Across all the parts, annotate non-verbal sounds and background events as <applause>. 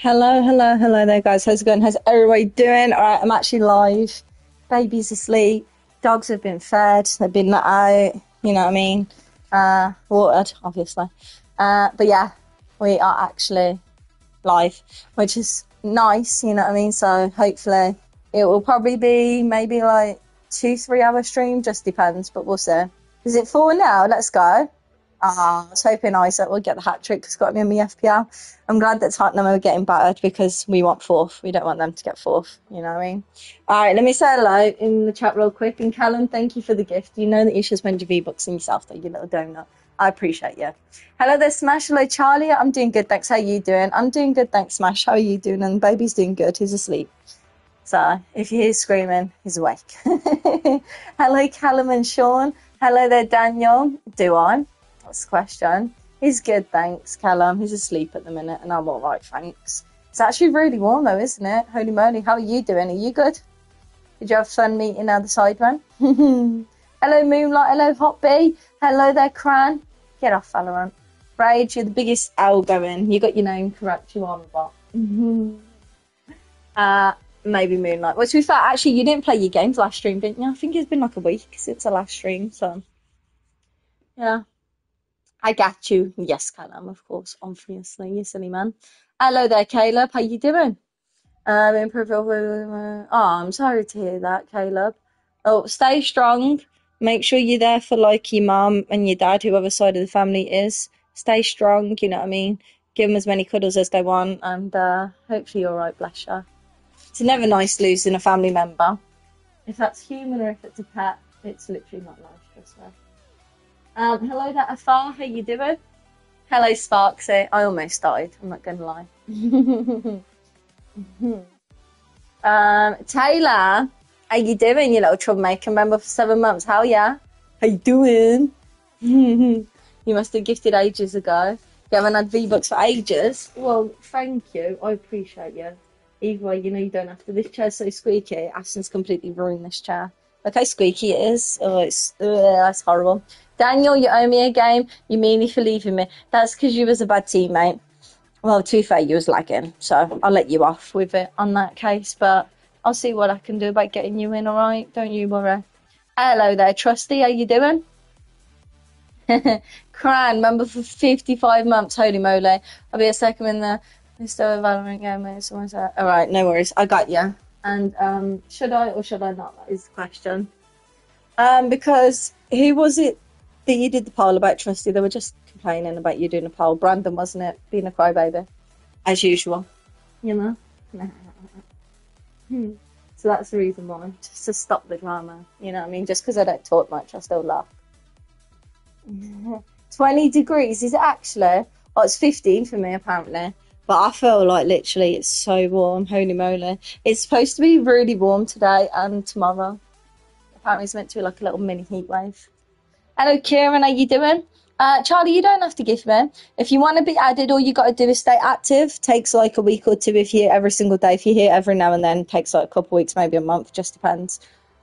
Hello, hello, hello there, guys. How's it going? How's everybody doing? All right, I'm actually live. Baby's asleep. Dogs have been fed. They've been let out. You know what I mean? Uh, watered, obviously. Uh, but yeah, we are actually live, which is nice. You know what I mean? So hopefully it will probably be maybe like two, three hour stream. Just depends, but we'll see. Is it four now? Let's go. Ah, I was hoping Isak will get the hat trick because got me in the FPL. I'm glad that Tottenham are getting battered because we want fourth. We don't want them to get fourth. You know what I mean? All right, let me say hello in the chat real quick. And Callum, thank you for the gift. You know that you should spend your V bucks on yourself, though, you little donut. I appreciate you. Hello there, Smash. Hello, Charlie. I'm doing good, thanks. How you doing? I'm doing good, thanks, Smash. How are you doing? And baby's doing good. He's asleep. So if you hear screaming, he's awake. <laughs> Hello, Callum and Sean. Hello there, Daniel. Do I? That's the question. He's good, thanks, Callum. He's asleep at the minute, and I'm all right, thanks. It's actually really warm, though, isn't it? Holy moly, how are you doing? Are you good? Did you have fun meeting other sidemen? <laughs> Hello, Moonlight. Hello, Hot Bee. Hello there, Cran. Get off, Valorant. Rage, you're the biggest owl going. You got your name correct. You are a bot. <laughs> uh, maybe Moonlight. To be fair, actually, you didn't play your games last stream, didn't you? I think it's been like a week since the last stream, so yeah. I got you. Yes, Callum, of course, obviously, you silly man. Hello there, Caleb. How you doing? Um, improve over. Oh, I'm sorry to hear that, Caleb. Oh, stay strong. Make sure you're there for like your mum and your dad, whoever side of the family is. Stay strong. You know what I mean. Give them as many cuddles as they want, and uh, hopefully you're right. Bless you. It's never nice losing a family member. If that's human or if it's a pet, it's literally not nice. Trust. Um, hello there, Afar. How you doing? Hello, Sparksy. I almost died. I'm not gonna lie. <laughs> um, Taylor, how you doing, you little troublemaker? Member for seven months. How ya? How you doing? <laughs> you must have gifted ages ago. You haven't had V Bucks for ages. Well, thank you. I appreciate you. Either way, you know you don't have to. This chair's so squeaky. Aston's completely ruined this chair. Look how squeaky it is. Oh, it's ugh, that's horrible. Daniel, you owe me a game. You mean if you're leaving me? That's because you was a bad teammate. Well, to be fair, you was lagging, so I'll let you off with it on that case. But I'll see what I can do about getting you in. All right, don't you worry. Hello there, Trusty. How you doing? <laughs> Cran, member for 55 months. Holy moly! I'll be a second in the Mr. Valorant game. mate. Someone said, all right, no worries. I got you. And um, should I or should I not? That is the question. Um, because who was it you did the poll about Trusty? They were just complaining about you doing a poll. Brandon, wasn't it? Being a crybaby, as usual. You know. Hmm. So that's the reason why, just to stop the drama. You know what I mean? Just because I don't talk much, I still laugh. <laughs> 20 degrees, is it actually? Oh, it's 15 for me, apparently. But I feel like literally it's so warm. Holy moly. It's supposed to be really warm today and tomorrow. Apparently it's meant to be like a little mini heat wave. Hello, Kieran. How you doing? Uh, Charlie, you don't have to give me. If you want to be added, all you got to do is stay active. Takes like a week or two if you're every single day. If you're here every now and then, takes like a couple weeks, maybe a month, just depends.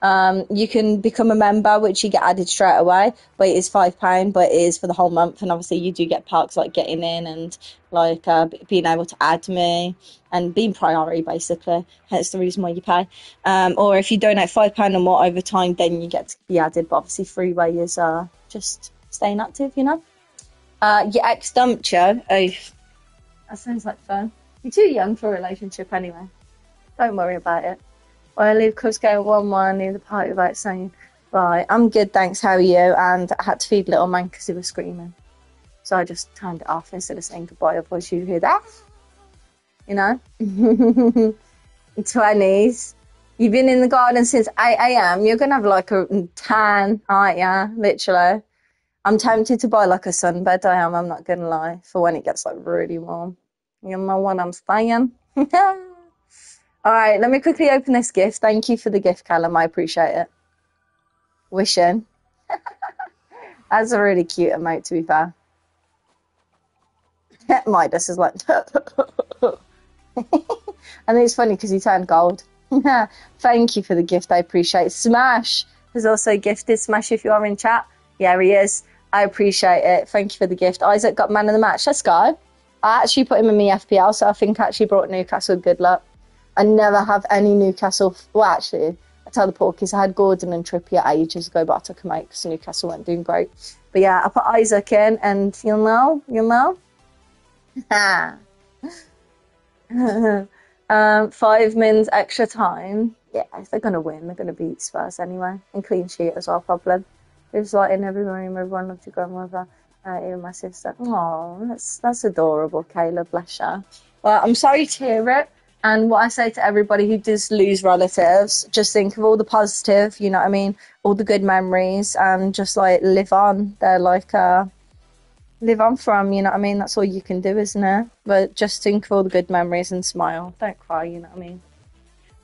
Um, you can become a member, which you get added straight away, but it is five pound, but it is for the whole month. And obviously, you do get perks like getting in and like uh, being able to add me and being priority, basically. Hence the reason why you pay. Um, or if you donate five pound or more over time, then you get to be added. But obviously, free way is uh, just staying active, you know. Uh, your ex dumped you. Oh, that sounds like fun. You're too young for a relationship anyway. Don't worry about it. Well, I leave Cusco one one near the party without saying bye. I'm good, thanks. How are you? And I had to feed little man because he was screaming. So I just turned it off instead of saying goodbye. Otherwise, you'd hear that. You know? <laughs> 20s. You've been in the garden since 8 a.m. You're going to have like a tan, aren't you? Literally. I'm tempted to buy like a sunbed. I am, I'm not going to lie, for when it gets like really warm. You know what I'm saying? <laughs> All right, let me quickly open this gift. Thank you for the gift, Callum. I appreciate it. Wishing. <laughs> That's a really cute emote, to be fair. <laughs> Midas is like. <laughs> and it's funny because he turned gold. Thank you for the gift. I appreciate it. Smash has also gifted. Smash, if you are in chat. Yeah, he is. I appreciate it. Thank you for the gift. Isak got man of the match. Let's go. I actually put him in my FPL, so I think I actually brought Newcastle good luck. I never have any Newcastle. Well, actually, I tell the porkies I had Gordon and Trippier ages ago, but I took them out because Newcastle weren't doing great. But yeah, I put Isak in, and you'll know, you'll know. <laughs> um, five mins extra time. Yeah, they're gonna win. They're gonna beat Spurs anyway, and clean sheet as well. Problem. It's like in every room, everyone loves your grandmother. Uh, even my sister. Oh, that's that's adorable, Kayla. Bless her. Well, I'm sorry to hear it. And what I say to everybody who does lose relatives, just think of all the positive, you know what I mean, all the good memories, and just like live on. They're like uh, live on from, you know what I mean. That's all you can do, isn't it? But just think of all the good memories and smile. Don't cry, you know what I mean.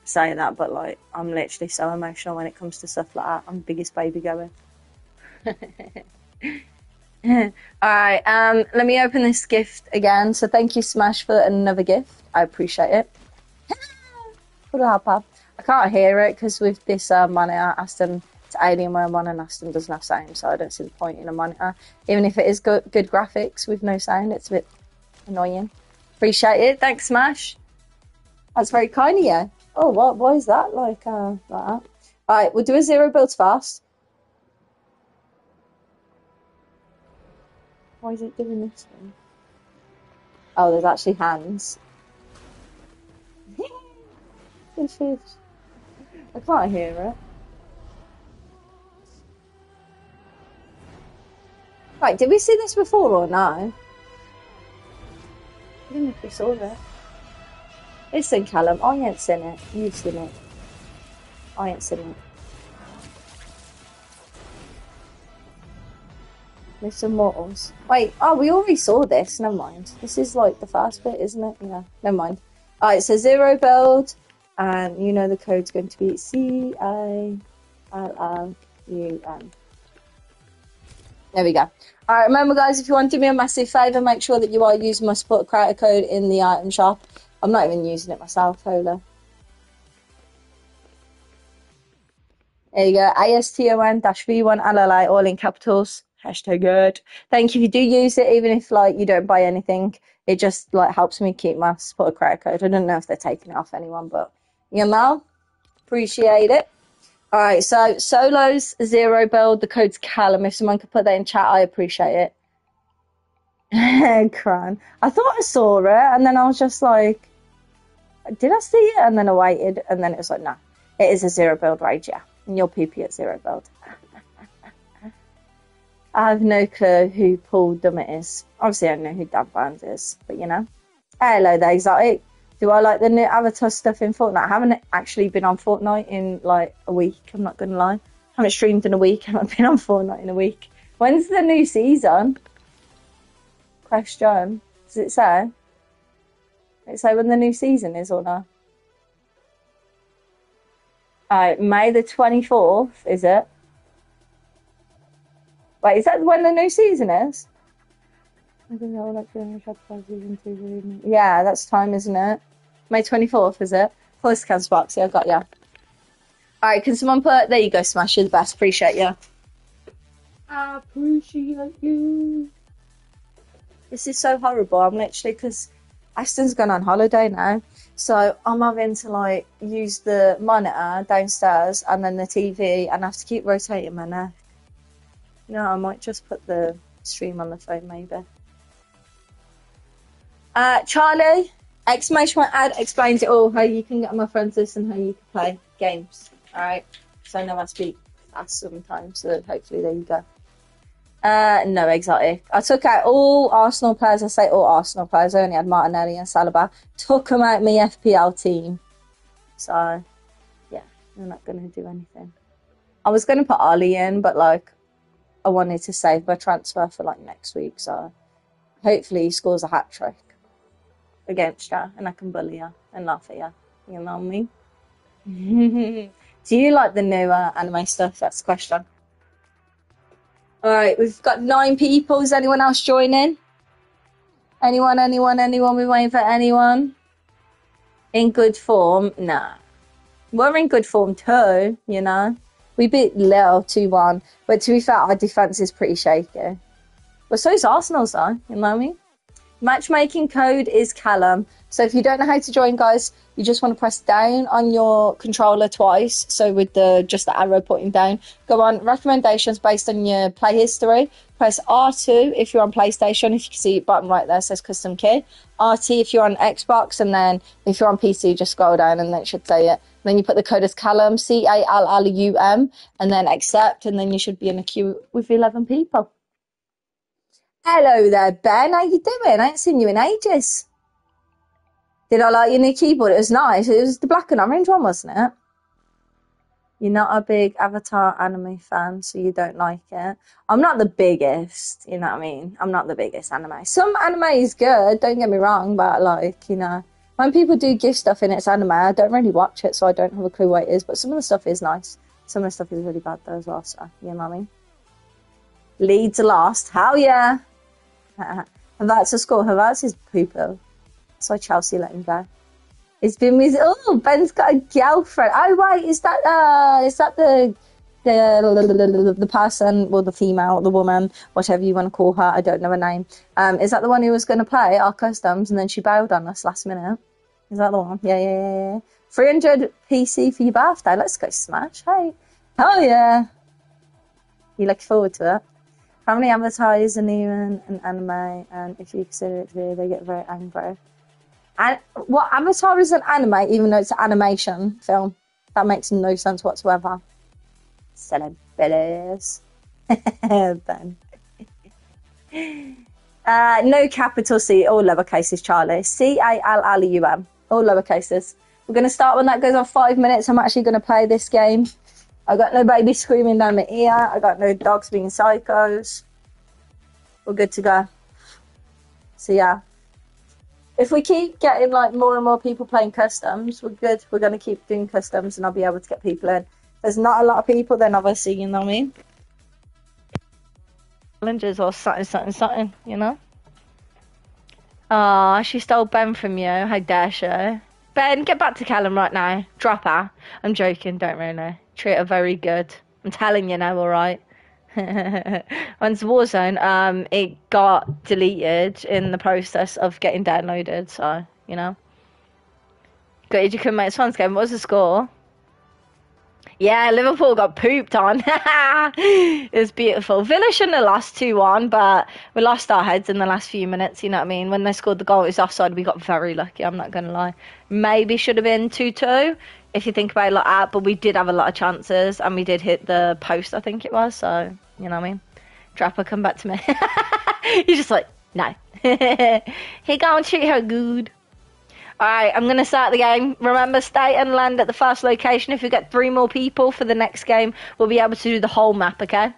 Say that, but like I'm literally so emotional when it comes to stuff like that. I'm the biggest baby going. <laughs> all right, um, let me open this gift again. So thank you, Smash, for another gift. I appreciate it. I can't hear it because with this uh, monitor, Aston it's Alienware one and Aston doesn't have sound, so I don't see the point in a monitor. Even if it is good, good graphics with no sound, it's a bit annoying. Appreciate it. Thanks, Smash. That's very kind of you. Oh, what? Why is that like, uh, that? All right, we'll do a zero builds fast. Why is it doing this one? Oh, there's actually hands. This is. I can't hear it. Right, did we see this before or no? I don't know if we saw it. Listen, Callum, I ain't seen it. You've seen it. I ain't seen it. Mr. Mortals. Wait, oh, we already saw this. Never mind. This is like the first bit, isn't it? Yeah, never mind. Alright, so zero build and you know the code's going to be C I L L U N. There we go. All right, remember, guys, if you want to do me a massive favor, make sure that you are using my support creator code in the item shop. I'm not even using it myself, Hola. There you go. ASTON dash V1 LLI, all in capitals. Hashtag good. Thank you if you do use it, even if like you don't buy anything. It just like helps me keep my support creator code. I don't know if they're taking it off anyone, but you know, appreciate it. All right, so solos zero build. The code's Callum. If someone could put that in chat, I appreciate it. <laughs> Cran. I thought I saw it, and then I was just like, did I see it? And then I waited, and then it was like, no, it is a zero build rage, yeah. And you're PP at zero build. <laughs> I have no clue who Paul Dummett is. Obviously, I know who Dan Barnes is, but you know. Hello there, exotic. Do I like the new Avatar stuff in Fortnite? I haven't actually been on Fortnite in like a week. I'm not gonna lie. I haven't streamed in a week. <laughs> I haven't been on Fortnite in a week. When's the new season? Question. Does it say? Does it say when the new season is or not? Alright, May the 24th, is it? Wait, is that when the new season is? Yeah, that's time, isn't it? May 24th, is it? Close cancer box, yeah, I got ya. Alright, can someone put. There you go, Smash, you're the best. Appreciate you. I appreciate you. This is so horrible. I'm literally. Because Aston's gone on holiday now. So I'm having to, like, use the monitor downstairs and then the TV and I have to keep rotating my neck. No, I might just put the stream on the phone, maybe. Uh, Charlie, Exclamation point ad explains it all how you can get on my friends list and how you can play games. Alright. So I know I speak fast sometimes, so hopefully there you go. Uh, no, exotic. I took out all Arsenal players. I say all Arsenal players. I only had Martinelli and Saliba. Took them out my FPL team. So, yeah, they're not going to do anything. I was going to put Ali in, but like, I wanted to save my transfer for like next week. So, hopefully he scores a hat trick against you and I can bully you and laugh at you. You know me? <laughs> Do you like the newer anime stuff? That's the question. Alright, we've got nine people. Is anyone else joining? Anyone, anyone, anyone? We're waiting for anyone? In good form? Nah. We're in good form too, you know? We beat Lille 2 1, but to be fair, our defence is pretty shaky. But so is Arsenal's though, you know what I mean? Matchmaking code is Callum. So if you don't know how to join, guys, you just want to press down on your controller twice. So with the just the arrow pointing down, go on recommendations based on your play history. Press R2 if you're on PlayStation. If you can see button right there says custom key. RT if you're on Xbox, and then if you're on PC, just scroll down and then it should say it. Then you put the code as Callum C A L L U M, and then accept, and then you should be in a queue with 11 people. Hello there, Ben. How you doing? I ain't seen you in ages. Did I like your new keyboard? It was nice. It was the black and orange one, wasn't it? You're not a big Avatar anime fan, so you don't like it. I'm not the biggest, you know what I mean? I'm not the biggest anime. Some anime is good, don't get me wrong, but like, you know, when people do give stuff in its anime, I don't really watch it, so I don't have a clue what it is, but some of the stuff is nice. Some of the stuff is really bad though as well, so you know what I mean? Leeds lost. Hell yeah! <laughs> Havertz a score. Havertz is poo-poo. So Chelsea let him go. It's been with oh Ben's got a girlfriend. Oh wait, is that uh is that the the the person, well, the female, the woman, whatever you want to call her, I don't know her name. Um, is that the one who was going to play our customs and then she bailed on us last minute? Is that the one? Yeah, yeah, yeah. yeah. 300 PC for your birthday. Let's go smash. Hey, hell yeah! You look forward to it? How many avatars are new in an anime? And if you consider it true, they get very angry. And what Avatar is an anime, even though it's an animation film. That makes no sense whatsoever. Celebrities. <laughs> ben. Uh, no capital C, all lowercases, Charlie. C A L L U M, all lowercases. We're going to start when that goes on five minutes. I'm actually going to play this game. I got no baby screaming down my ear. I got no dogs being psychos. We're good to go. So yeah, if we keep getting like more and more people playing customs, we're good. We're going to keep doing customs, and I'll be able to get people in. There's not a lot of people, then obviously, you know what I mean. Challenges or something, something, something, you know. Ah, oh, she stole Ben from you. How dare she? Ben, get back to Callum right now. Drop her. I'm joking. Don't really. Treat her very good. I'm telling you now, all right. <laughs> Once Warzone, um, it got deleted in the process of getting downloaded. So you know, good. You can make fun game. What was the score? Yeah, Liverpool got pooped on. <laughs> it was beautiful. Villa shouldn't have lost 2 1, but we lost our heads in the last few minutes, you know what I mean? When they scored the goal, it was offside. We got very lucky, I'm not going to lie. Maybe should have been 2 2 if you think about it that, but we did have a lot of chances and we did hit the post, I think it was. So, you know what I mean? Trapper, come back to me. <laughs> He's just like, no. <laughs> he can't treat her good. Alright, I'm going to start the game. Remember, stay and land at the first location. If we get three more people for the next game, we'll be able to do the whole map, okay?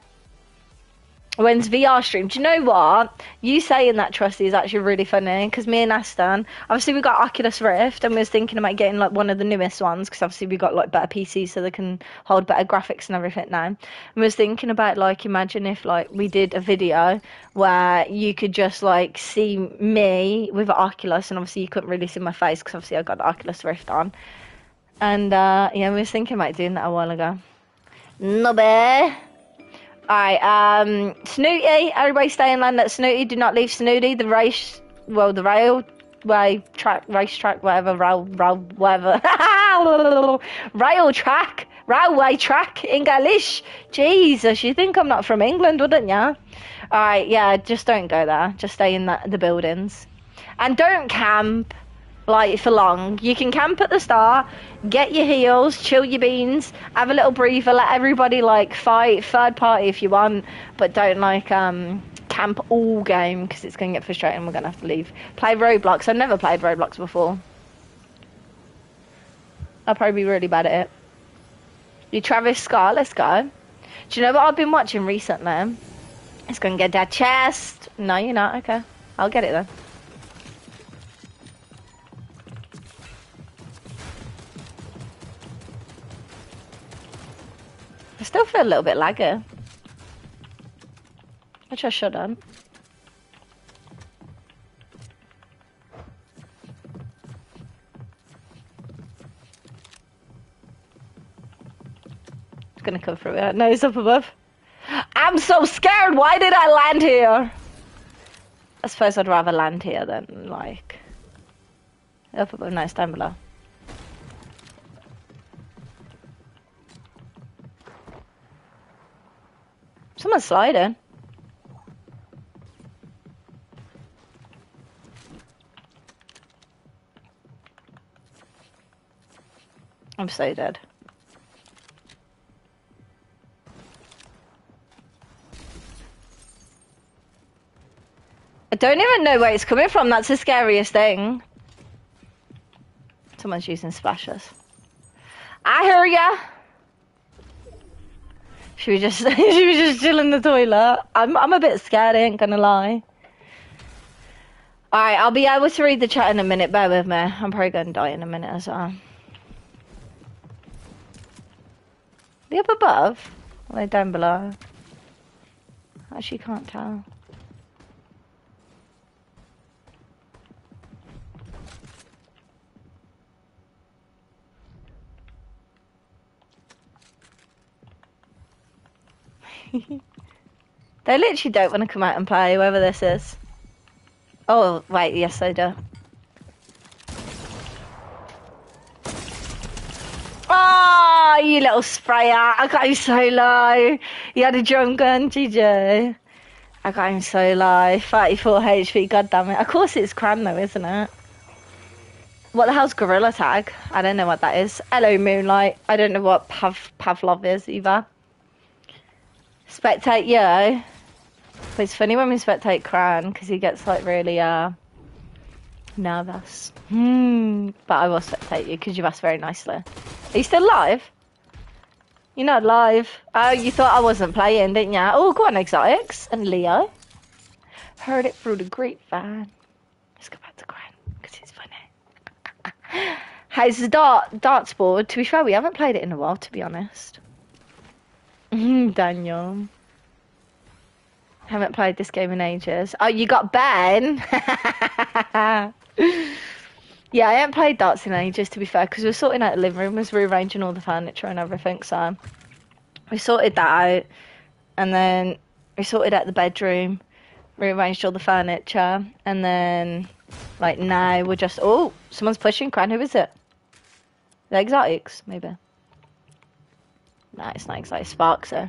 When's VR stream. Do you know what? You saying that, Trusty, is actually really funny because me and Aston, obviously, we got Oculus Rift and we was thinking about getting like one of the newest ones because obviously we got like better PCs so they can hold better graphics and everything now. And we was thinking about like, imagine if like we did a video where you could just like see me with Oculus and obviously you couldn't really see my face because obviously I got the Oculus Rift on. And uh, yeah, we was thinking about doing that a while ago. No, bear. Alright, um, Snooty, everybody stay in line at Snooty, do not leave Snooty, the race, well, the railway track, racetrack, whatever, rail, rail, whatever, <laughs> rail track, railway track, English, Jesus, you think I'm not from England, wouldn't ya? Alright, yeah, just don't go there, just stay in the, the buildings. And don't camp, like for long. You can camp at the start, get your heels, chill your beans, have a little breather, let everybody like fight third party if you want, but don't like um camp all game because it's going to get frustrating. And we're going to have to leave. Play Roblox. I've never played Roblox before. I'll probably be really bad at it. You Travis Scott, let's go. Do you know what I've been watching recently? It's going to get that chest. No, you're not. Okay. I'll get it then. I still feel a little bit laggy. Which I shouldn't. It's gonna come through it. No, it's up above. I'm so scared! Why did I land here? I suppose I'd rather land here than like up above. No, it's down below. Someone's sliding. I'm so dead. I don't even know where it's coming from. That's the scariest thing. Someone's using splashes. I hear ya. Should we just <laughs> should we just chill in the toilet? I'm I'm a bit scared. I ain't gonna lie. All right, I'll be able to read the chat in a minute. Bear with me. I'm probably gonna die in a minute as well. The up above? They down below? Actually, can't tell. <laughs> they literally don't want to come out and play, whoever this is. Oh, wait, yes, they do. Oh, you little sprayer. I got him so low. He had a drum gun, GG. I got him so low. 34 HP, god damn it. Of course it's Cran though, isn't it? What the hell's Gorilla Tag? I don't know what that is. Hello, Moonlight. I don't know what Pav Pavlov is either. Spectate Yo. But it's funny when we spectate Cran because he gets like really uh nervous. Hmm. But I will spectate you because you've asked very nicely. Are you still live? You're not live. Oh, you thought I wasn't playing, didn't you? Oh, go on, Exotics and Leo. Heard it through the grapevine. Let's go back to Cran because it's funny. <laughs> How's the dart darts board? To be fair, we haven't played it in a while, to be honest. Mm-hmm, Daniel. Haven't played this game in ages. Oh, you got Ben. <laughs> yeah, I haven't played darts in ages, to be fair, because we are sorting out the living room, we was rearranging all the furniture and everything. So we sorted that out, and then we sorted out the bedroom, rearranged all the furniture, and then like now we're just oh, someone's pushing. Cran, who is it? The exotics, maybe. Nah, it's not exotic. Sparkster. Eh?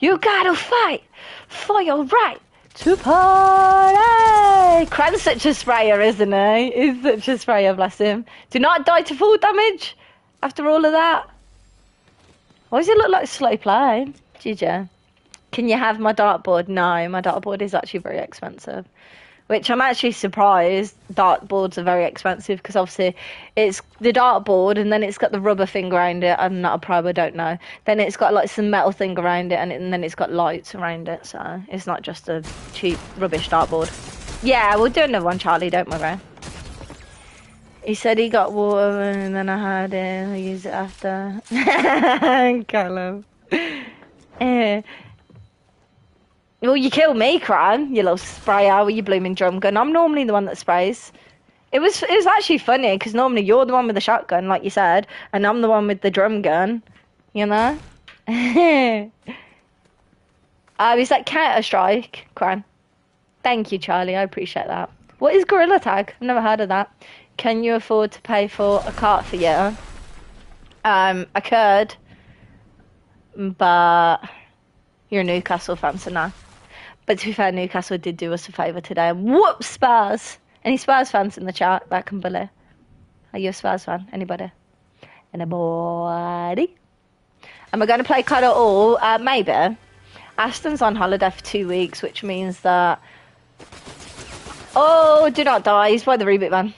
You gotta fight for your right to party. Cran's such a sprayer, isn't he? He's such a sprayer, bless him. Do not die to full damage after all of that. Why does it look like slow play? GG. Can you have my dartboard? No, my dartboard is actually very expensive which I'm actually surprised. Dartboards are very expensive because obviously it's the dartboard and then it's got the rubber thing around it. I'm not a pro, I don't know. Then it's got like some metal thing around it and, it, and then it's got lights around it. So it's not just a cheap rubbish dartboard. Yeah, we'll do another one, Charlie. Don't worry. He said he got water and then I had it. I use it after. <laughs> Callum. Eh. Well, you killed me, Cran, you little sprayer with your blooming drum gun. I'm normally the one that sprays. It was it was actually funny because normally you're the one with the shotgun, like you said, and I'm the one with the drum gun. You know. <laughs> uh, is that Counter Strike, Cran? Thank you, Charlie. I appreciate that. What is Gorilla Tag? I've never heard of that. Can you afford to pay for a cart for you? Um, I could, but you're a Newcastle fan, so no. But to be fair, Newcastle did do us a favour today. Whoops, Spurs! Any Spurs fans in the chat that can believe? Are you a Spurs fan? Anybody? Anybody? I going to play COD at all? Uh, maybe. Aston's on holiday for two weeks, which means that. Oh, do not die. He's by the reboot van.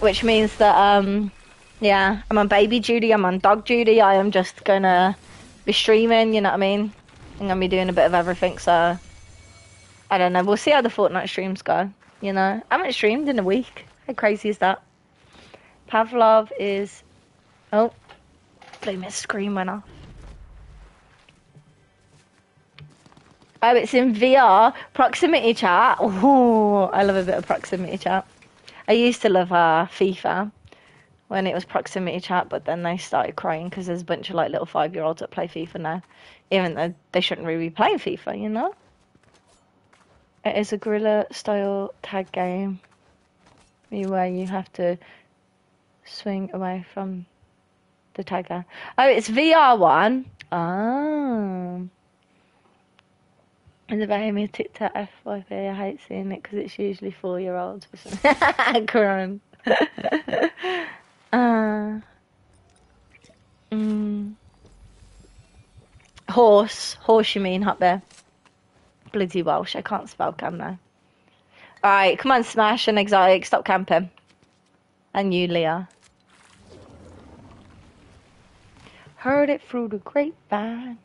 Which means that, um, yeah, I'm on baby duty, I'm on dog duty. I am just gonna be streaming, you know what I mean? I'm gonna be doing a bit of everything, so I don't know. We'll see how the Fortnite streams go. You know, I haven't streamed in a week. How crazy is that? Pavlov is. Oh, blew my screen off. Oh, it's in VR. Proximity chat. Oh, I love a bit of proximity chat. I used to love uh, FIFA when it was proximity chat, but then they started crying because there's a bunch of like little five year olds that play FIFA now, even though they shouldn't really be playing FIFA, you know? It is a guerrilla style tag game where you have to swing away from the tagger. Oh, it's VR one. Oh. In the very TikTok FYP, I hate seeing it because it's usually four year olds. Corona. <laughs> <laughs> uh, mm. Horse. Horse, you mean, Hot Bear? Bloody Welsh. I can't spell, can I? Alright, come on, Smash and Exotic. Stop camping. And you, Leah. Heard it through the grapevine.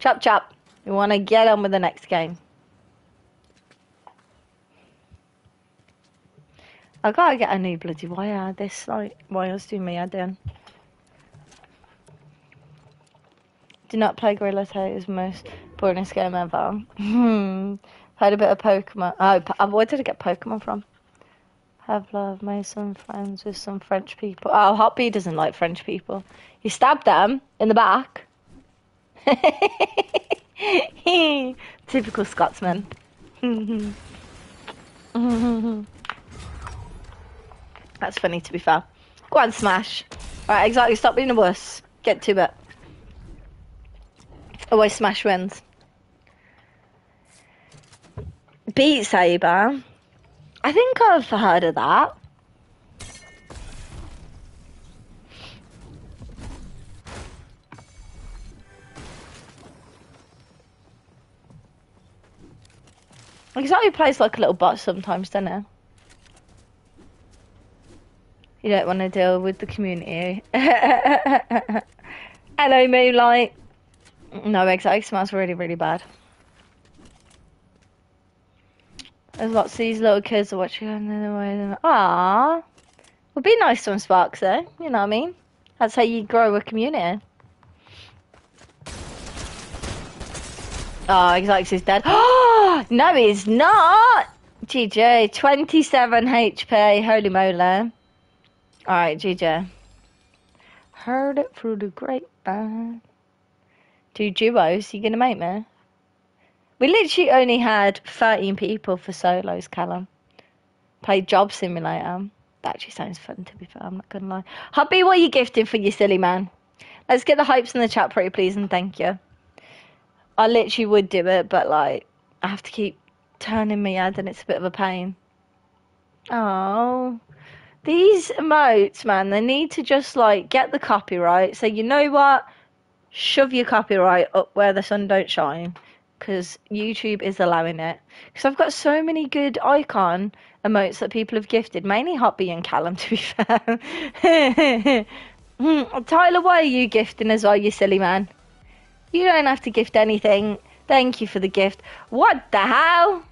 Chop, chop. We want to get on with the next game. I gotta get a new bloody wire. This like wire's doing me head in. Do not play Gorilla Tag most boringest game ever. Hmm. Played a bit of Pokemon. Oh, where did I get Pokemon from? Have love, made some friends with some French people. Oh, Hotby doesn't like French people. He stabbed them in the back. <laughs> Typical Scotsman. <laughs> That's funny to be fair. Go on, smash. Right, exactly. Stop being a wuss. Get to it. Oh, Always smash wins. Beat Saber. I think I've heard of that. Exactly plays like a little bot sometimes, doesn't it? You don't want to deal with the community. <laughs> Hello, Moonlight. No, exotic smells really, really bad. There's lots of these little kids are watching and then away. Ah, would be nice to Sparks though. You know what I mean? That's how you grow a community. Oh, Exotics is dead. <gasps> no, he's not. GJ, 27 HP. Holy moly. Alright, GJ. Heard it through the grapevine. Two duos, you're gonna make me? We literally only had 13 people for solos, Callum. Played Job Simulator. That actually sounds fun, to be fair, I'm not gonna lie. Hubby, what are you gifting for you silly man? Let's get the hypes in the chat, pretty please, and thank you. I literally would do it, but like I have to keep turning my head, and it's a bit of a pain. Oh, these emotes, man, they need to just like get the copyright. So you know what? Shove your copyright up where the sun don't shine, because YouTube is allowing it. Because I've got so many good icon emotes that people have gifted, mainly Hotby and Callum, <laughs> to be fair. <laughs> Tyler, why are you gifting as well, you silly man? You don't have to gift anything. Thank you for the gift. What the hell?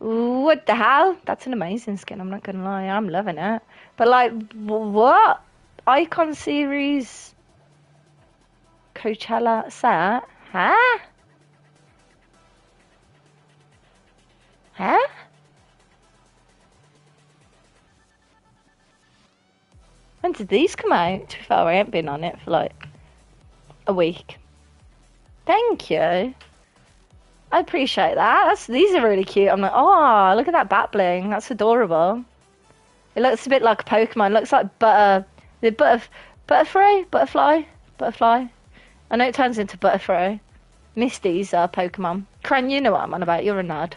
What the hell? That's an amazing skin, I'm not gonna lie. I'm loving it. But like, what? Icon series Coachella set? Huh? Huh? When did these come out? To be fair, I ain't been on it for like a week. Thank you. I appreciate that. That's, these are really cute. I'm like, oh, look at that bat bling. That's adorable. It looks a bit like a Pokemon. It looks like butter. The butter, butterfree, butterfly, butterfly. I know it turns into butterfree. Misty's uh, Pokemon. Cran, you know what I'm on about. You're a nerd.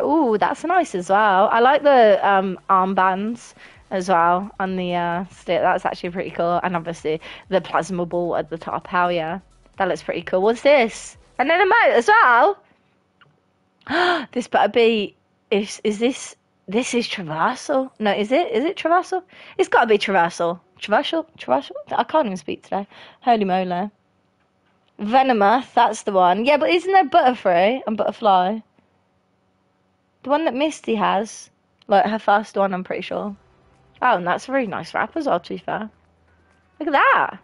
Ooh, that's nice as well. I like the um, armbands as well on the uh, stick. That's actually pretty cool. And obviously the plasma ball at the top. Hell yeah. That looks pretty cool. What's this? And then a moat as well. <gasps> this better be. Is is this? This is traversal. No, is it? Is it traversal? It's got to be traversal. Traversal. Traversal. I can't even speak today. Holy moly. Venomoth, that's the one. Yeah, but isn't there Butterfree and Butterfly? The one that Misty has, like her first one, I'm pretty sure. Oh, and that's a really nice wrap as well, to be fair. Look at that.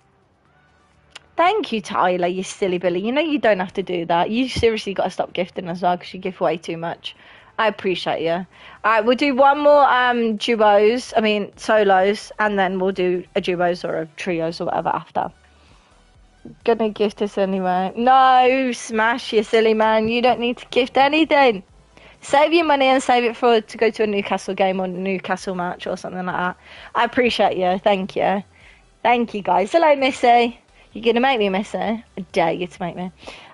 Thank you, Tyler, you silly Billy. You know you don't have to do that. You seriously got to stop gifting as well because you give way too much. I appreciate you. All right, we'll do one more um duos. I mean solos, and then we'll do a duos or a trios or whatever after. Gonna gift us anyway. No, smash you silly man. You don't need to gift anything. Save your money and save it for to go to a Newcastle game or Newcastle match or something like that. I appreciate you. Thank you. Thank you guys. Hello, Missy. You're gonna make me Miss Missy? I dare you to make me.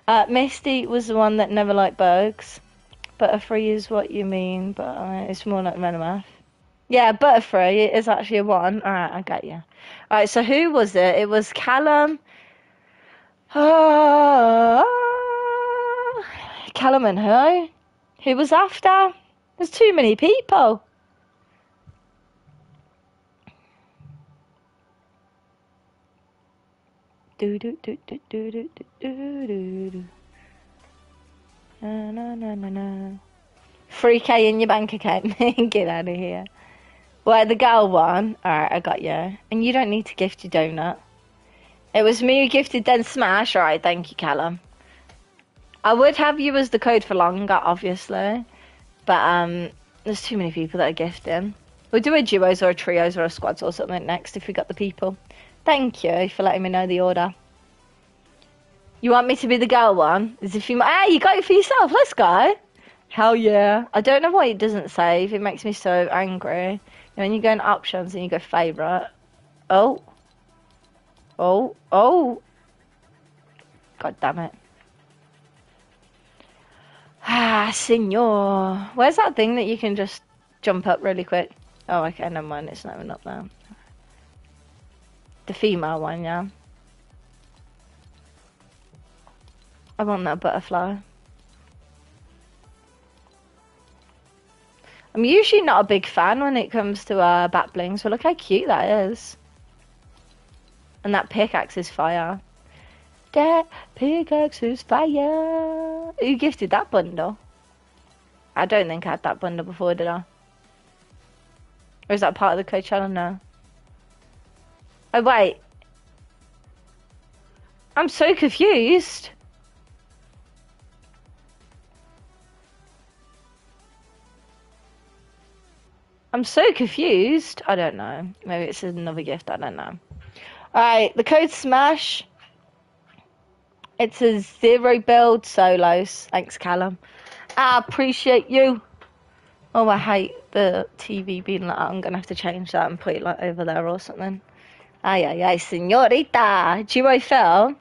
Uh, Misty was the one that never liked bugs. Butterfree is what you mean, but uh, it's more like Venomoth. Yeah, Butterfree is actually a one. Alright, I got you. Alright, so who was it? It was Callum. Uh, Callum and who? Who was after? There's too many people. Do do do do do do do do do do. Na na na na na. Three K in your bank account. Get out of here. Well, the girl one. Alright, I got you. And you don't need to gift your donut. It was me who gifted then Smash. Alright, thank you, Callum. I would have you as the code for longer, obviously. But um there's too many people that are gifting. We'll do a duos or a trios or a squads or something next if we got the people. Thank you for letting me know the order. You want me to be the girl one? As if you, ah, you got it for yourself. Let's go. Hell yeah. I don't know why it doesn't save. It makes me so angry. When you go in options and you go favourite. Oh. Oh. Oh. God damn it. Ah, senor. Where's that thing that you can just jump up really quick? Oh, okay, never mind. It's not even up there. The female one, yeah. I want that butterfly. I'm usually not a big fan when it comes to uh, bat blings, but look how cute that is. And that pickaxe is fire. That pickaxe is fire. Who gifted that bundle? I don't think I had that bundle before, did I? Or is that part of the Coachella now? Oh, wait. I'm so confused. I'm so confused. I don't know. Maybe it's another gift. I don't know. Alright, the code Smash. It's a zero build solos. Thanks, Callum. I appreciate you. Oh, I hate the TV being like that. I'm going to have to change that and put it like over there or something. Ay, ay, ay, senorita. Duo fell.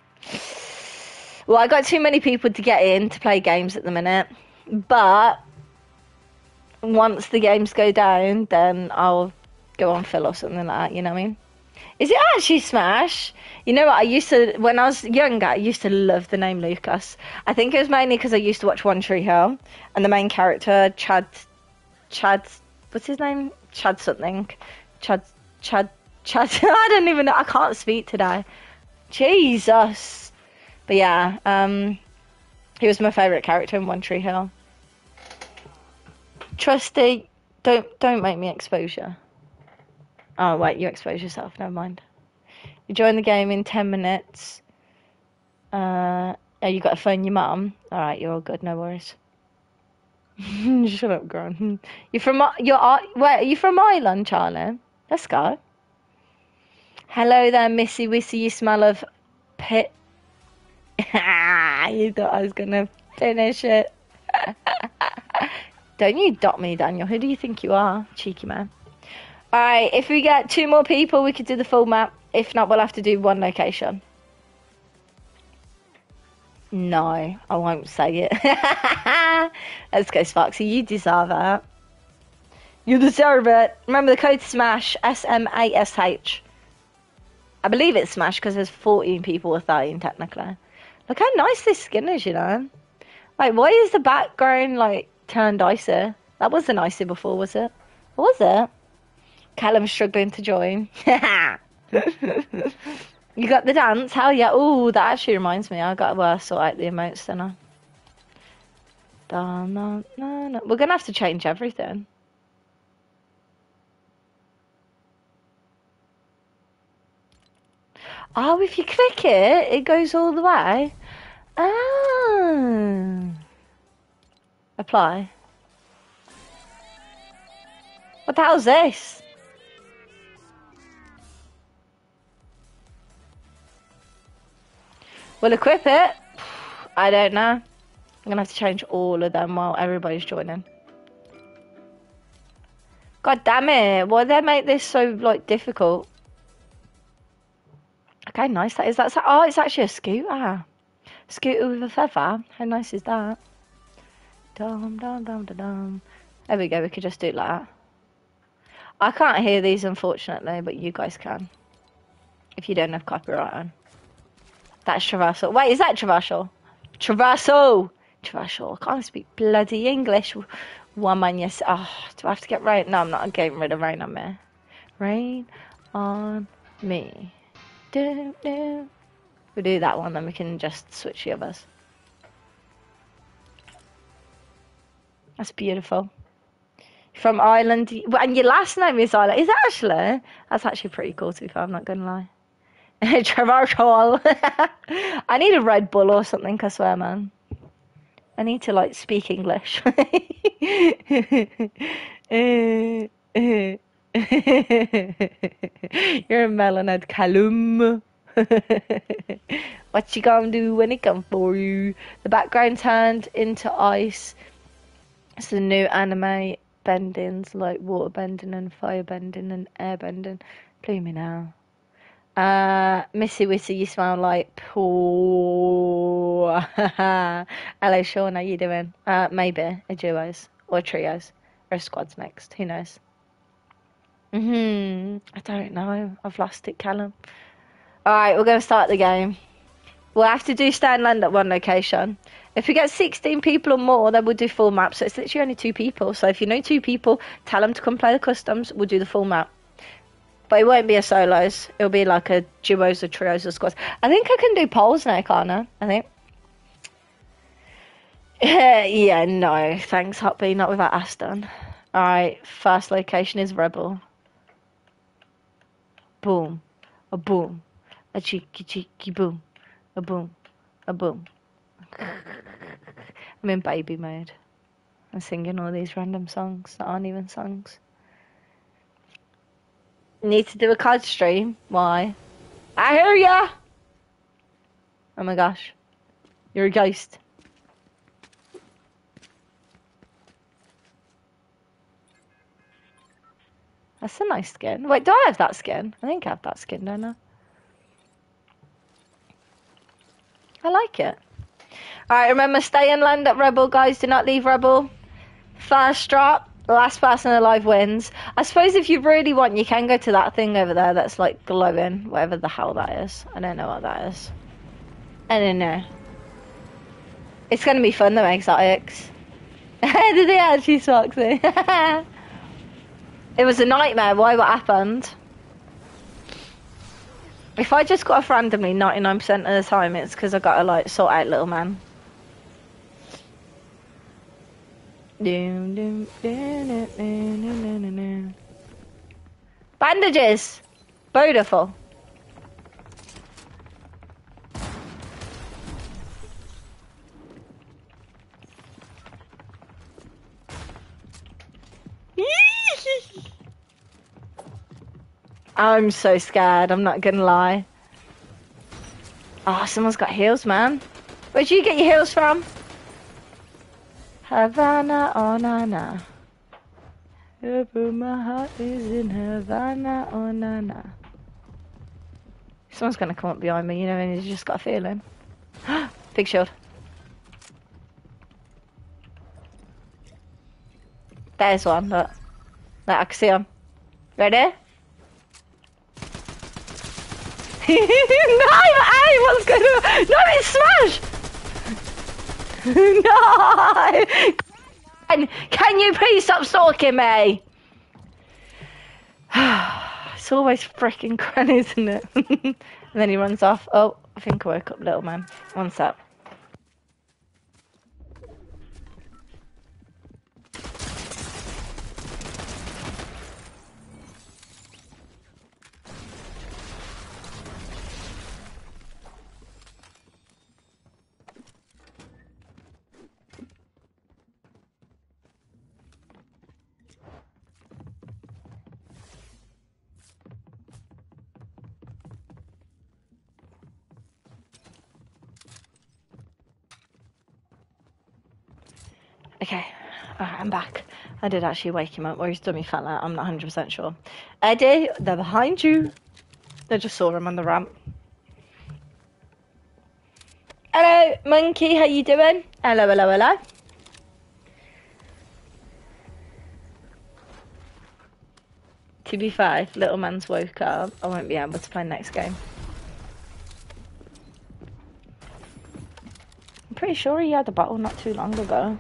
Well, I got too many people to get in to play games at the minute. But once the games go down, then I'll go on fill or something like that, you know what I mean? Is it actually Smash? You know what? I used to, when I was younger, I used to love the name Lucas. I think it was mainly because I used to watch One Tree Hill, and the main character, Chad, Chad, what's his name? Chad something. Chad, Chad, Chad. <laughs> I don't even know. I can't speak today. Jesus. But yeah, um, he was my favourite character in One Tree Hill. Trusty, don't don't make me exposure. Oh wait, you expose yourself. Never mind. You join the game in ten minutes. Uh, oh, you got to phone your mum. All right, you're all good. No worries. <laughs> Shut up, Grant. <laughs> You're from you're where? Are you from Ireland, Charlie? Let's go. Hello there, Missy Wissy. You smell of pit. <laughs> you thought I was gonna finish it. <laughs> Don't you dot me, Daniel. Who do you think you are, cheeky man? Alright, if we get two more people, we could do the full map. If not, we'll have to do one location. No, I won't say it. <laughs> Let's go, Sparksy. You deserve it. You deserve it. Remember the code SMASH, S-M-A-S-H. I believe it's SMASH because there's 14 people with 13 technically. Look how nice this skin is, you know. Like, why is the background, like, turned icy. That wasn't icy before, was it? Or was it? Callum's struggling to join. <laughs> you got the dance? Hell yeah. Oh, that actually reminds me. I got to uh, sort out the emotes, then I? We're to have to change everything. Oh, if you click it, it goes all the way. Ah. Apply. What the hell's this? We'll equip it. I don't know. I'm gonna have to change all of them while everybody's joining. God damn it! Why they make this so like difficult? Okay, nice. That is that. Oh, it's actually a scooter. Scooter with a feather. How nice is that? Dum dum dum dum dum. There we go. We could just do it like that. I can't hear these unfortunately, but you guys can. If you don't have copyright on. That's traversal. Wait, is that traversal? Traversal! Traversal. I can't speak bloody English. Woman, yes. Oh, do I have to get rain? No, I'm not getting rid of rain on me. Rain on me. We do that one, then we can just switch the others. That's beautiful. From Ireland, and your last name is Ireland. Is that actually? That's actually pretty cool, to be fair, I'm not going to lie. <laughs> Traversal. <laughs> I need a Red Bull or something, I swear, man. I need to, like, speak English. <laughs> Uh, uh, <laughs> You're a melonhead Callum. <laughs> what you gonna do when it come for you? The background turned into ice. It's the new anime bendings, like water bending and fire bending and air bending. Blew me now. Uh, Missy Wissy, you smell like poor. <laughs> Hello, Sean. How you doing? Uh, maybe a duos or trios or a squads next. Who knows? Hmm. I don't know. I've lost it, Callum. All right, we're going to start the game. We'll have to do stand land at one location. If we get 16 people or more, then we'll do full map. So it's literally only two people. So if you know two people, tell them to come play the customs. We'll do the full map. But it won't be a solos. It'll be like a duos or trios or squads. I think I can do polls now, can't I? I think. <laughs> yeah, no. Thanks, Hoppy. Not without Aston. Alright, first location is Rebel. Boom. A boom. A cheeky cheeky boom. A boom. A boom. I'm in baby mode. I'm singing all these random songs that aren't even songs. Need to do a COD stream. Why? I hear ya! Oh my gosh. You're a ghost. That's a nice skin. Wait, do I have that skin? I think I have that skin, don't I? I like it. Alright, remember, stay in land at Rebel, guys. Do not leave Rebel. First drop, last person alive wins. I suppose if you really want, you can go to that thing over there that's like glowing, whatever the hell that is. I don't know what that is. I don't know. It's gonna be fun though, exotics. Did they actually spark me? It was a nightmare. Why? What happened? If I just got off randomly 99% of the time, it's because I got to like sort out little man. Bandages! Beautiful. I'm so scared, I'm not gonna lie. Oh, someone's got heals, man. Where'd you get your heals from? Havana, oh na na. My heart is in Havana, oh na na. Someone's gonna come up behind me, you know, and he's just got a feeling. <gasps> Big shield. There's one, look. Look, I can see him. Ready? <laughs> no, I was gonna. No, it's smash. <laughs> no. Can you please stop stalking me? <sighs> it's always freaking Cran, isn't it? <laughs> and then he runs off. Oh, I think I woke up little man. One sec. I did actually wake him up, or his dummy fell out. I'm not 100% sure. Eddie, they're behind you. They just saw him on the ramp. Hello, monkey. How you doing? Hello, hello, hello. To be fair, little man's woke up, I won't be able to play next game. I'm pretty sure he had a battle not too long ago.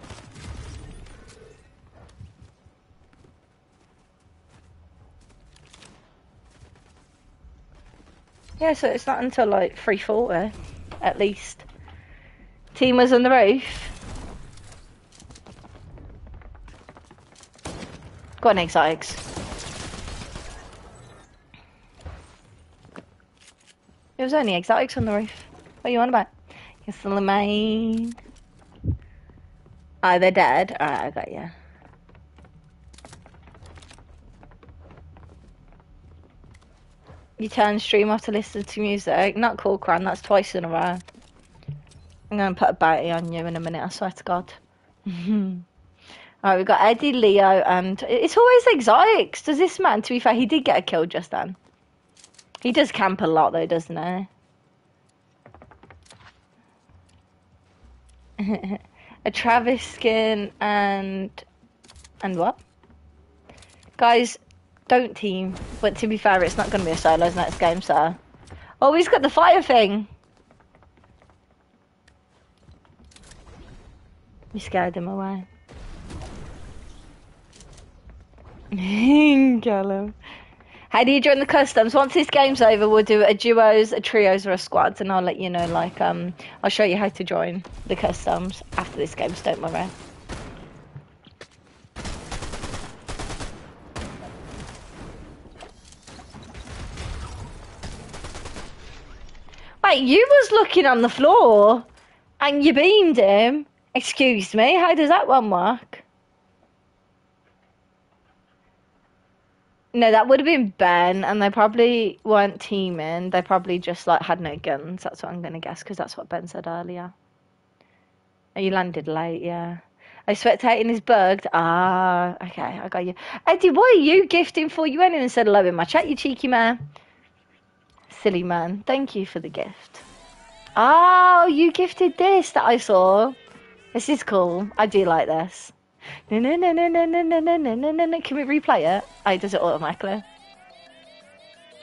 Yeah, so it's not until like 340, at least. Team was on the roof. Got an exotics. It was only exotics on the roof. What are you on about? You're still the main. Oh, they're dead? Alright, I got you. You turn stream off to listen to music. Not cool, Cran. That's twice in a row. I'm going to put a bounty on you in a minute, I swear to God. <laughs> Alright, we've got Eddie, Leo, and it's always exotics. Does this man, to be fair, he did get a kill just then. He does camp a lot though, doesn't he? <laughs> a Travis skin and and what? Guys, don't team. But to be fair, it's not going to be a solos next game, so. Oh, he's got the fire thing. We scared him away. <laughs> Callum. How do you join the customs? Once this game's over, we'll do a duos, a trios, or a squads, and I'll let you know. Like, um, I'll show you how to join the customs after this game's don't worry. You was looking on the floor, and you beamed him. Excuse me, how does that one work? No, that would have been Ben, and they probably weren't teaming. They probably just like had no guns. That's what I'm gonna guess, because that's what Ben said earlier. Oh, you landed late, yeah. I spectating is bugged. Ah, okay, I got you. Eddie, what are you gifting for? You went in and said hello in my chat, you cheeky man. Silly man. Thank you for the gift. Oh, you gifted this that I saw. This is cool. I do like this. No, no, no, no, no, no, no, no, no, no, no. Can we replay it? Oh, it does it automatically.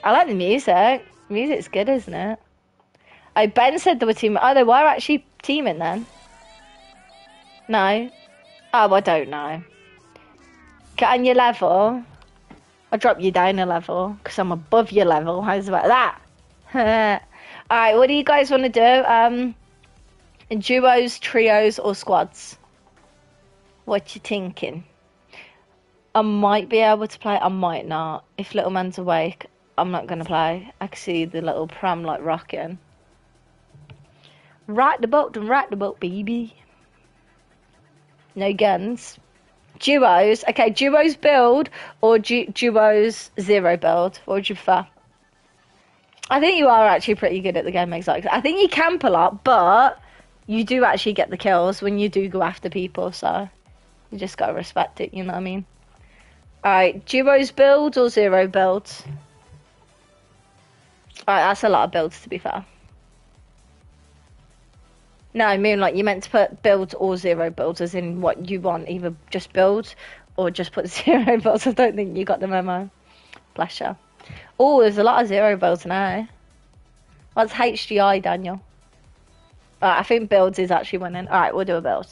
I like the music. Music's good, isn't it? Oh, Ben said they were teaming. Oh, they were actually teaming then. No. Oh, I don't know. Get on your level. I'll drop you down a level because I'm above your level. How's about that? Alright, what do you guys want to do? Um, duos, trios, or squads? What you thinking? I might be able to play, I might not. If Little Man's awake, I'm not to play. I can see the little pram like rocking. Right the boat and right the boat, baby. No guns. Duos. Okay, duos build or du- duos zero build. What would you prefer? I think you are actually pretty good at the game exotics. I think you camp a lot, but you do actually get the kills when you do go after people, so you just gotta respect it, you know what I mean? Alright, duos builds or zero builds? Alright, that's a lot of builds to be fair. No, I mean like you meant to put builds or zero builds as in what you want, either just builds or just put <laughs> zero builds. I don't think you got the memo. Bless you. Oh, there's a lot of zero builds now. What's HGI, Daniel? Right, I think builds is actually winning. Alright, we'll do a build.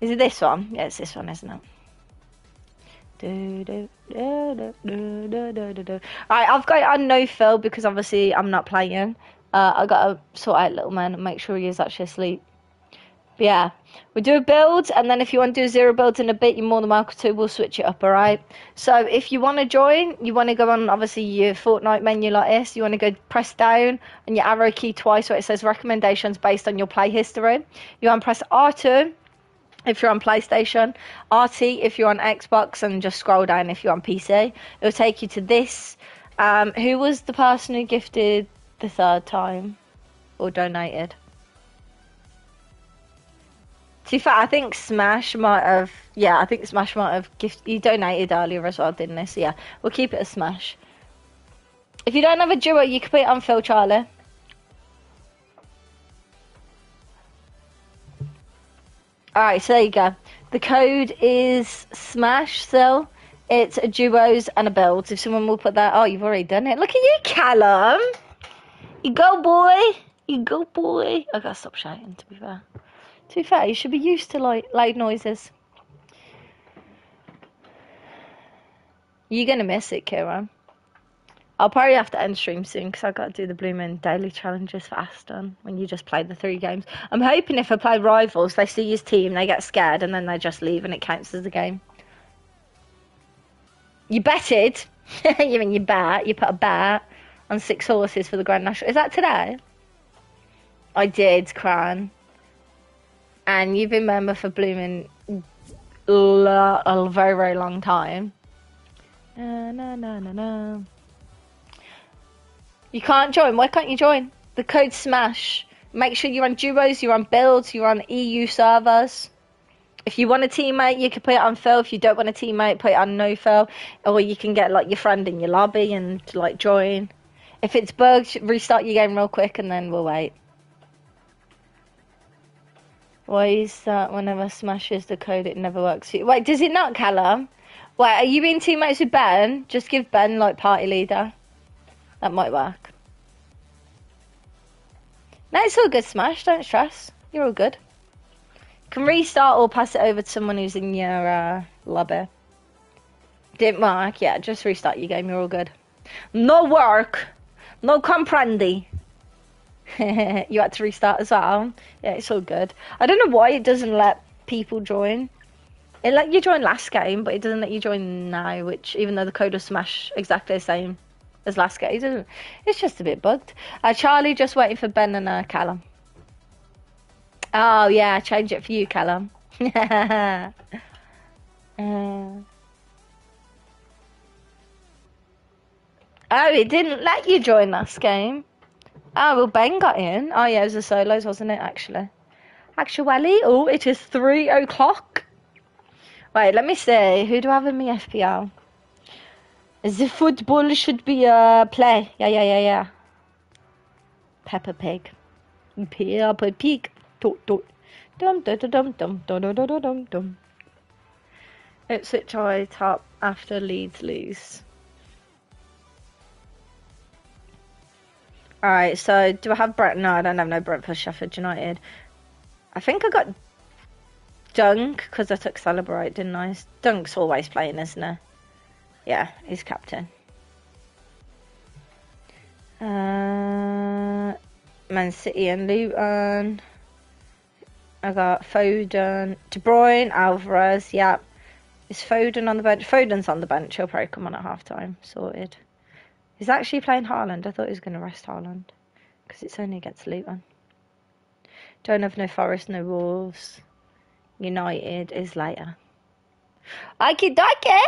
Is it this one? Yeah, it's this one, isn't it? Alright, I've got on no fill because obviously I'm not playing. Uh, I gotta sort out little man and make sure he is actually asleep. Yeah, we do a build, and then if you want to do zero builds in a bit, you're more than welcome to. We'll switch it up, alright? So if you want to join, you want to go on obviously your Fortnite menu like this. You want to go press down and your arrow key twice where it says recommendations based on your play history. You want to press R2 if you're on PlayStation, RT if you're on Xbox, and just scroll down if you're on PC. It'll take you to this. Um, who was the person who gifted the third time or donated? To be fair, I think Smash might have. Yeah, I think Smash might have gift. You donated earlier as well, didn't they? So yeah, we'll keep it a Smash. If you don't have a duo, you can put it on fill Charlie. Alright, so there you go. The code is Smash, so it's a duos and a build. If someone will put that, oh, you've already done it. Look at you, Callum. You go, boy. You go, boy. I gotta stop shouting. To be fair, to be fair, you should be used to like loud noises. You're gonna miss it, Kieran. I'll probably have to end stream soon because I've got to do the Blooming daily challenges for Aston when you just play the three games. I'm hoping if I play Rivals, they see his team, they get scared, and then they just leave and it counts as a game. You betted. <laughs> you mean you bet? You put a bet on six horses for the Grand National. Is that today? I did, Cran. And you've been member for Blooming a very, very long time. No, no, no, no, no. You can't join. Why can't you join? The code SMASH. Make sure you're on duos, you're on builds, you're on EU servers. If you want a teammate, you can put it on fill. If you don't want a teammate, put it on no fill. Or you can get like your friend in your lobby and like join. If it's bugged, restart your game real quick and then we'll wait. Why is that whenever smashes the code it never works? Wait, does it not, Callum? Wait, are you being teammates with Ben? Just give Ben like party leader. That might work. No, it's all good, Smash. Don't stress. You're all good. Can restart or pass it over to someone who's in your uh, lobby. Didn't work. Yeah, just restart your game. You're all good. No work. No comprendi. <laughs> you had to restart as well. Yeah, it's all good. I don't know why it doesn't let people join. It let you join last game, but it doesn't let you join now. Which, even though the code of Smash exactly the same as last game. It's just a bit bugged. Uh, Charlie just waiting for Ben and uh, Callum. Oh yeah, I change it for you, Callum. <laughs> uh, oh, it didn't let you join last game. Oh well, Ben got in. Oh yeah, it was the solos, wasn't it? Actually, actually, oh, it is three o'clock. Wait, let me see. Who do I have in my FPL? The football should be a play. Yeah, yeah, yeah, yeah. Peppa Pig. Peppa Pig. Dum dum dum dum dum dum dum dum dum. Ipswich I top after Leeds lose. Alright, so do I have Brent? No, I don't have no Brent for Sheffield United. I think I got Dunk because I took Celebrate, didn't I? Dunk's always playing, isn't he? Yeah, he's captain. Uh, Man City and Luton. I got Foden, De Bruyne, Alvarez. Yeah, is Foden on the bench? Foden's on the bench. He'll probably come on at half time. Sorted. He's actually playing Haaland. I thought he was going to rest Haaland because it's only against Luton. Don't have no Forest, no Wolves. United is later. Okie dokie.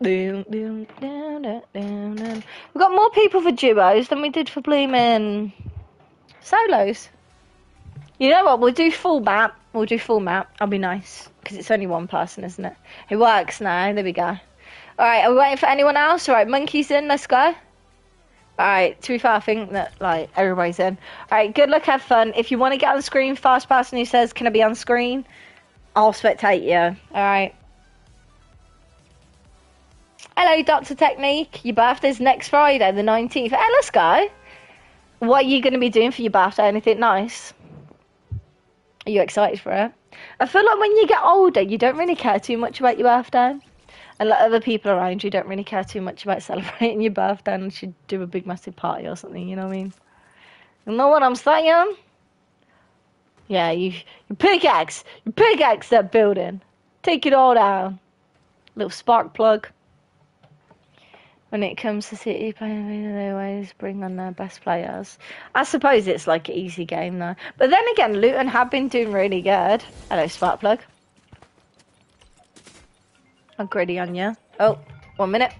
We've got more people for duos than we did for blooming solos. You know what? We'll do full map. We'll do full map. I'll be nice because it's only one person, isn't it? It works now. There we go. All right. Are we waiting for anyone else? All right. Monkeys in. Let's go. All right. To be fair, I think that like everybody's in. All right. Good luck. Have fun. If you want to get on screen, fast person who says, "Can I be on screen?" I'll spectate you. All right. Hello, Dr. Technique. Your birthday's next Friday, the 19th. Hey, let's go. What are you going to be doing for your birthday? Anything nice? Are you excited for it? I feel like when you get older, you don't really care too much about your birthday. And like other people around you don't really care too much about <laughs> celebrating your birthday and should do a big massive party or something, you know what I mean? You know what I'm saying? Yeah, you, pickaxe, you pickaxe that building. Take it all down. Little spark plug when it comes to City playing, they always bring on their best players. I suppose it's like an easy game though. But then again, Luton have been doing really good. Hello, Sparkplug. Uncle Daddy on ya. Oh, one minute.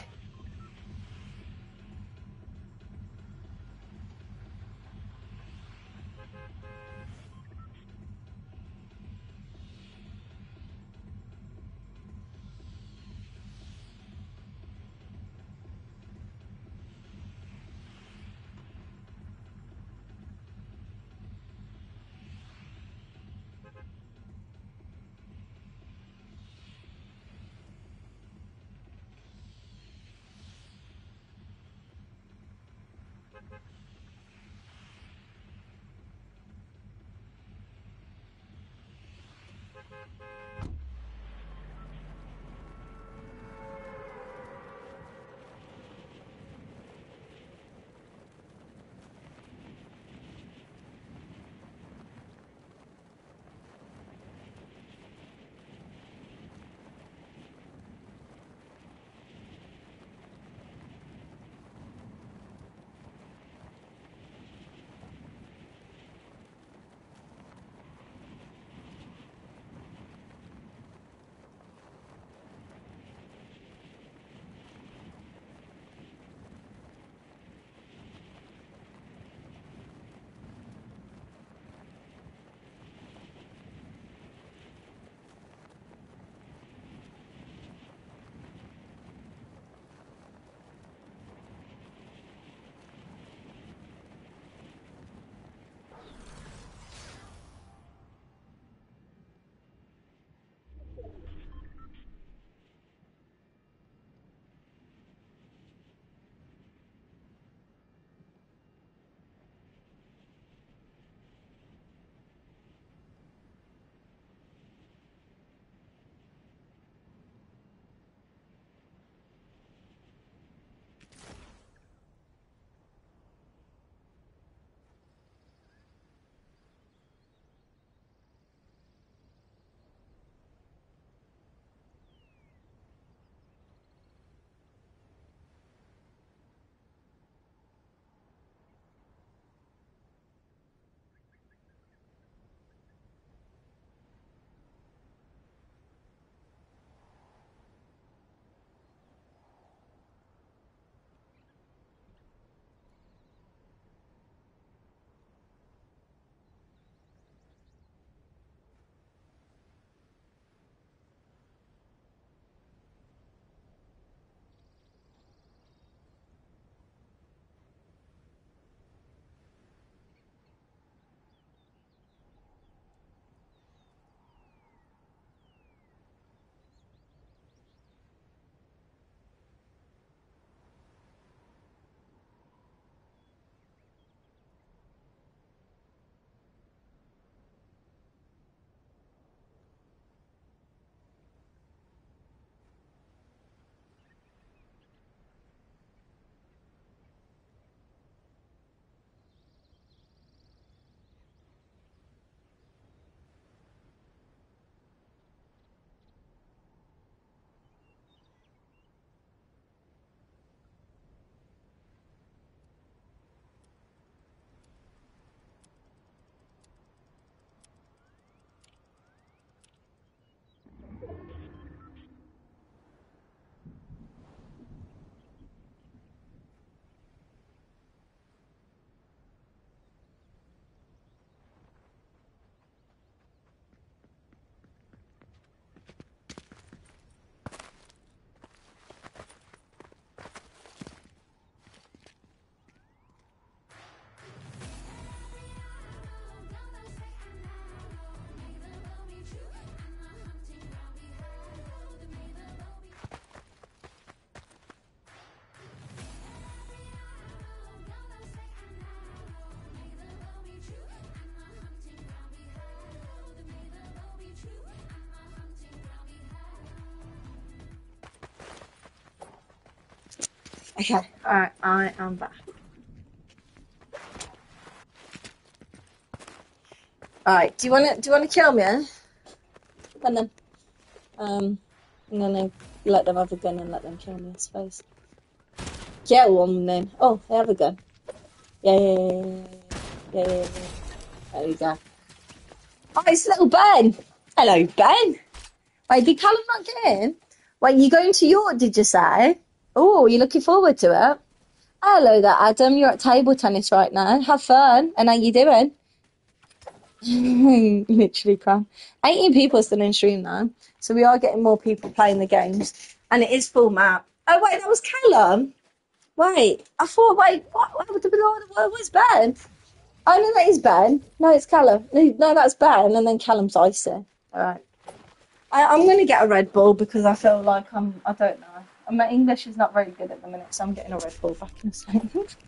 Okay, alright, I am back. Alright, do you wanna do you wanna kill me? Eh? And then um and then I let them have a gun and let them kill me, I suppose. Kill one then. Oh, they have a gun. Yeah, yeah, yeah, yeah. There we go. Oh, it's little Ben. Hello, Ben. Wait, did Callum not get in? Wait, you going to York, did you say? Oh, you're looking forward to it? Hello there, Adam. You're at table tennis right now. Have fun. And how you doing? <laughs> Literally, cram. 18 people still in stream now. So we are getting more people playing the games. And it is full map. Oh, wait, that was Callum. Wait, I thought, wait, what? What, what, what was Ben? Oh, no, that is Ben. No, it's Callum. No, no that's Ben. And then Callum's Icy. All right. I, I'm going to get a Red Bull because I feel like I'm, I don't know. My English is not very good at the minute, so I'm getting a Red Bull back in a second. <laughs>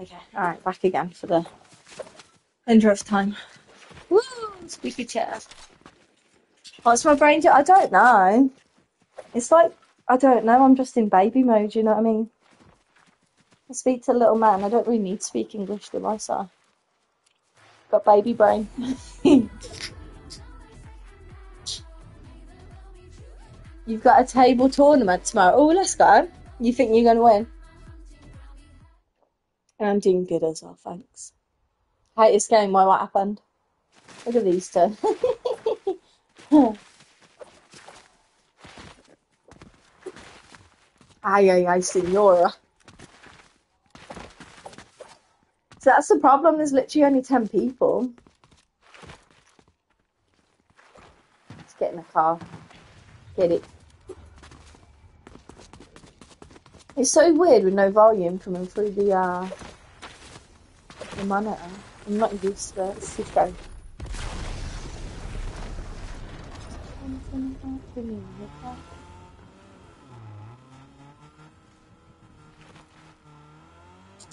Okay, alright, back again for the hundredth time. Woo! Squeaky chair. What's my brain do? I don't know. It's like, I don't know, I'm just in baby mode, you know what I mean? I speak to little man, I don't really need to speak English to myself. Got baby brain. <laughs> You've got a table tournament tomorrow. Oh, let's go. You think you're going to win? I'm doing good as well, thanks. Hate game. Why? What happened? Look at these two. <laughs> ay, ay, ay, senora. So that's the problem. There's literally only 10 people. Let's get in the car. Get it. It's so weird with no volume coming through the uh, the monitor. I'm not used to it. Too strange.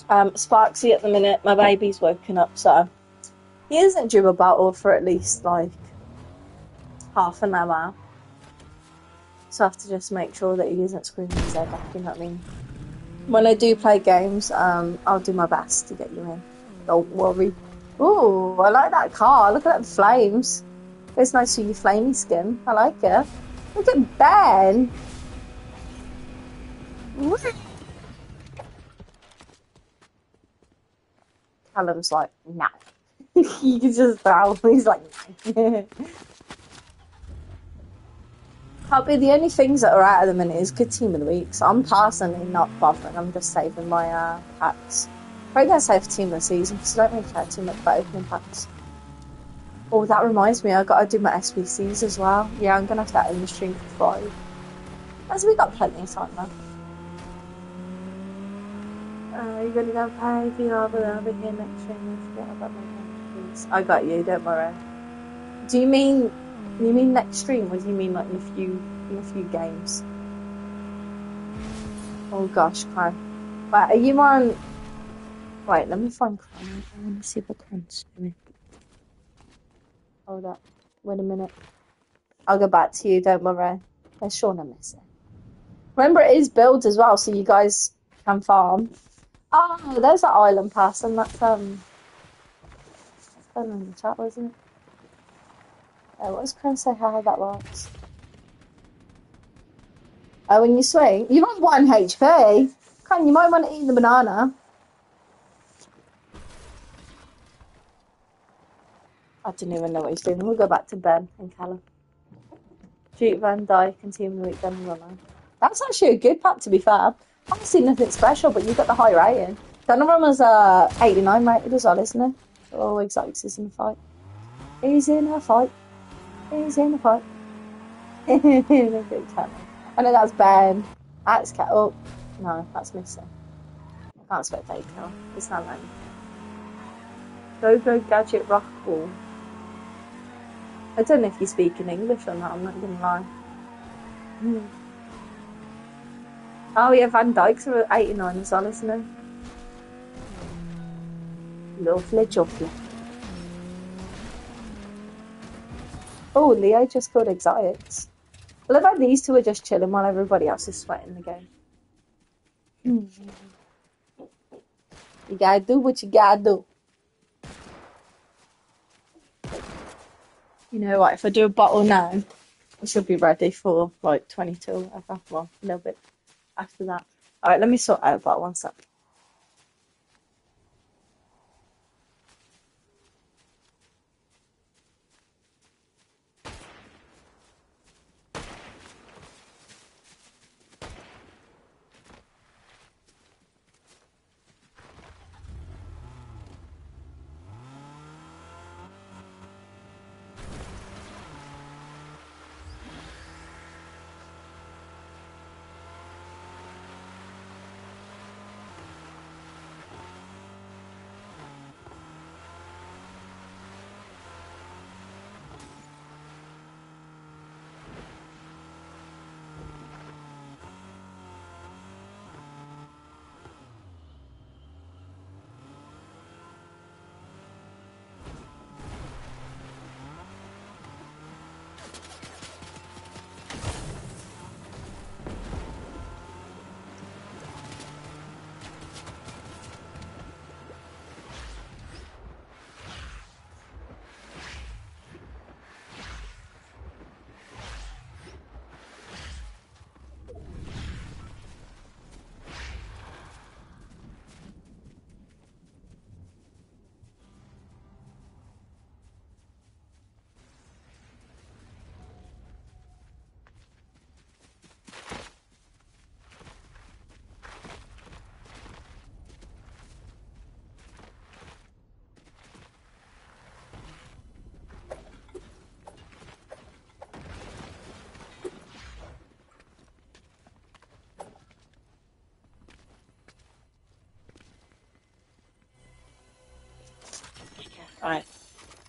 Um, Sparksy at the minute, my baby's woken up, so he isn't due a bottle for at least like half an hour. So I have to just make sure that he isn't screaming his head back, you know what I mean? When I do play games, um, I'll do my best to get you in. Don't worry. Ooh, I like that car. Look at that flames. It's nice for your flamey skin. I like it. Look at Ben. <laughs> Callum's like, no. you <laughs> can just tell. <laughs> He's like, Probably the only things that are out at the minute is good team of the week. So I'm personally not bothering. I'm just saving my uh, packs. Probably gonna save team of the season because I don't really care too much about opening packs. Oh, that reminds me, I gotta do my SBCs as well. Yeah, I'm gonna have that in the stream for five. As we got plenty of time now. Uh, you're gonna go play VR, but I'll be here next stream. Forget about my please. I got you. Don't worry. Do you mean you mean next stream, or do you mean like in a few in a few games? Oh gosh, crime. But are you on? Right, let me find crime. I want to see what crime's doing. Hold up. Wait a minute. I'll go back to you. Don't worry. There's Shauna missing. Remember, it is build as well, so you guys can farm. Oh, there's that island pass, and that's um. That's done in the chat, wasn't it? What was trying say how that works? Oh, when you swing, you have got one HP. Can you might want to eat the banana. I don't even know what he's doing. We'll go back to Ben and Callum. Shoot Van Dijk and Team of the Week Ben Runner. That's actually a good pack to be fair. I haven't seen nothing special, but you've got the high rating. Donovan's uh 89 rated as well, isn't it? Oh, Exotics is in the fight. He's in a fight. He's in the fight. <laughs> I know that's Ben. That's cat. Oh, no, that's missing. I can't expect that. It's not like Go Go Gadget Rock Ball. I don't know if you speak in English or not, I'm not gonna lie. Hmm. Oh yeah, Van are 89 as well, isn't it? Lovely, lovely. Oh, Leo just killed Exotics. I love how these two are just chilling while everybody else is sweating the game. You gotta do what you gotta do. You know what, if I do a bottle now, it should be ready for like 22, I well, a little bit after that. Alright, let me sort out bottle one sec.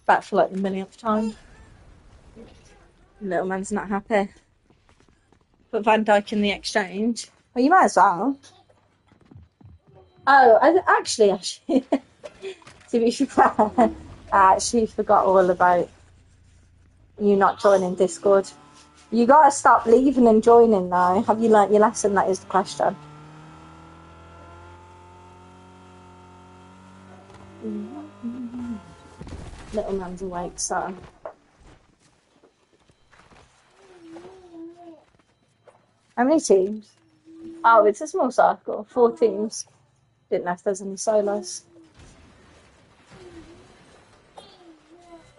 Back for like the millionth time. Little man's not happy. Put Van Dijk in the exchange. Well, you might as well. Oh, I, actually, actually, <laughs> to be fair, I actually forgot all about you not joining Discord. You gotta stop leaving and joining now. Have you learnt your lesson? That is the question. Little man's awake, so. How many teams? Oh, it's a small circle. Four teams. Didn't know if there's any solos.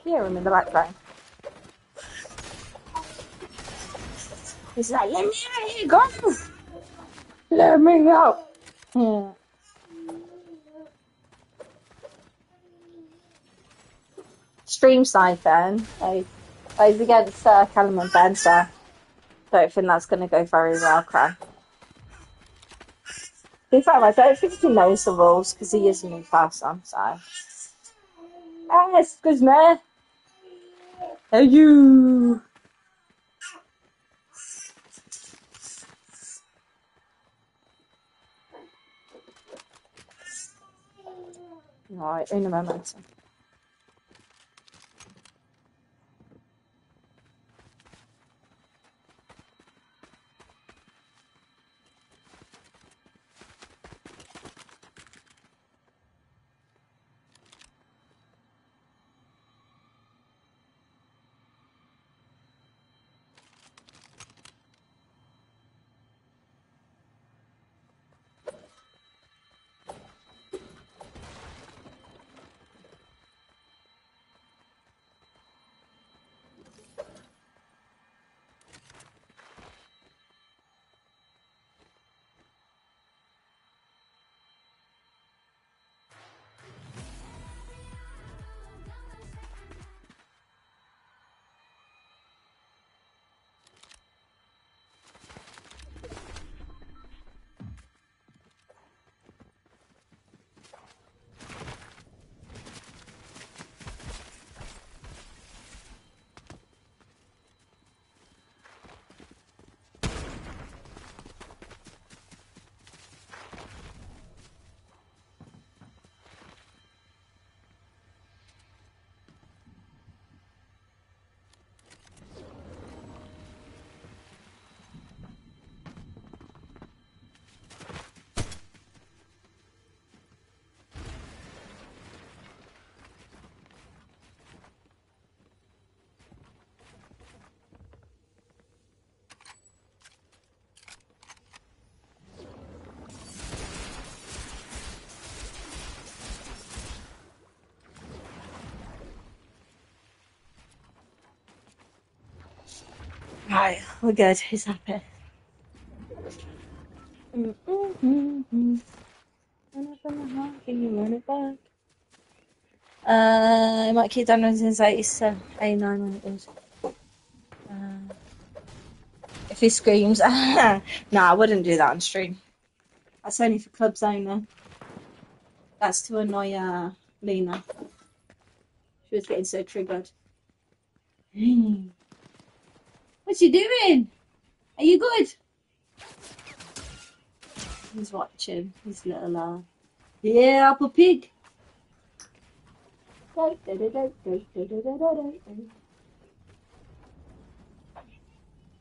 Hear him in the background. He's like, let me out here, go! Let me out! Yeah. Stream Siphon. Like, plays against uh, Callum and Benster. Don't think that's going to go very well, Craig. In fact, I don't think he knows the rules because he is a new person, so. Ah, excuse me. Hey, you. Right, in a moment. We're good. He's happy. Back? Uh, might keep down since 87, 89 when it is. Uh, if he screams, <laughs> no, I wouldn't do that on stream. That's only for clubs only. That's to annoy uh, Lena. She was getting so triggered. What you doing? Are you good? He's watching his little uh Yeah, Apple Pig.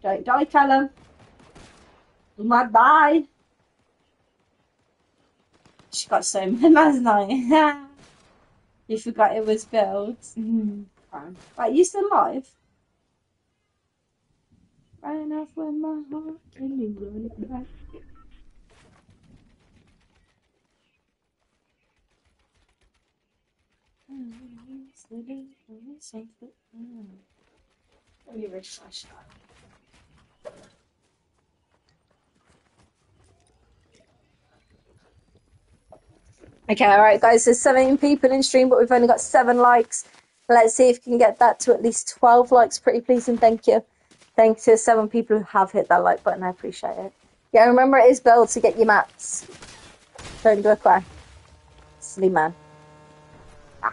Don't die, Callum. Might die. She got so mad <laughs> last night. <laughs> you forgot it was built. Mm, right, you still alive? Ran off with my heart, can you run it back? Let me refresh that. Okay, alright guys, there's 17 people in stream, but we've only got 7 likes. Let's see if we can get that to at least 12 likes, pretty please, and thank you. Thanks to seven people who have hit that like button. I appreciate it. Yeah, remember it is build to get your mats. Don't do a cry. Silly man. Ah.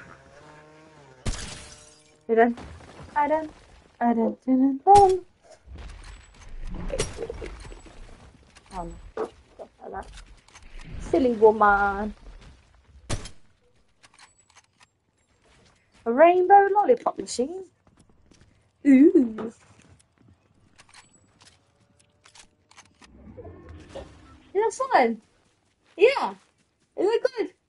Dun, I dun, I dun, dun, dun. Oh no. Silly woman. A rainbow lollipop machine. Ooh. Is that fun? Yeah. It good? <laughs>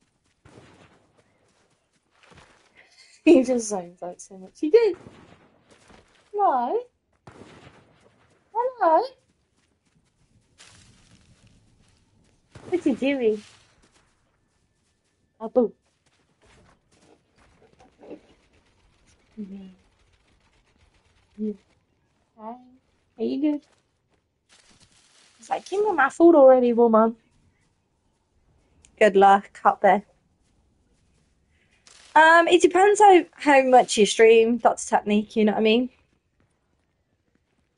He just zones out so much. You did. Hello. Hello. What's you doing? Oh, boo. Yeah. Yeah. Hi. Are you good? It's like, give me my food already, woman. Good luck up there. Um, it depends how how much you stream. That's technique, you know what I mean?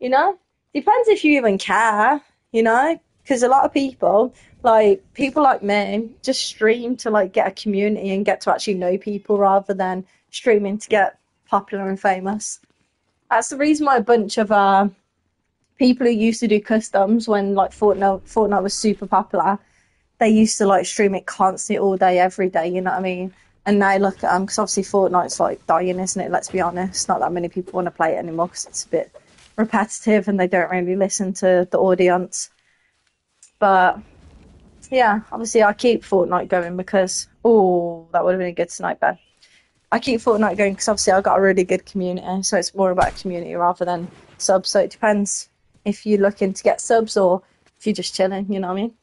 You know? Depends if you even care, you know? Because a lot of people, like people like me, just stream to like get a community and get to actually know people rather than streaming to get popular and famous. That's the reason why a bunch of uh, people who used to do customs when like Fortnite Fortnite was super popular, they used to like stream it constantly all day, every day. You know what I mean? And now look at them um, because obviously Fortnite's like dying, isn't it? Let's be honest. Not that many people want to play it anymore because it's a bit repetitive and they don't really listen to the audience. But yeah, obviously I keep Fortnite going because oh, that would have been a good sniper. I keep Fortnite going because obviously I've got a really good community, so it's more about community rather than subs. So it depends if you're looking to get subs or if you're just chilling. You know what I mean?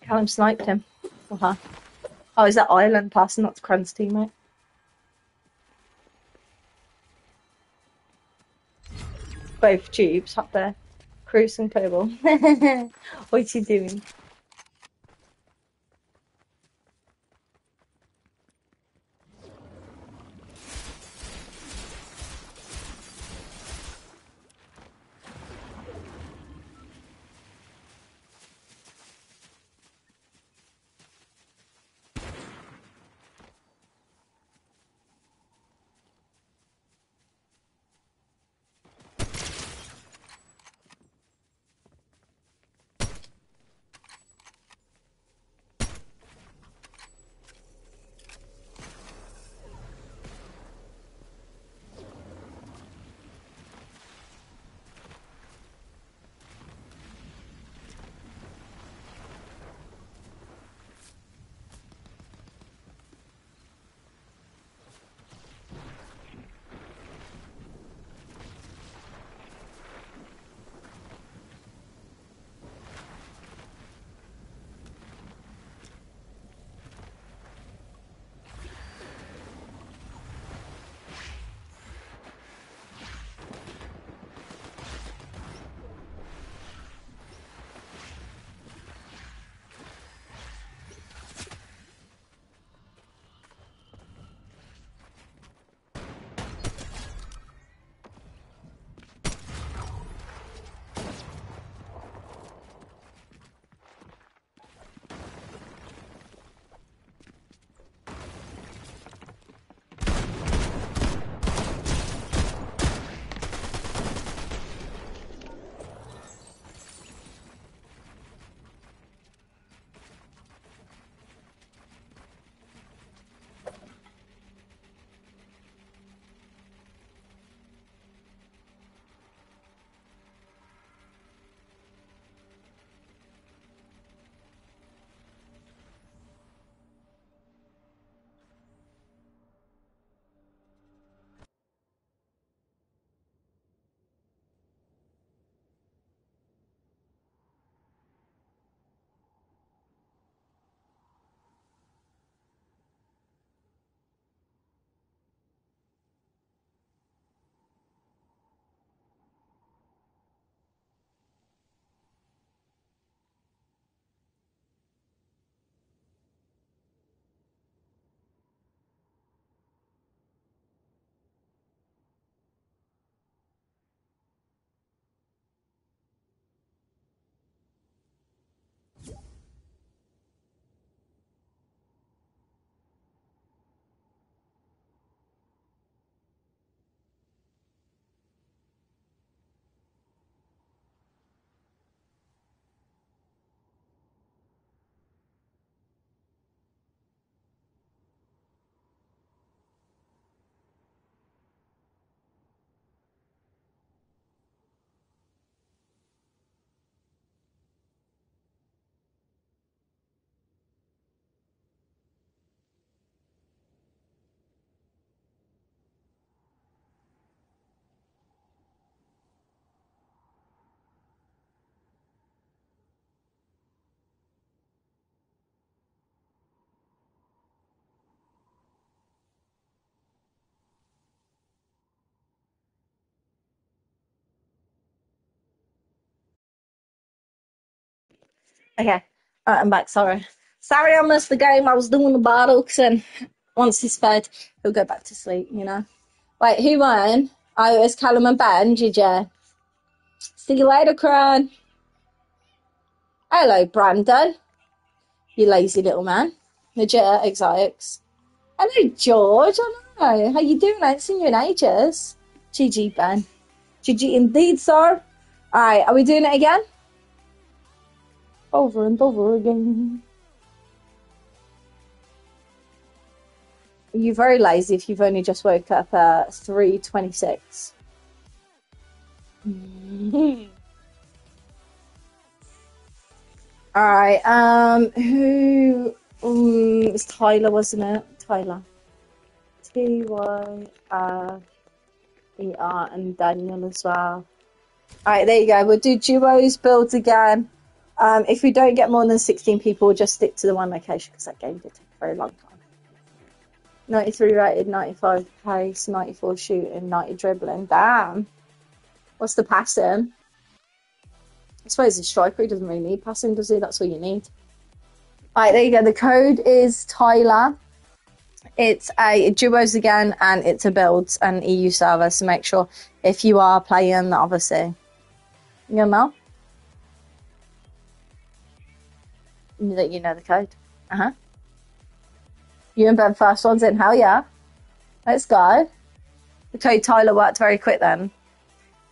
Callum sniped him. Oh, is that Ireland passing? That's Crunt's teammate. Both tubes up there. Cruz and Cobble. <laughs> what are you doing? Okay, alright, I'm back. Sorry. Sorry I missed the game. I was doing the bottles, and once he's fed, he'll go back to sleep, you know? Wait, who won? Oh, it was Callum and Ben, GJ. See you later, Cran. Hello, Brandon. You lazy little man. Legit exotics. Hello, George. Hello. How you doing? I ain't seen you in ages. GG, Ben. GG indeed, sir. Alright, are we doing it again? Over and over again. You're very lazy if you've only just woke up at 3.26. <laughs> Alright, um, who, um, it's Tyler, wasn't it? Tyler. T-Y-R-E-R and Daniel as well. Alright, there you go. We'll do duos, builds again. Um, if we don't get more than 16 people, just stick to the one location because that game did take a very long time. 93 rated, 95 pace, 94 shooting, 90 dribbling. Damn. What's the passing? I suppose the striker he doesn't really need passing, does he? That's all you need. Alright, there you go. The code is Tyler. It's a duos again, and it's a builds and EU server. So make sure if you are playing, obviously, you know, that you know the code. Uh huh. You and Ben first ones in. Hell yeah. Let's go. The code Tyler worked very quick then.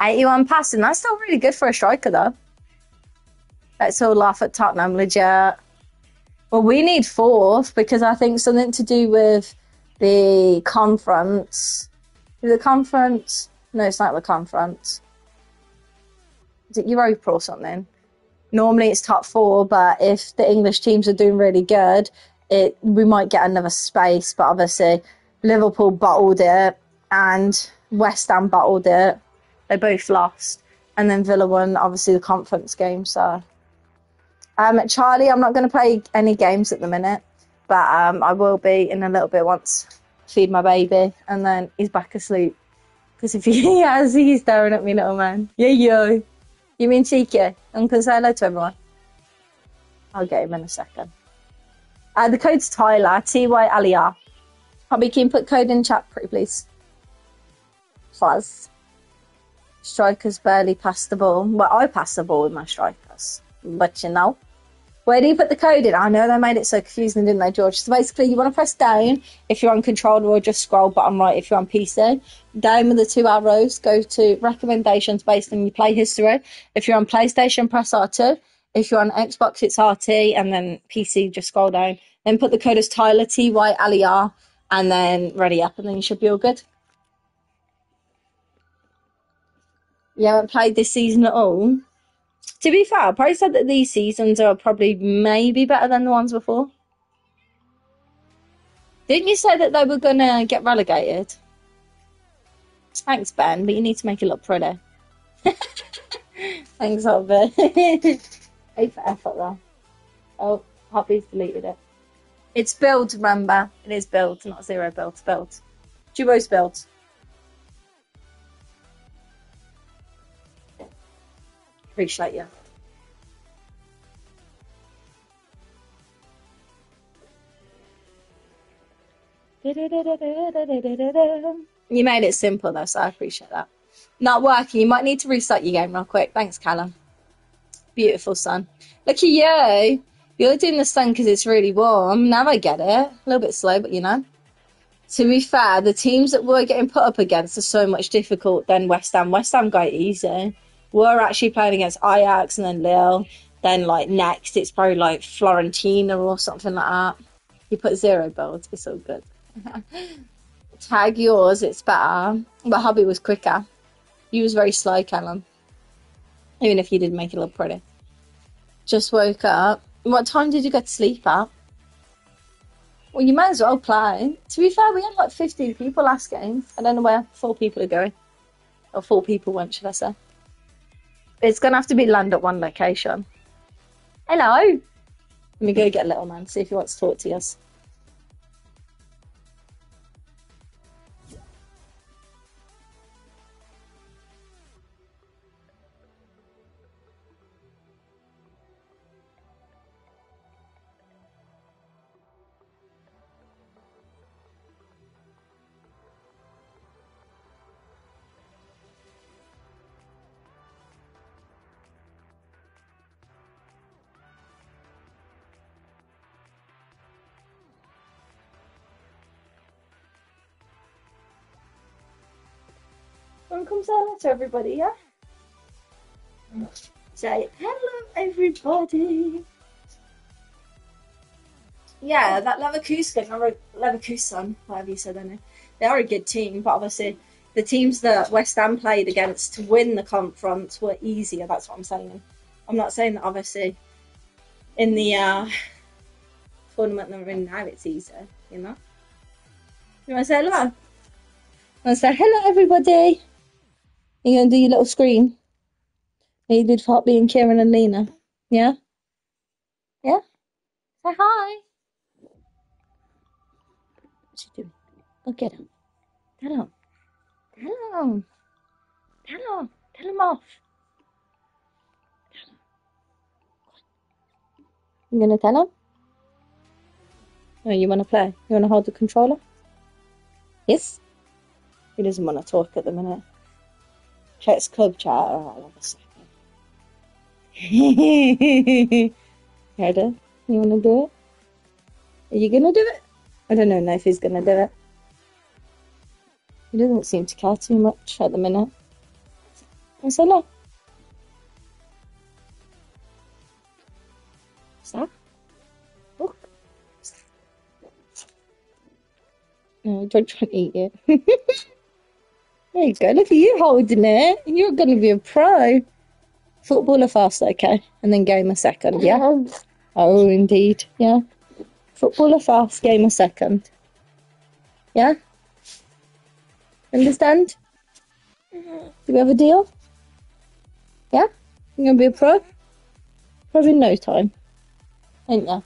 81 passing. That's still really good for a striker though. Let's all laugh at Tottenham, legit. Well, we need fourth because I think something to do with the conference. The conference? No, it's not the conference. Is it Europa or something? Normally it's top four, but if the English teams are doing really good, it we might get another space. But obviously, Liverpool bottled it and West Ham bottled it. They both lost, and then Villa won obviously the conference game. So um, Charlie, I'm not going to play any games at the minute, but um, I will be in a little bit once feed my baby, and then he's back asleep. Because if he <laughs> has, he's staring at me, little man. Yeah, yo. You mean cheeky? I'm going to say hello to everyone. I'll get him in a second. Uh, the code's Tyler, T Y L E R. Hobby, can put code in chat, pretty please? Fuzz. Strikers barely pass the ball. Well, I pass the ball with my strikers. But you know. Where do you put the code in? I know they made it so confusing, didn't they, George? So basically, you want to press down if you're on controller or just scroll bottom right if you're on PC. Down with the two arrows, go to recommendations based on your play history. If you're on PlayStation, press R2. If you're on Xbox, it's RT, and then PC, just scroll down. Then put the code as Tyler, T Y L E R, and then ready up, and then you should be all good. You haven't played this season at all? To be fair, I probably said that these seasons are probably maybe better than the ones before. Didn't you say that they were to get relegated? Thanks, Ben, but you need to make it look pretty. <laughs> Thanks, Hobby. <laughs> A for effort, though. Oh, Hobby's deleted it. It's build, remember. It is build, not zero build. Build. Duo's build. Appreciate you. You made it simple though, so I appreciate that. Not working. You might need to restart your game real quick. Thanks, Callum. Beautiful sun. Look at you. You're doing the sun because it's really warm. Now I get it. A little bit slow, but you know. To be fair, the teams that we're getting put up against are so much difficult than West Ham. West Ham got easy. We're actually playing against Ajax and then Lille. Then like next, it's probably like Fiorentina or something like that. You put zero builds, it's all good. <laughs> Tag yours, it's better. But hubby was quicker. You was very slow, Callum. Even if you did make it look pretty. Just woke up. What time did you go to sleep at? Well, you might as well play. To be fair, we had like 15 people last game. I don't know where four people are going. Or four people went, should I say. It's going to have to be land at one location. Hello. Let me go get little man, see if he wants to talk to us. Hello to everybody, yeah? Say hello, everybody. Yeah, that Leverkusen, Leverkusen, whatever you said, I know. They are a good team, but obviously the teams that West Ham played against to win the conference were easier. That's what I'm saying. I'm not saying that obviously in the uh, tournament that we're in now it's easier, you know. You want to say hello? I want to say hello, everybody. You gonna do your little scream? Yeah, you did for being Kieran and Lena. Yeah? Yeah? Say hi. What's she doing? Look get him. Tell him. Tell him. Tell him. Tell him off. You gonna tell him? Oh, you wanna play? You wanna hold the controller? Yes? He doesn't want to talk at the minute. Check's club chat. Alright, a second. Ready? You wanna do it? Are you gonna do it? I don't know if he's gonna do it. He doesn't seem to care too much at the minute. What's hello? What's that? Look. No, don't try to eat it. <laughs> there you go. Look at you holding it. You're going to be a pro. Footballer first, okay, and then game a second. Yeah. <laughs> Oh, indeed. Yeah. Footballer first, game a second. Yeah. Understand? Mm-hmm. Do we have a deal? Yeah? You're gonna be a pro? Probably in no time. Ain't ya?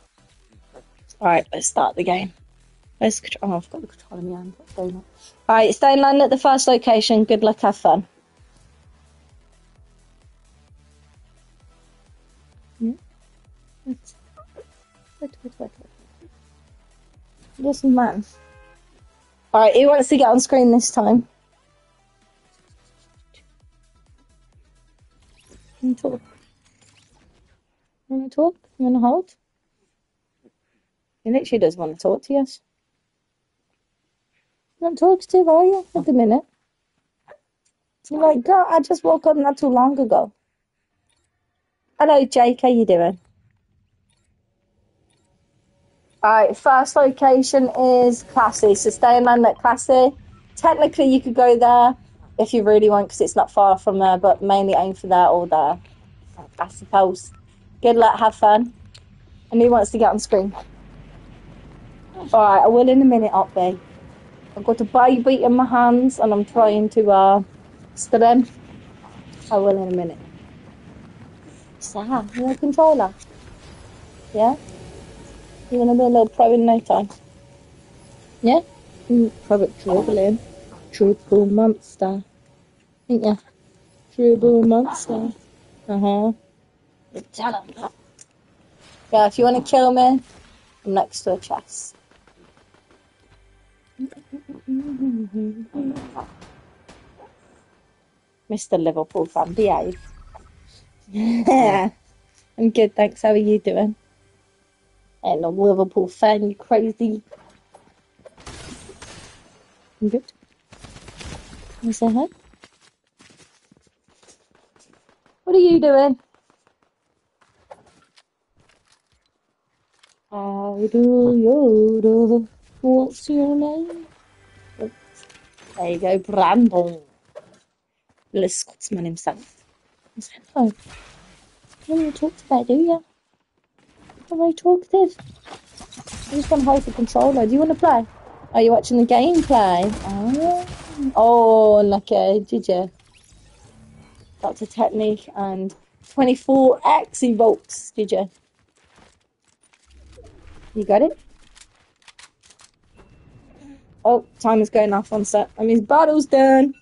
Alright, let's start the game. Let's oh, I've got the control in my hand. What's going on? Alright, stay in line at the first location. Good luck, have fun. Wait. Man. Alright, who wants to get on screen this time? You wanna talk? You wanna talk? You wanna hold? He literally does want to talk to us. Not talkative, are you? At the minute. You're like, girl, I just woke up not too long ago. Hello, Jake, how you doing? Alright, first location is Classy, so stay in line at Classy. Technically, you could go there if you really want, because it's not far from there, but mainly aim for there or there, I suppose. Good luck, have fun. And who wants to get on screen? Alright, I will in a minute, Opby. I've got a baby in my hands and I'm trying to uh, stream. I will in a minute. Sam, you a controller? Yeah? You want to be a little pro in no time? Yeah? Mm, Private Trouble Triple Monster. Ain't ya? Triple Monster. Uh huh. Tell him. Yeah, if you want to kill me, I'm next to a chest. Mr. Liverpool fan, behave. I'm good, thanks. How are you doing? And a Liverpool fan, you crazy. I'm good. Can you say hi? What are you doing? How do you do? What's your name? There you go, Brandon. Little Scotsman himself. He said, hello. You don't want to talk to that, do you? Not very talkative. You just want to hold the controller. Do you want to play? Are you watching the gameplay? Oh, oh lucky. Did you? a Technique and 24x evokes. Did you? You got it? Oh, time is going off on set. I mean, battle's done.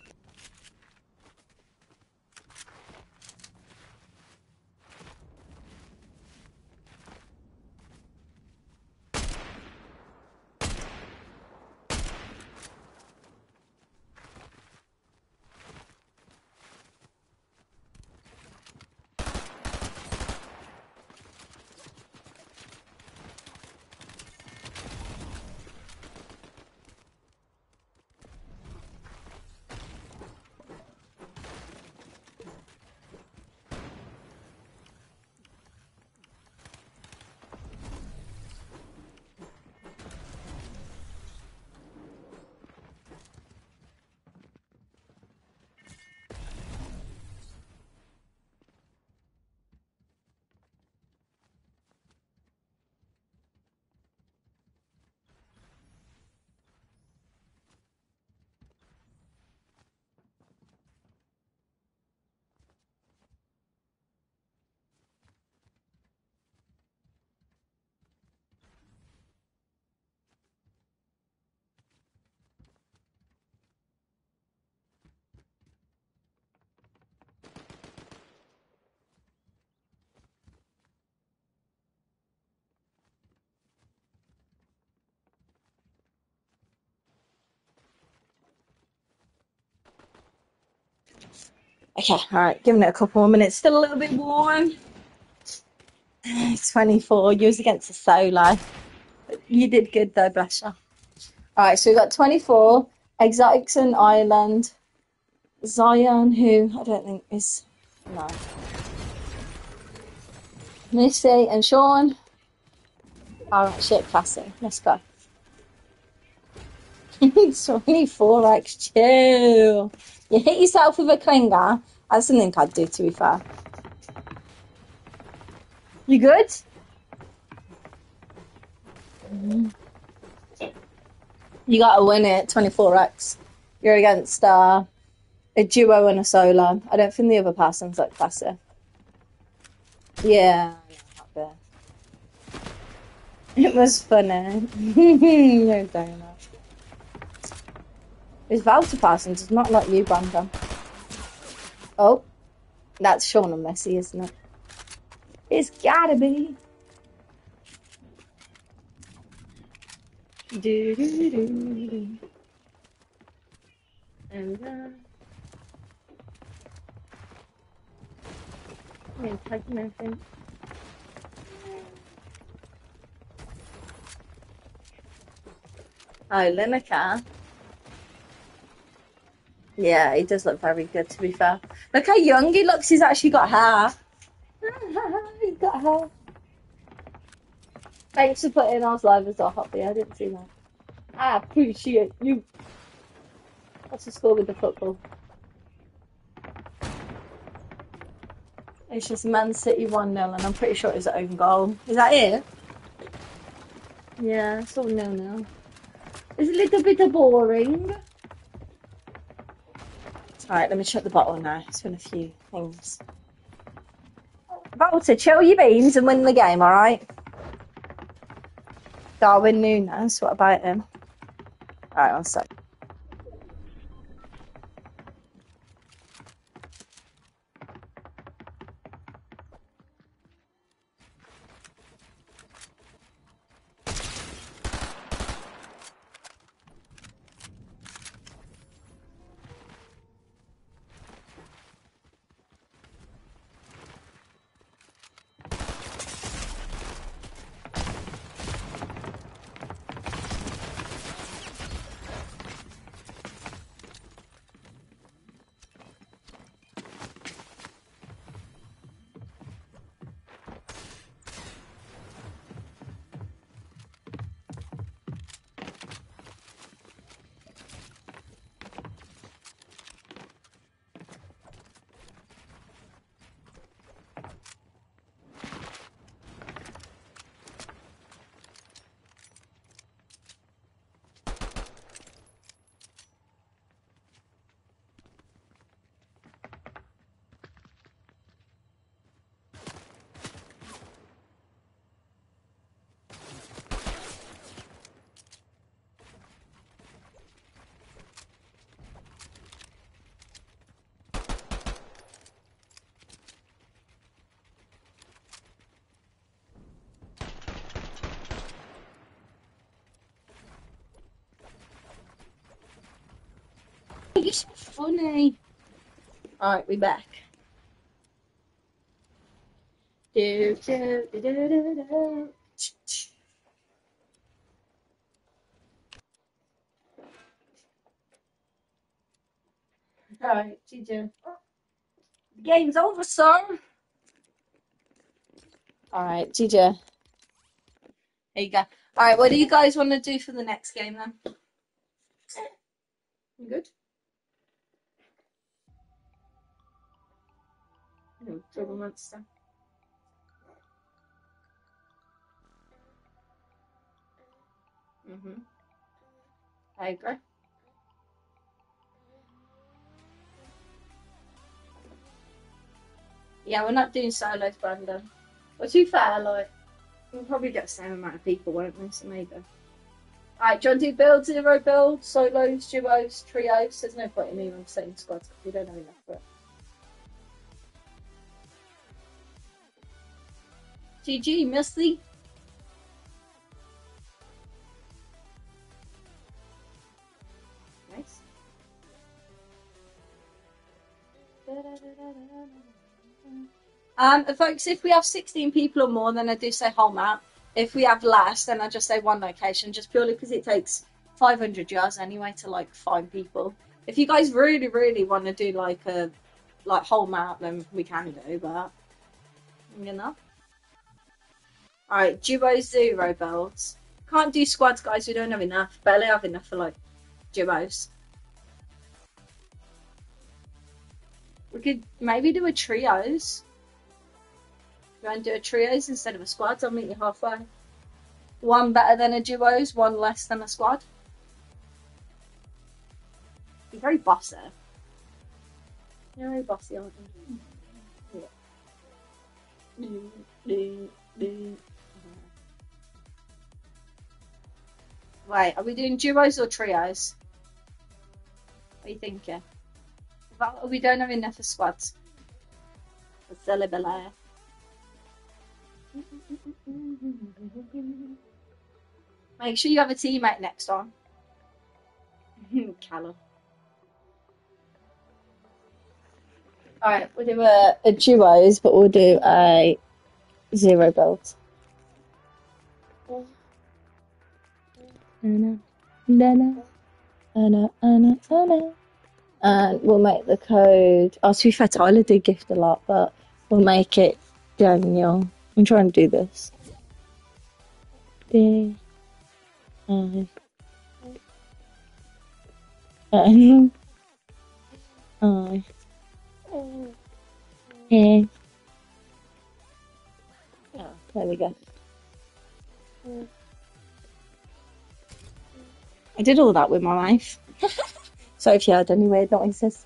Okay, alright, giving it a couple more minutes. Still a little bit warm. 24, you was against a solo. You did good though, bless you. Alright, so we've got 24, Exotics and Ireland, Zion, who I don't think is. No. Missy and Sean. Alright, shit, classic. Let's go. <laughs> 24, like, chill. You hit yourself with a clinger. That's something I'd do, to be fair. You good? You gotta win it, 24x. You're against uh, a duo and a solo. I don't think the other person's like classic. Yeah. It was funny. <laughs> You're doing it. It's Valter Parsons, it's not like you, Brandon. Oh, that's Sean and Messi, isn't it? It's gotta be. Do, do, do. And uh, I ain't touching nothing. Oh, Lineker. Yeah, he does look very good to be fair. Look how young he looks, he's actually got hair. <laughs> he's got hair. Thanks for putting us live as a hobby, I didn't see that. I appreciate you. What's the score with the football? It's just Man City 1 0, and I'm pretty sure it's own goal. Is that it? Yeah, it's all nil nil. It's a little bit of boring. Alright, let me shut the bottle now. It's been a few things. Walter, chill your beans and win the game, alright? Darwin Núñez, what about him? Alright, one sec. You're so funny. Eh? Alright, we back. Do, do, do, do, do, do. Alright, GG. Game's over, sir. Alright, GG. There you go. Alright, what do you guys want to do for the next game then? You good? Monster. Mm-hmm. I agree. Yeah, we're not doing solos, Brandon. Well, too fair, like, we'll probably get the same amount of people, won't we? So maybe. Alright, to do build, zero build, solos, duos, trios? There's no point in even saying squads because we don't know enough for it. GG, Misty. Nice. Um, folks, if we have 16 people or more, then I do say whole map. If we have less, then I just say one location, just purely because it takes 500 yards anyway to like find people. If you guys really, really want to do like a like whole map, then we can do, but you know. Alright, duo zero builds. Can't do squads, guys. We don't have enough. Barely have enough for like duos. We could maybe do a trios. You want to do a trios instead of a squad? I'll meet you halfway. One better than a duos, one less than a squad. You're very bossy. You're very bossy, aren't you? Yeah. Wait, are we doing duos or trios? What are you thinking? Well, we don't have enough for squads. Celebrate. Make sure you have a teammate next time. <laughs> Callum. Alright, we'll do a, a duos, but we'll do a zero build. Anna, Anna, Anna, Anna, Anna. And we'll make the code. Oh, to be fair, Tyler did gift a lot, but we'll make it Daniel. I'm trying to do this. D I N I A. Oh, there we go. Mm. I did all that with my life. <laughs> so if you heard any weird noises.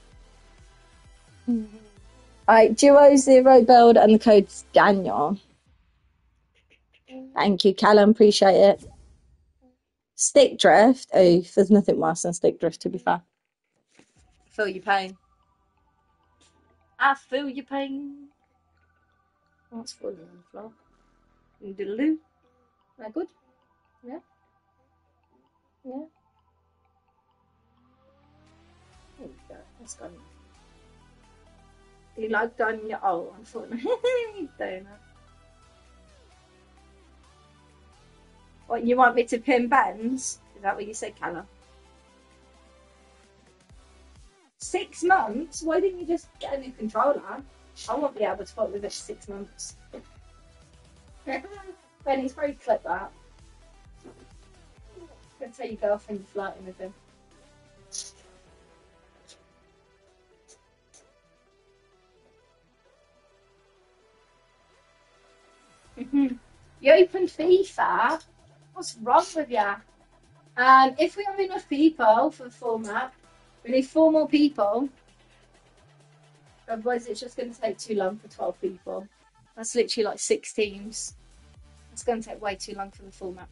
Mm-hmm. Alright, duo zero build and the code's Daniel. Thank you, Callum. Appreciate it. Stick drift. Oh, there's nothing worse than stick drift, to be fair. Feel your pain. I feel your pain. What's falling on the floor? Doodaloo. That good? Yeah? Yeah? That's. You like done your oh, I'm falling. What, you want me to pin Ben's? Is that what you said, Callum? Six months? Why didn't you just get a new controller? I won't be able to fuck with this six months. <laughs> Benny's very clip that. Go tell your girlfriend flirting with him. Mm-hmm. you opened FIFA? What's wrong with you? And if we have enough people for the full map, we need four more people. Otherwise, it's just going to take too long for 12 people. That's literally like six teams. It's going to take way too long for the full map.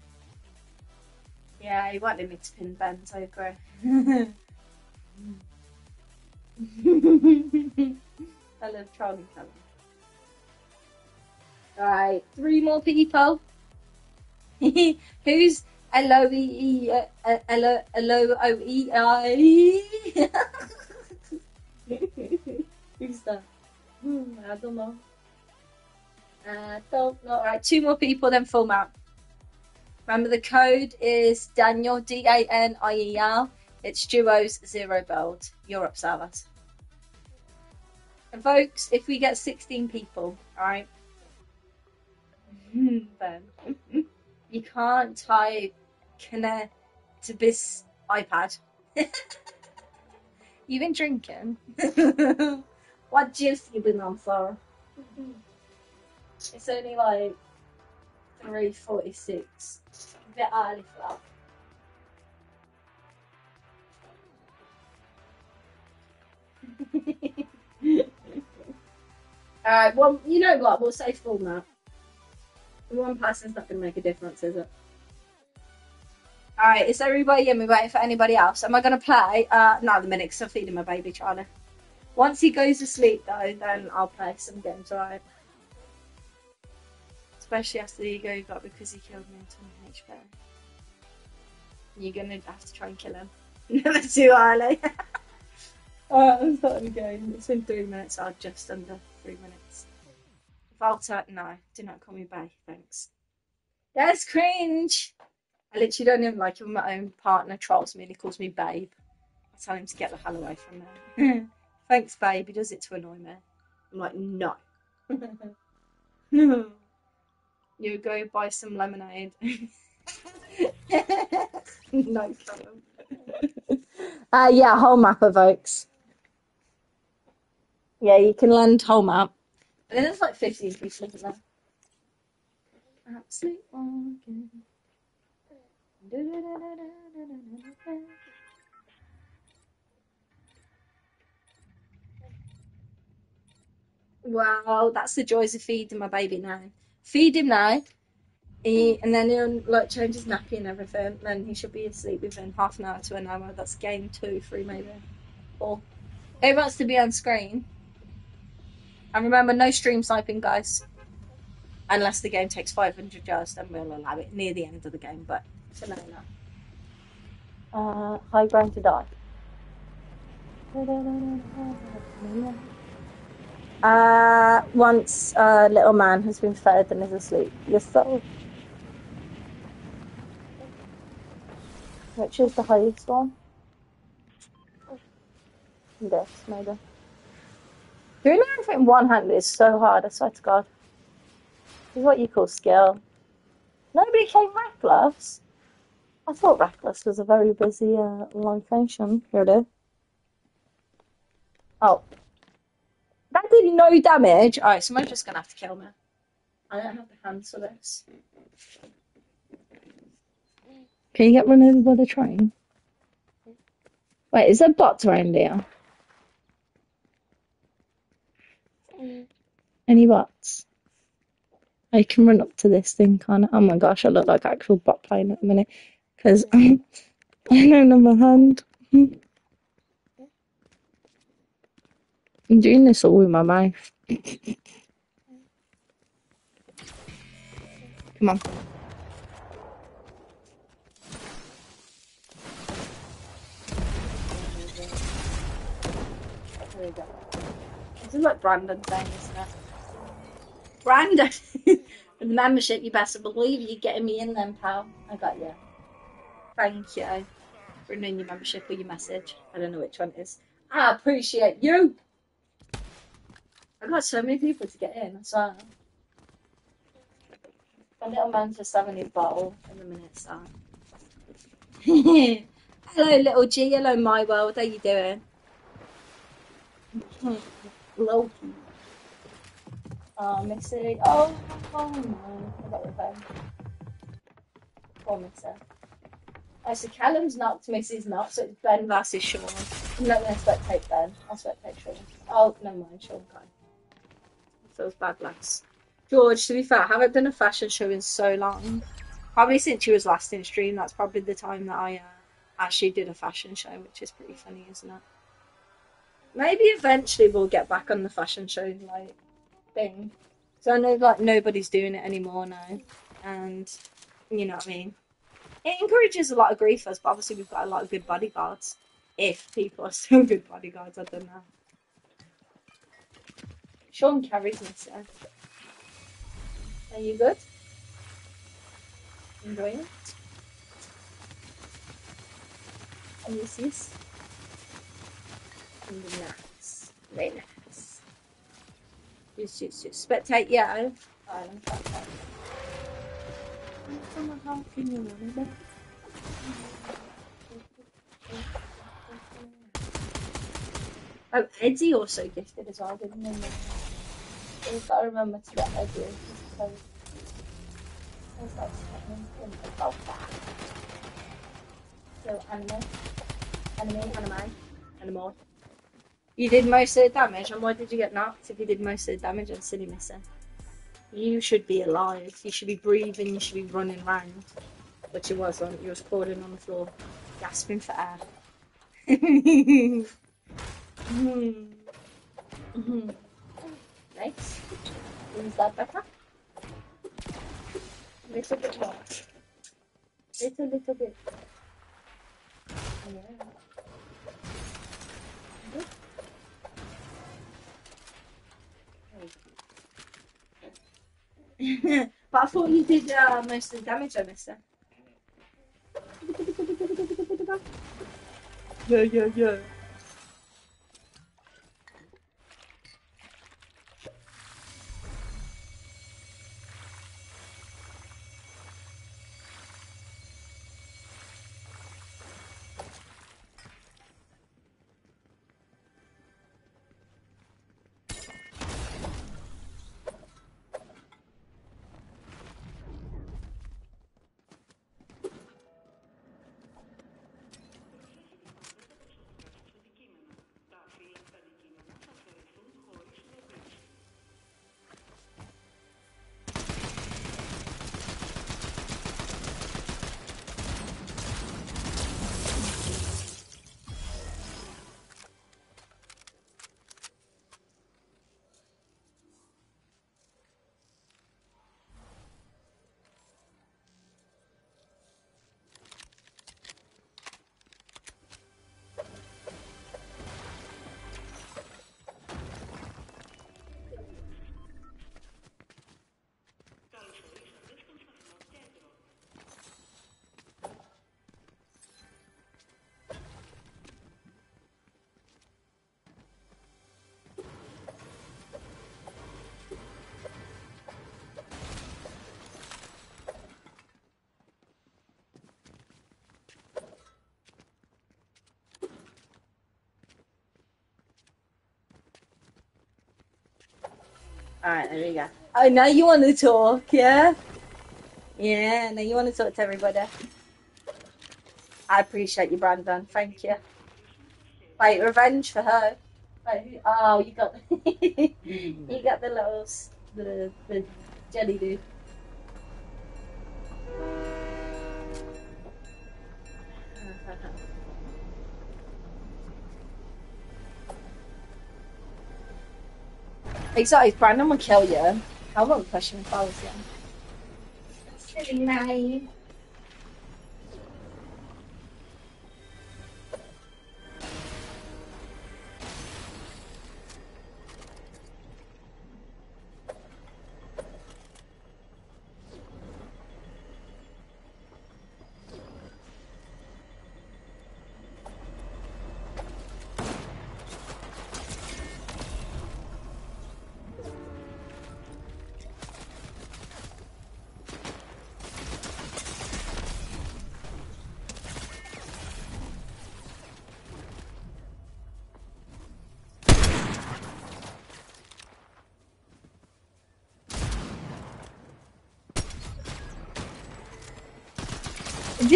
Yeah, you me to pin I agree. <laughs> I love Charlie Callum. Right, three more people. <laughs> Who's L O E E uh, L O L O E I? <laughs> Who's that? Hmm, I don't know. Uh, don't know. Right, two more people, then full map. Remember the code is Daniel D A N I E L. It's duos zero build. Europe servers. And folks, if we get 16 people, alright? Mm, then <laughs> you can't type connect to this iPad. <laughs> You've been drinking. <laughs> what juice you been on for? Mm-hmm. It's only like three forty six. A bit early for that. Alright, well, you know what? We'll say full now. One person's not going to make a difference, is it? Alright, is everybody in? We waiting for anybody else? Am I going to play? Uh, not at the minute, because I'm feeding my baby, Charlie. Once he goes to sleep, though, then I'll play some games, alright? Especially after the ego got because he killed me in 20 HP. You're going to have to try and kill him. <laughs> Never too early. <laughs> Alright, I'm starting the game. It's been three minutes, or just under three minutes. Valta, no, do not call me Bay, thanks. That's cringe. I literally don't even like when my own partner trolls me and he calls me babe. I tell him to get the hell away from me. <laughs> thanks, babe. He does it to annoy me. I'm like, no. <laughs> you go buy some lemonade. <laughs> no problem. uh, yeah, whole map of oaks. Yeah, you can land whole map. Then there's like 15 people in there. Absolute walking. Wow, that's the joys of feeding my baby now. Feed him now, he, and then he'll like change his nappy and everything. Then he should be asleep within half an hour to an hour. That's game two, three, maybe four. He wants to be on screen. And remember, no stream sniping, guys. Unless the game takes 500 yards, then we'll allow it near the end of the game. But for now, no. Uh, high ground to die. Uh, once a little man has been fed and is asleep, your soul. Which is the highest one? This, maybe. Doing everything one handed is so hard, I swear to God. This is what you call skill. Nobody came reckless. I thought reckless was a very busy uh, location. Here it is. Oh. That did no damage. Alright, someone's just gonna have to kill me. I don't have the hands for this. Can you get run over by the train? Wait, is there bots around here? Any bots? I can run up to this thing, can't I? Oh my gosh, I look like actual bot playing at the minute. Because <laughs> I don't have my hand. <laughs> I'm doing this all with my mouth. <laughs> Come on. There go. This is like Brandon thing, isn't it? Brandon! <laughs> The membership, you best believe you're getting me in then, pal. I got you. Thank you for renewing your membership or your message. I don't know which one it is. I appreciate you! I got so many people to get in, so. A little man's just having his bottle in a minute, so. <laughs> Hello, little G. Hello, my world. How are you doing? <laughs> Loki. Oh, Missy. Oh, oh no. I got phone. Poor Missy. Oh, so Callum's knocked, Missy's not, so it's Ben versus Sean. I'm not to spectate Ben. I'll spectate Sean. Oh, never mind, Sean can. Feels bad, lads. George, to be fair, I haven't done a fashion show in so long. Probably since you was last in stream, that's probably the time that I uh, actually did a fashion show, which is pretty funny, isn't it? Maybe eventually we'll get back on the fashion show like thing. So I know like nobody's doing it anymore now, and you know what I mean. It encourages a lot of griefers, but obviously we've got a lot of good bodyguards. If people are <laughs> still good bodyguards, I don't know. Sean carries me, so. Are you good? Enjoying it? Are you sis? Very nice. Yes, yes, yes. Spectate, yeah. Island you remember? Oh, Eddie also gifted as well, didn't he? We've got to remember to get Eddie. So, anime. Anime, anime, anime. You did most of the damage, and why did you get knocked if you did most of the damage on Silly Missing? You should be alive. You should be breathing. You should be running around. But you wasn't. You was crawling on the floor, gasping for air. Nice. Is that better? Little bit more. Little, little bit. Yeah. But I thought you did uh, most of the damage, I missed it. Yeah, yeah, yeah. Alright, there we go. Oh, now you want to talk, yeah? Yeah, now you want to talk to everybody. I appreciate you, Brandon. Thank you. Wait, revenge for her. Wait, oh, you got <laughs> you got the little the the jelly dude. Exactly, Brandon will kill you. I won't push him if I was.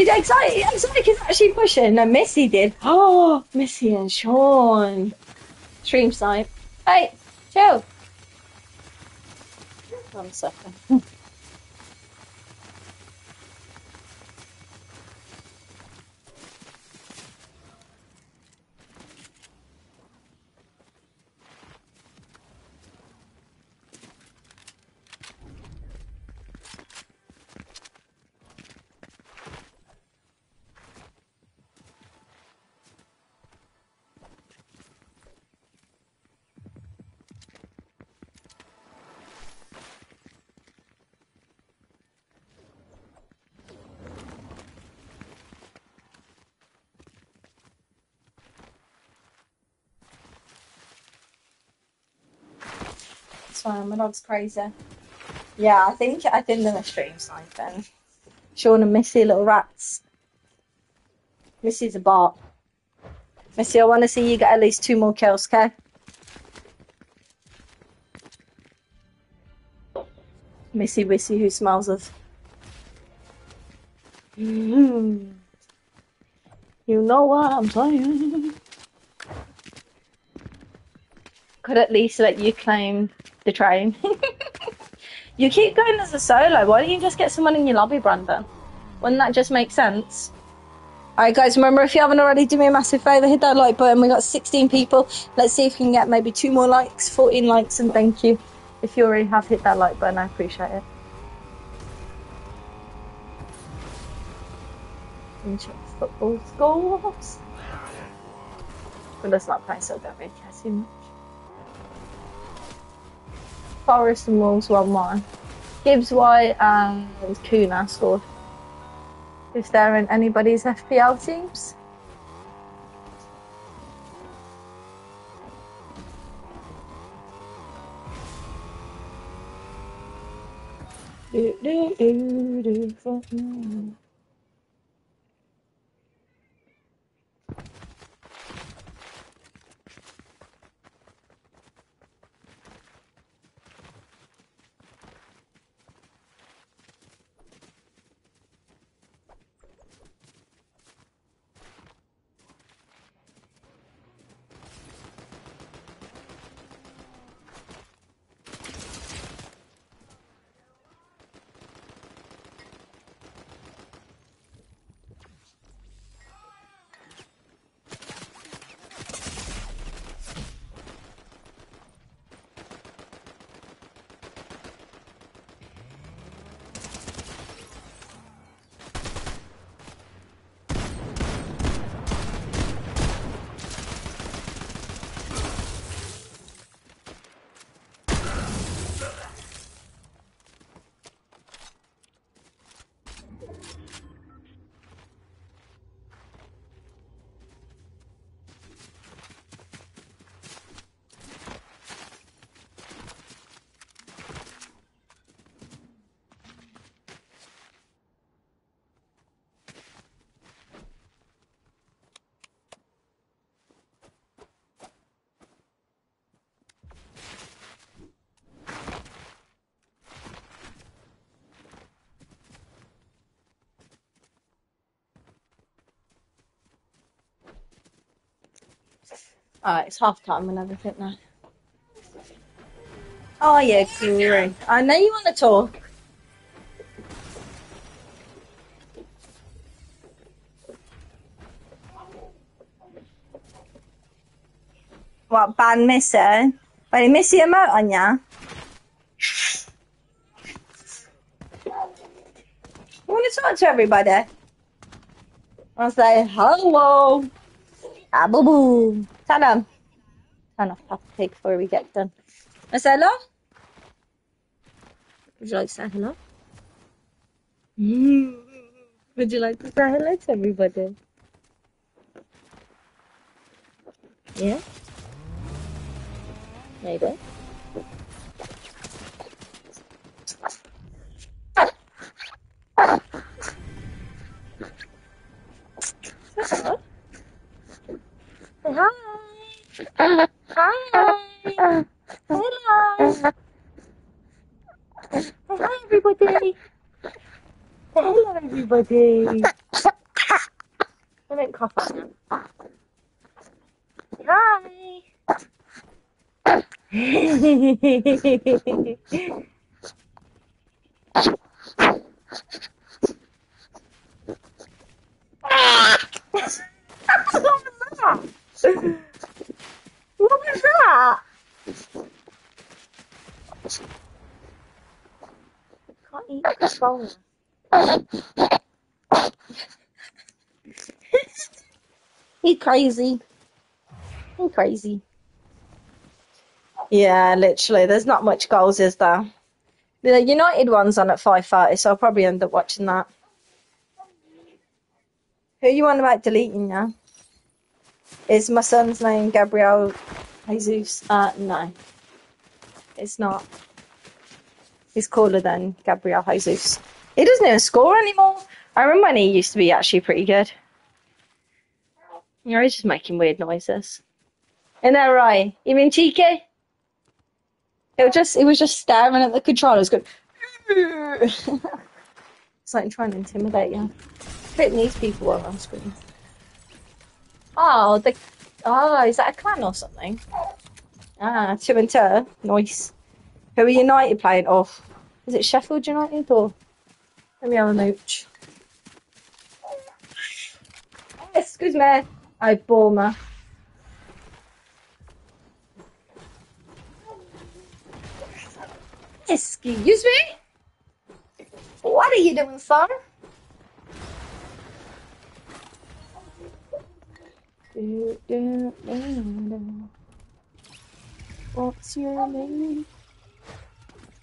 Did Exotic, Exotic is actually pushing? No, Missy did. <gasps> Oh, Missy and Sean. Stream snipe. Hey, chill. One second. Fine, my dog's crazy. Yeah, I think I think they're stream sniping. Sean and Missy, little rats. Missy's a bot. Missy, I want to see you get at least two more kills, okay? Missy Wissy, who smells of. Mm. You know what I'm saying? Could at least let you claim train. <laughs> you keep going as a solo. Why don't you just get someone in your lobby, Brandon? Wouldn't that just make sense? Alright, guys, remember if you haven't already, do me a massive favour, hit that like button. We got 16 people. Let's see if we can get maybe two more likes, 14 likes, and thank you. If you already have hit that like button, I appreciate it. Into football scores. But let's not play, so don't really care too much. Forest and Wolves 1 1. Gibbs White and Cunha scored. If they're in anybody's FPL teams. Do, do, do, do, Alright, it's half time and everything now. Oh yeah, great. I know you want to talk. What, ban Missy? Wait, Missy emote on ya? I want to talk to everybody. I'll say hello. Ah, Tell. Turn off Peppa Pig before we get done. Say hello? Would you like to say hello? <laughs> Would you like to say hello to everybody? Yeah? Maybe. Everybody. I <coughs> don't cough at them. Hi. what was that? What was that? Can't eat the controller. He crazy. He crazy. Yeah, literally. There's not much goals, is there? The United one's on at five thirty, so I'll probably end up watching that. Who you on about deleting now? Is my son's name Gabriel Jesus? Uh, no, it's not. He's cooler than Gabriel Jesus. He doesn't even score anymore. I remember when he used to be actually pretty good. You know, he's just making weird noises. Isn't that right? You mean cheeky? It was just, it was just staring at the controllers, going. <laughs> it's like trying to intimidate you. Hitting these people are on screen. Oh, the, oh, is that a clan or something? Ah, two and two. Nice. Who are United playing? off? is it Sheffield United or? Let me have a mooch. Excuse me. I boomer. Excuse me? What are you doing, sir? What's your name?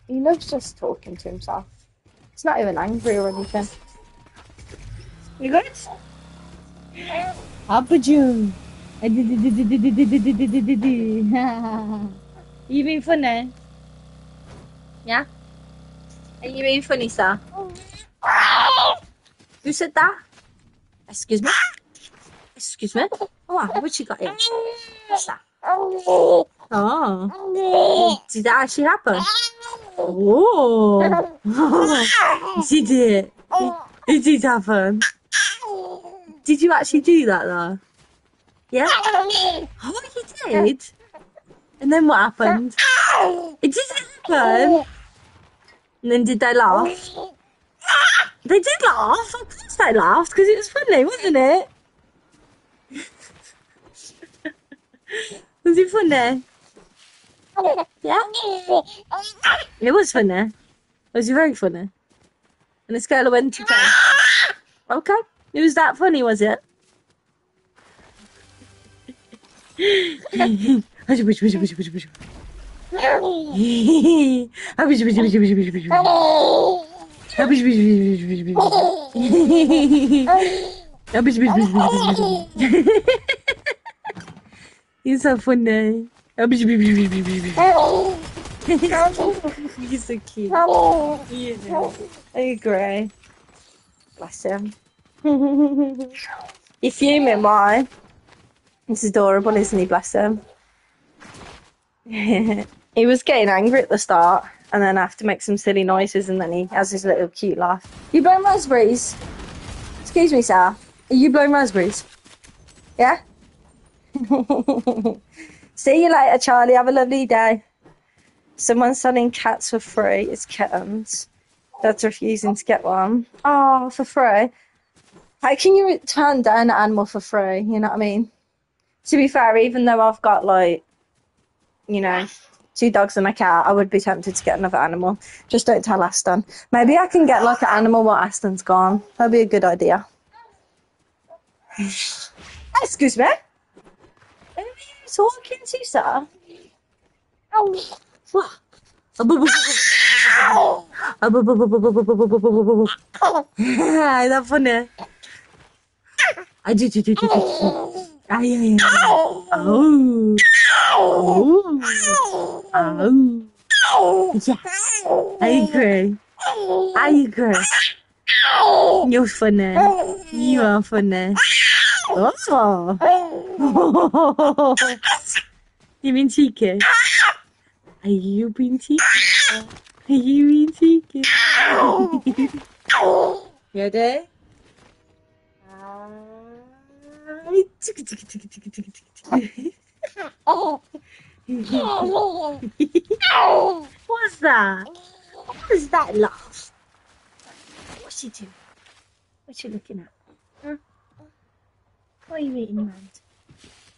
He loves just talking to himself. He's not even angry or anything. You good? Papa June. you being funny? Yeah? Are you being funny, sir? Who said that? Excuse me? Excuse me? Oh, what you got here? What's that? Oh. Did that actually happen? Oh. did it? It did happen. Did you actually do that though? Yeah? Oh, you did? And then what happened? It didn't happen. And then did they laugh? They did laugh. Of course they laughed because it was funny, wasn't it? was it funny? Yeah? It was funny. It was very funny. And the scale of 1 to 10. Okay. It was that funny, was it? You're so funny. He's so cute. Yeah. I agree. Bless him. You're fuming, why? It's adorable, isn't he? Bless him. <laughs> he was getting angry at the start, and then I have to make some silly noises, and then he has his little cute laugh. You blowing raspberries? Excuse me, sir. Are you blowing raspberries? Yeah? <laughs> See you later, Charlie. Have a lovely day. Someone's selling cats for free. It's kittens. Dad's refusing to get one. Oh, for free. How can you turn down an animal for free? You know what I mean? To be fair, even though I've got like, you know, two dogs and a cat, I would be tempted to get another animal. Just don't tell Aston. Maybe I can get like an animal while Aston's gone. That'd be a good idea. <sighs> Excuse me? Who are you talking to, sir? <laughs> What? Is that funny? I do, do, do, do, do. Ay, ay, ay. Oh. Oh. Oh. Yes. I agree. I agree. You're funny. You are funny. Oh. you mean cheeky? Are you being cheeky? Are you being cheeky? <laughs> Ready? What's that? What is that laugh? What's she doing? What's she looking at? Huh? What are you eating, man?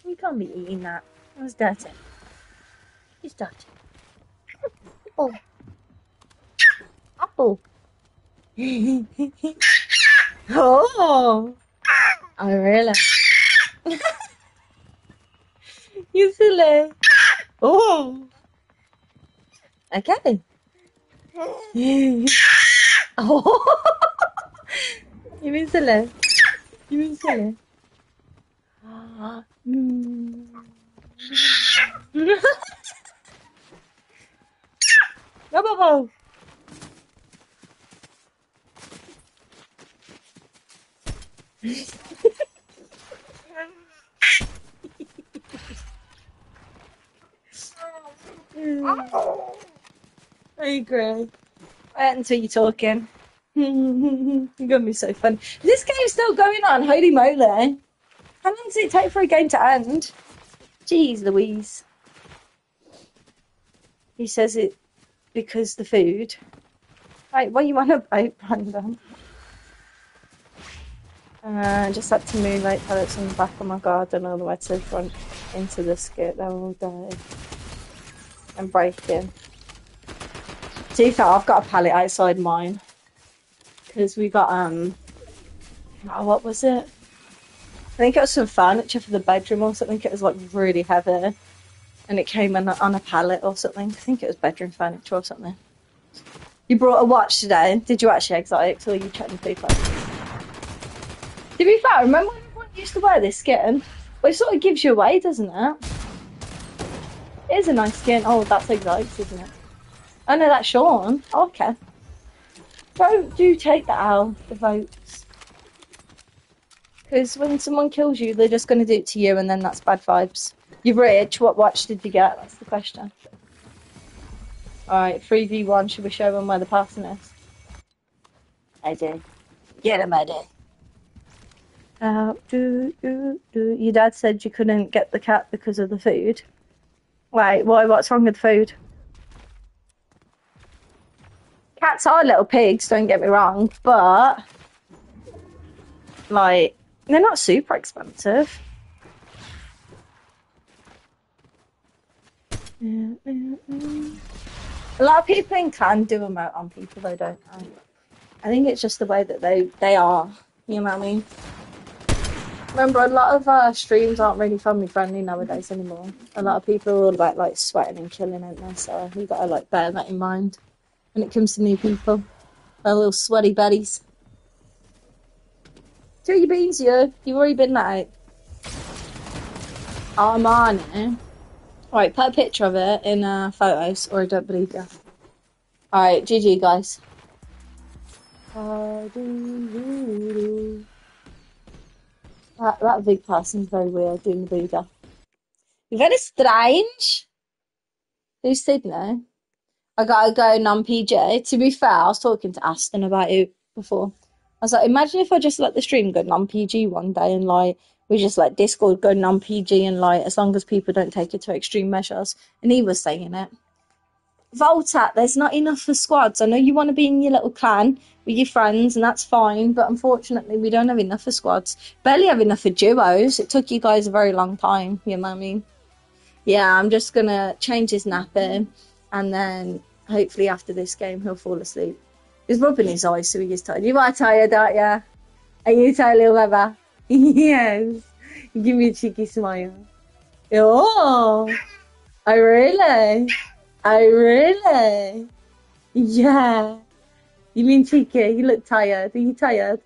You can't be eating that. That's dirty. It's dirty. Apple. Apple. oh. I really? You silly. Oh. Okay. oh. you mean silly? You mean silly? Mm. Hey, Greg. Wait until you're talking. <laughs> you're gonna be so fun. This game's still going on? Holy moly! How long does it take for a game to end? Jeez, Louise. He says it because the food. Right, what you want about, Brandon? Uh, just had to move like pellets on the back of my garden all the way to the front into the skit. They're all die and breaking. To be fair, I've got a pallet outside mine because we got um, oh, what was it? I think it was some furniture for the bedroom or something. It was like really heavy, and it came on a, on a pallet or something. I think it was bedroom furniture or something. You brought a watch today. Did you actually exotics or you food place? To be fair, remember when everyone used to wear this skin? Well, it sort of gives you away, doesn't it? It is a nice skin. Oh, that's exotics, isn't it? Oh no, that's Sean. Oh, okay. Don't do take that out the votes. Because when someone kills you, they're just going to do it to you, and then that's bad vibes. You're rich. What watch did you get? That's the question. Alright, 3v1. Should we show them where the person is? I do. Get him, I do. Uh, do, do, do. Your dad said you couldn't get the cat because of the food. Wait, why? What's wrong with food? Cats are little pigs, don't get me wrong, but like they're not super expensive. A lot of people in clan do emote on people though, don't they? I think it's just the way that they they are. You know what I mean? Remember, a lot of uh, streams aren't really family friendly nowadays anymore. A lot of people are all about like sweating and killing, aren't they? So you gotta like bear that in mind when it comes to new people. Our little sweaty buddies. Two your beans, you. You've already been that out. Alright, put a picture of it in uh, photos, or I don't believe you. Alright, GG, guys. That, that big person's very weird doing the booger. Very strange. Who's Sydney? I gotta go non PG. To be fair, I was talking to Aston about it before. I was like, imagine if I just let the stream go non PG one day and like we just let Discord go non PG and like as long as people don't take it to extreme measures. And he was saying it. Voltat, there's not enough for squads. I know you want to be in your little clan with your friends, and that's fine, but unfortunately, we don't have enough for squads. Barely have enough for duos. It took you guys a very long time, you know what I mean? Yeah, I'm just gonna change his napping, and then hopefully after this game, he'll fall asleep. He's rubbing his eyes, so he is tired. You are tired, aren't you? Are you tired, little brother? <laughs> yes. Give me a cheeky smile. Oh, I really? I really? Yeah. You mean cheeky? You look tired. Are you tired?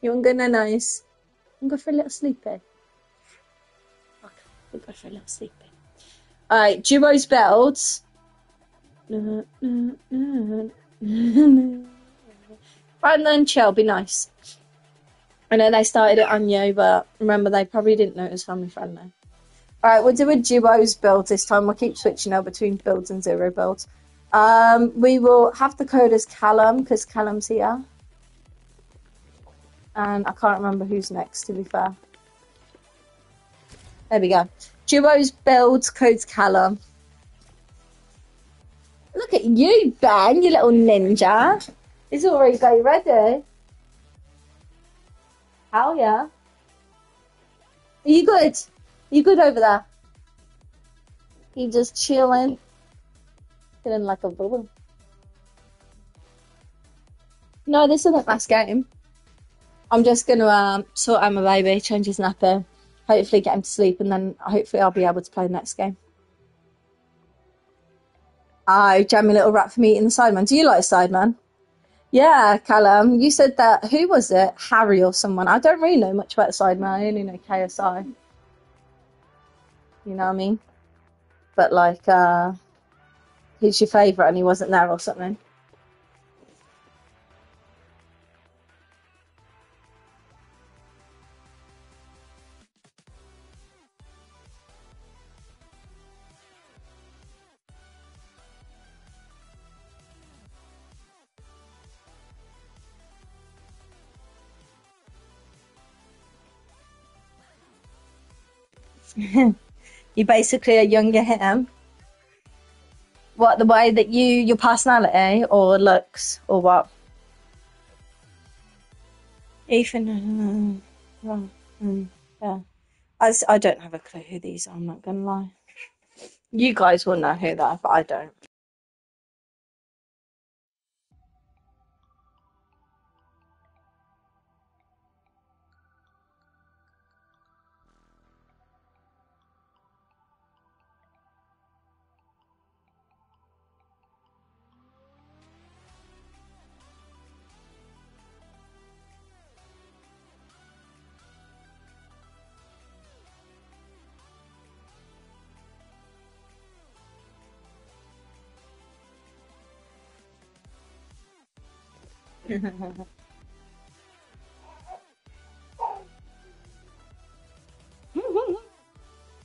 You want to go no nice? You want to go for a little sleepy? Okay, we'll go for a little sleepy. Alright, duos belts. Right then, chill, be nice. I know they started it on you, but remember they probably didn't know it was family friendly. Alright, we'll do a duos build this time. We'll keep switching out between builds and zero builds. Um, we will have the code as Callum, because Callum's here. And I can't remember who's next, to be fair. There we go. Duos builds, code's Callum. Look at you, Ben, you little ninja. He's already got ready. Hell yeah. Are you good? You good over there? He just chilling. Feeling like a bubble. No, this isn't last game. I'm just gonna um, sort out my baby, change his napper, hopefully get him to sleep, and then hopefully I'll be able to play the next game. I jammy little rat for me in the Sidemen. Do you like Sidemen? Yeah, Callum. You said that. Who was it? Harry or someone? I don't really know much about Sidemen. I only know KSI. You know what I mean? But like, uh, he's your favourite and he wasn't there or something. <laughs> you basically a younger him. What the way that you your personality or looks or what? Ethan, uh, mm, yeah. I, I don't have a clue who these are. I'm not gonna lie. You guys will know who they are, but I don't.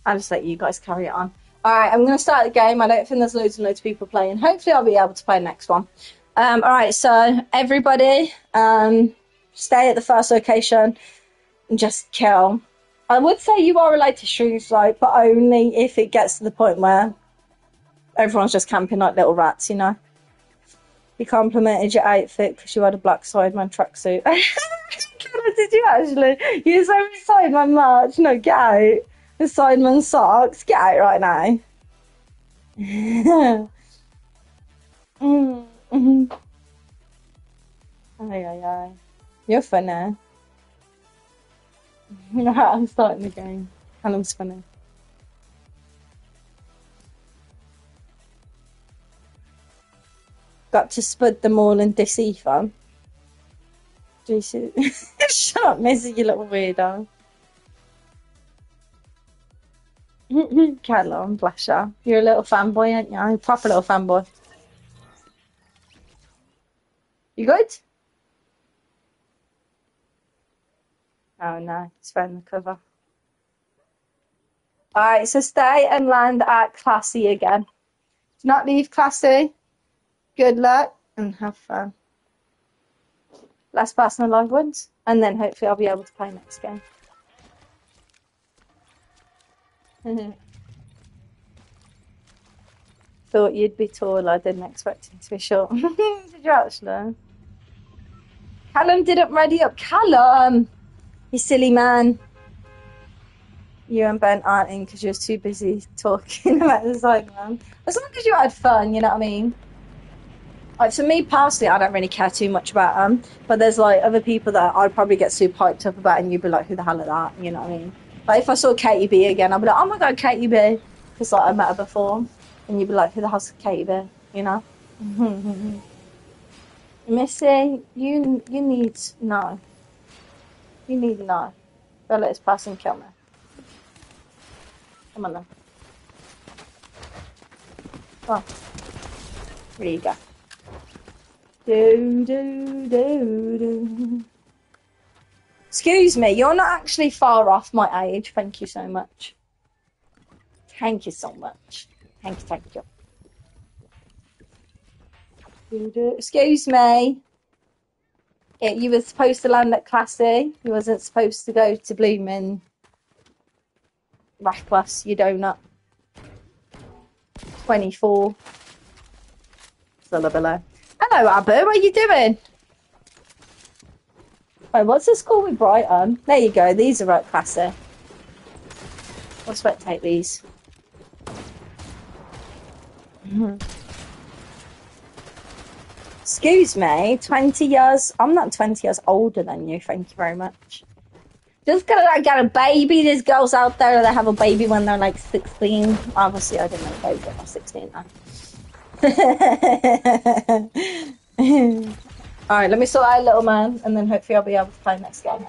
I'll just let you guys carry it on. Alright, I'm going to start the game. I don't think there's loads and loads of people playing. Hopefully, I'll be able to play the next one. Um, Alright, so everybody, um, stay at the first location and just kill. I would say you are allowed to shoot, like, but only if it gets to the point where everyone's just camping like little rats, you know? You complimented your outfit because you had a black Sidemen tracksuit. <laughs> Did you actually? You saw Sidemen merch. No, get out. The Sidemen socks. Get out right now. <laughs> mm -hmm. Ay, ay, ay. You're funny. <laughs> I'm starting the game. Callum's funny. Got to spud them all and deceive them. <laughs> Shut up, Missy, you little weirdo. <laughs> Callum, bless you. You're a little fanboy, aren't you? You're a proper little fanboy. You good? Oh no, it's found the cover. Alright, so stay and land at Classy again. Do not leave Classy. Good luck and have fun. Last person alive ones, and then hopefully I'll be able to play next game. <laughs> Thought you'd be taller, I didn't expect him to be short. <laughs> Did you actually? Callum didn't ready up. Callum! You silly man. You and Ben aren't in because you're too busy talking <laughs> about the side man. As long as you had fun, you know what I mean? Like for me personally, I don't really care too much about them. But there's like other people that I'd probably get super hyped up about, and you'd be like, "Who the hell are that?" You know what I mean? Like if I saw Katie B again, I'd be like, "Oh my god, Katie B," because like I met her before, and you'd be like, "Who the hell's Katie B?" You know? <laughs> Missy, you you need no. You need no. Go let this person kill me. Come on then. Oh. There you go. Do, do, do, do. Excuse me, you're not actually far off my age. Thank you so much. Thank you so much. Thank you, thank you. Do, do. Excuse me. You were supposed to land at Classy. You wasn't supposed to go to Bloomin' Reckless, you donut. 24. Still below. Hello, Abu. What are you doing? Oh, what's the school with Brighton? There you go. These are right classy. I'll spectate these. Excuse me, 20 years. I'm not 20 years older than you. Thank you very much. Just because I got a baby, there's girls out there that have a baby when they're like 16. Obviously, I didn't have a baby when I was 16 now. <laughs> Alright, let me sort out little man and then hopefully I'll be able to play next game.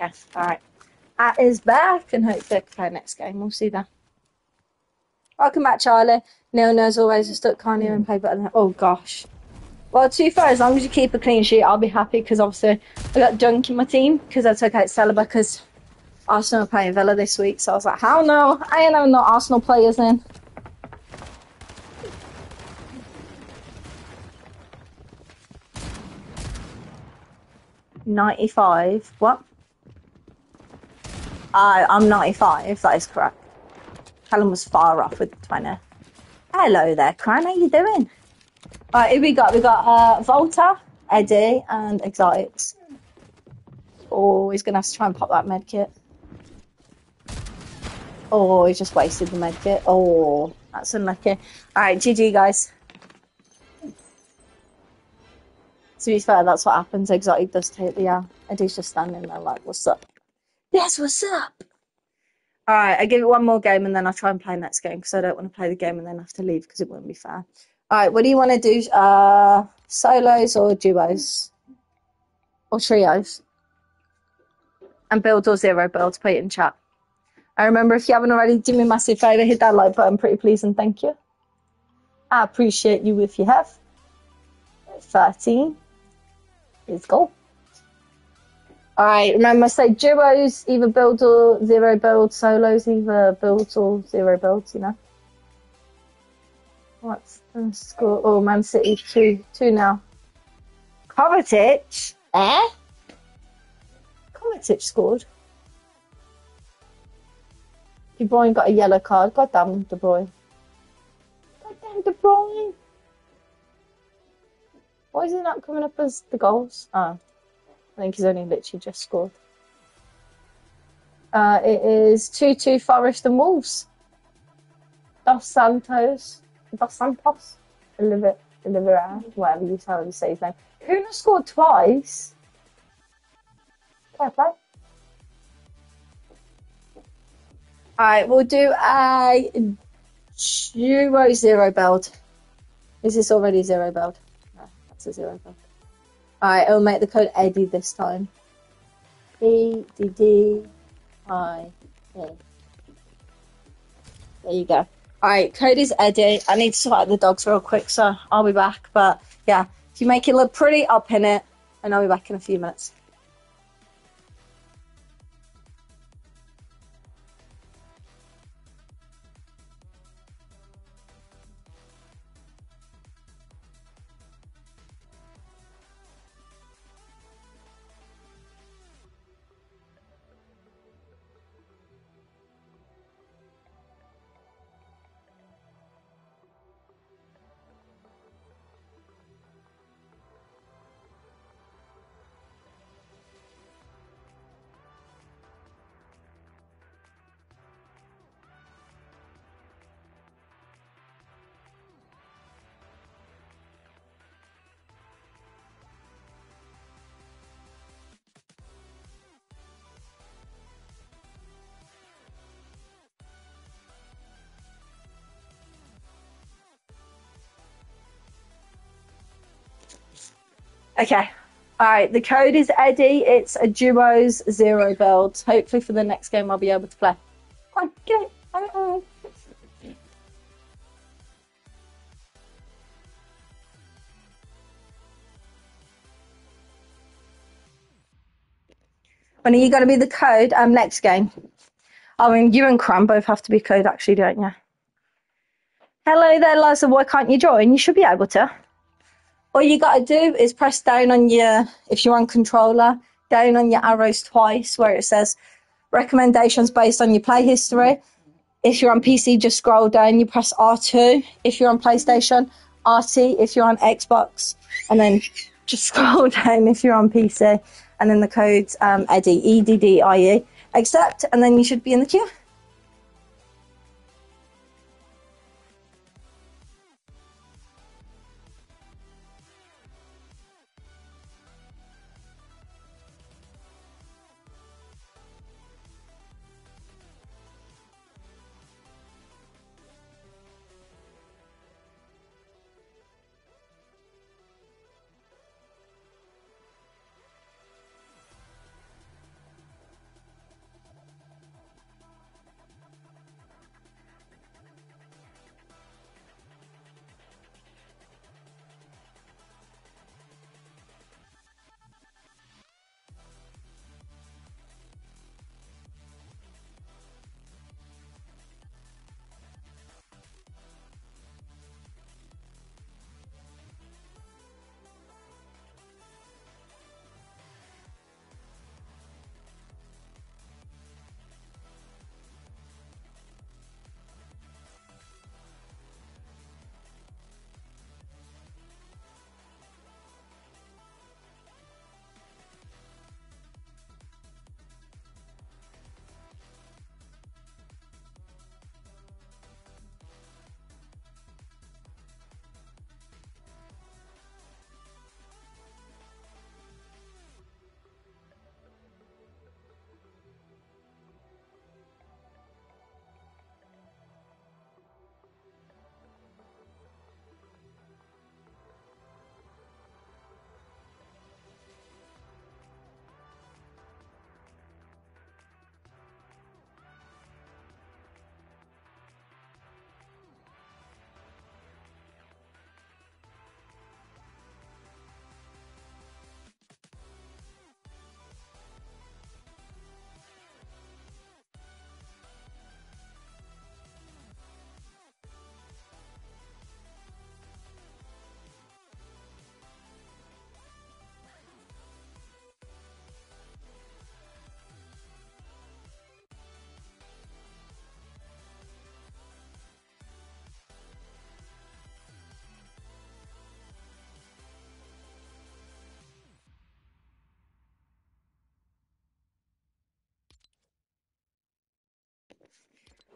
Okay, alright. At is back and hopefully I can play next game. We'll see that. Welcome back, Charlie. Neil knows always a stuck can't even play better than Oh gosh. Well, to be fair, as long as you keep a clean sheet, I'll be happy because obviously I got Dunk in my team because I took out Saliba because Arsenal are playing Villa this week. So I was like, how no, I ain't having no Arsenal players in. Ninety-five. What? I'm ninety-five. That is correct. Callum was far off with twenty. Hello there, Cran. How you doing? Alright, who we got? We got uh, Volta, Eddie, and Exotics. Oh, he's gonna have to try and pop that med kit. Oh, he's just wasted the med kit. Oh, that's unlucky. Alright, GG, guys. To be fair, that's what happens. Exotic does take the L. Eddie's just standing there like, what's up? Yes, what's up? Alright, I give it one more game and then I'll try and play next game because I don't want to play the game and then have to leave because it wouldn't be fair. Alright, what do you want to do? Uh, solos or duos? Or trios? And build or zero build, put it in chat. I remember if you haven't already, do me a massive favour, hit that like button, pretty please, and thank you. I appreciate you if you have. 13. Let's go. Alright, remember say duos, either build or zero build, solos, either build or zero builds, you know? What's the score? Oh, Man City 2 2 now. Kovacic? Eh? Kovacic scored. De Bruyne got a yellow card. God damn De Bruyne. God damn De Bruyne. Why is it not coming up as the goals? Oh, I think he's only literally just scored. Uh, it is 2 2 Forest and Wolves. Dos Santos. Dos Santos. Oliver, Oliveira, whatever you tell him say his name. Cunha scored twice. Fair play. Alright, we'll do a duo zero build. Is this already zero build? No, that's a zero build. Alright, I'll make the code Eddie this time. E D D I E. There you go. Alright, code is Eddie. I need to sort out the dogs real quick, so I'll be back. But yeah, if you make it look pretty, I'll pin it, and I'll be back in a few minutes. Okay. All right. The code is Eddie. It's a duos zero build. Hopefully for the next game I'll be able to play. Come on. When are you going to be the code? Um, next game. I mean, you and Cram both have to be code, actually, don't you? Hello there, Liza. Why can't you join? You should be able to. All you got to do is press down on your, if you're on controller, down on your arrows twice where it says recommendations based on your play history. If you're on PC, just scroll down, you press R2. If you're on PlayStation, RT. If you're on Xbox, and then just <laughs> scroll down if you're on PC, and then the code's um, Eddie, E D D I E, accept, and then you should be in the queue.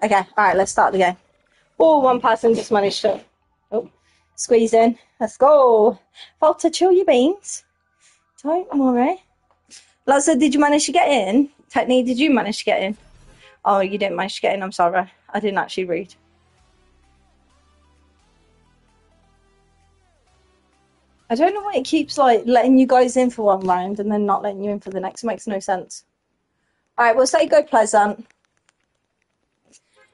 Okay, alright, let's start the game. Oh, one person just managed to oh, squeeze in. Let's go. Volta, chill your beans. Don't worry. Lazza, did you manage to get in? Technique, did you manage to get in? Oh, you didn't manage to get in. I'm sorry. I didn't actually read. I don't know why it keeps like letting you guys in for one round and then not letting you in for the next. It makes no sense. All right, we'll say go pleasant.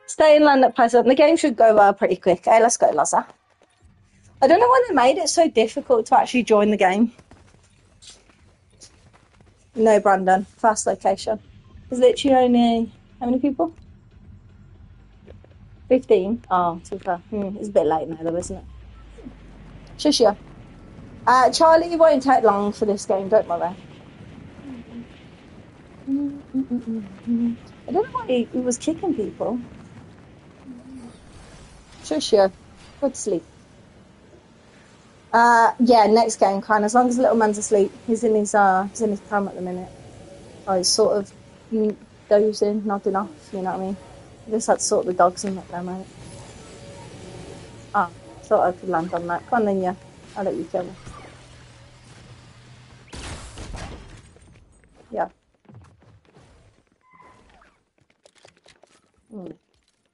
Stay in land at pleasant. The game should go well pretty quick. Hey, let's go, Lazza. I don't know why they made it so difficult to actually join the game. No, Brandon. Fast location. There's literally only how many people? Fifteen. Oh, too far. Hmm, it's a bit late now, though, isn't it? Shush you. Uh, Charlie won't take long for this game. Don't worry. I don't know why he was kicking people. Shush you. Go to sleep. Uh, yeah, next game, kind. As long as little man's asleep, he's in his uh, he's in his pram at the minute. Oh, he's sort of mm, dozing, nodding off. You know what I mean? I just had to sort the dogs and let them out. Ah, thought I could land on that. Come on then, yeah. I'll let you kill me. Yeah. Hmm.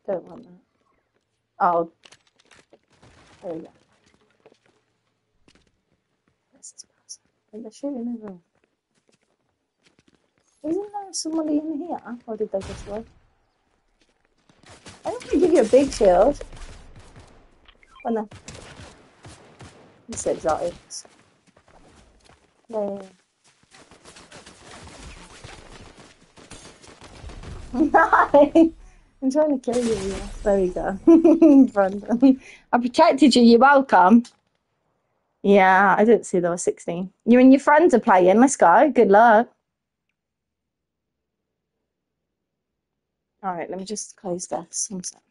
Don't want that. Oh, there we go. This is. But they're shooting everywhere. Isn't there somebody in here? Or did they just leave? I don't want to give you a big shield. Oh no. It's exotics. Yeah. No! I'm trying to kill you. There we go. <laughs> Brandon. I protected you. You're welcome. Yeah, I didn't see there were 16. You and your friends are playing. Let's go. Good luck. All right, let me just close this. One sec.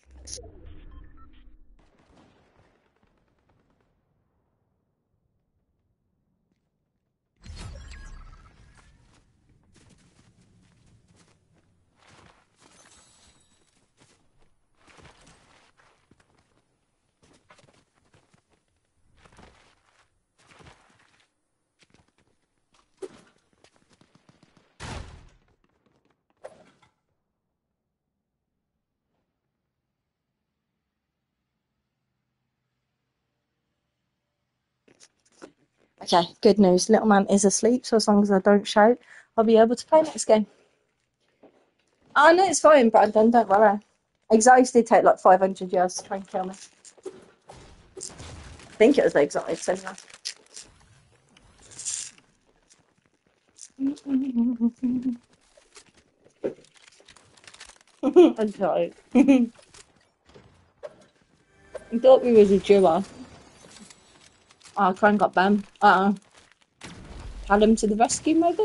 Okay, good news. Little man is asleep, so as long as I don't shout, I'll be able to play next game. Oh, no, it's fine, Brandon. Don't worry. Exotics did take like 500 years to try and kill me. I think it was the exotics anyway. I'm sorry. <laughs> I thought we was a duo. Oh, Cran got banned. Uh-uh. Add him to the rescue, maybe?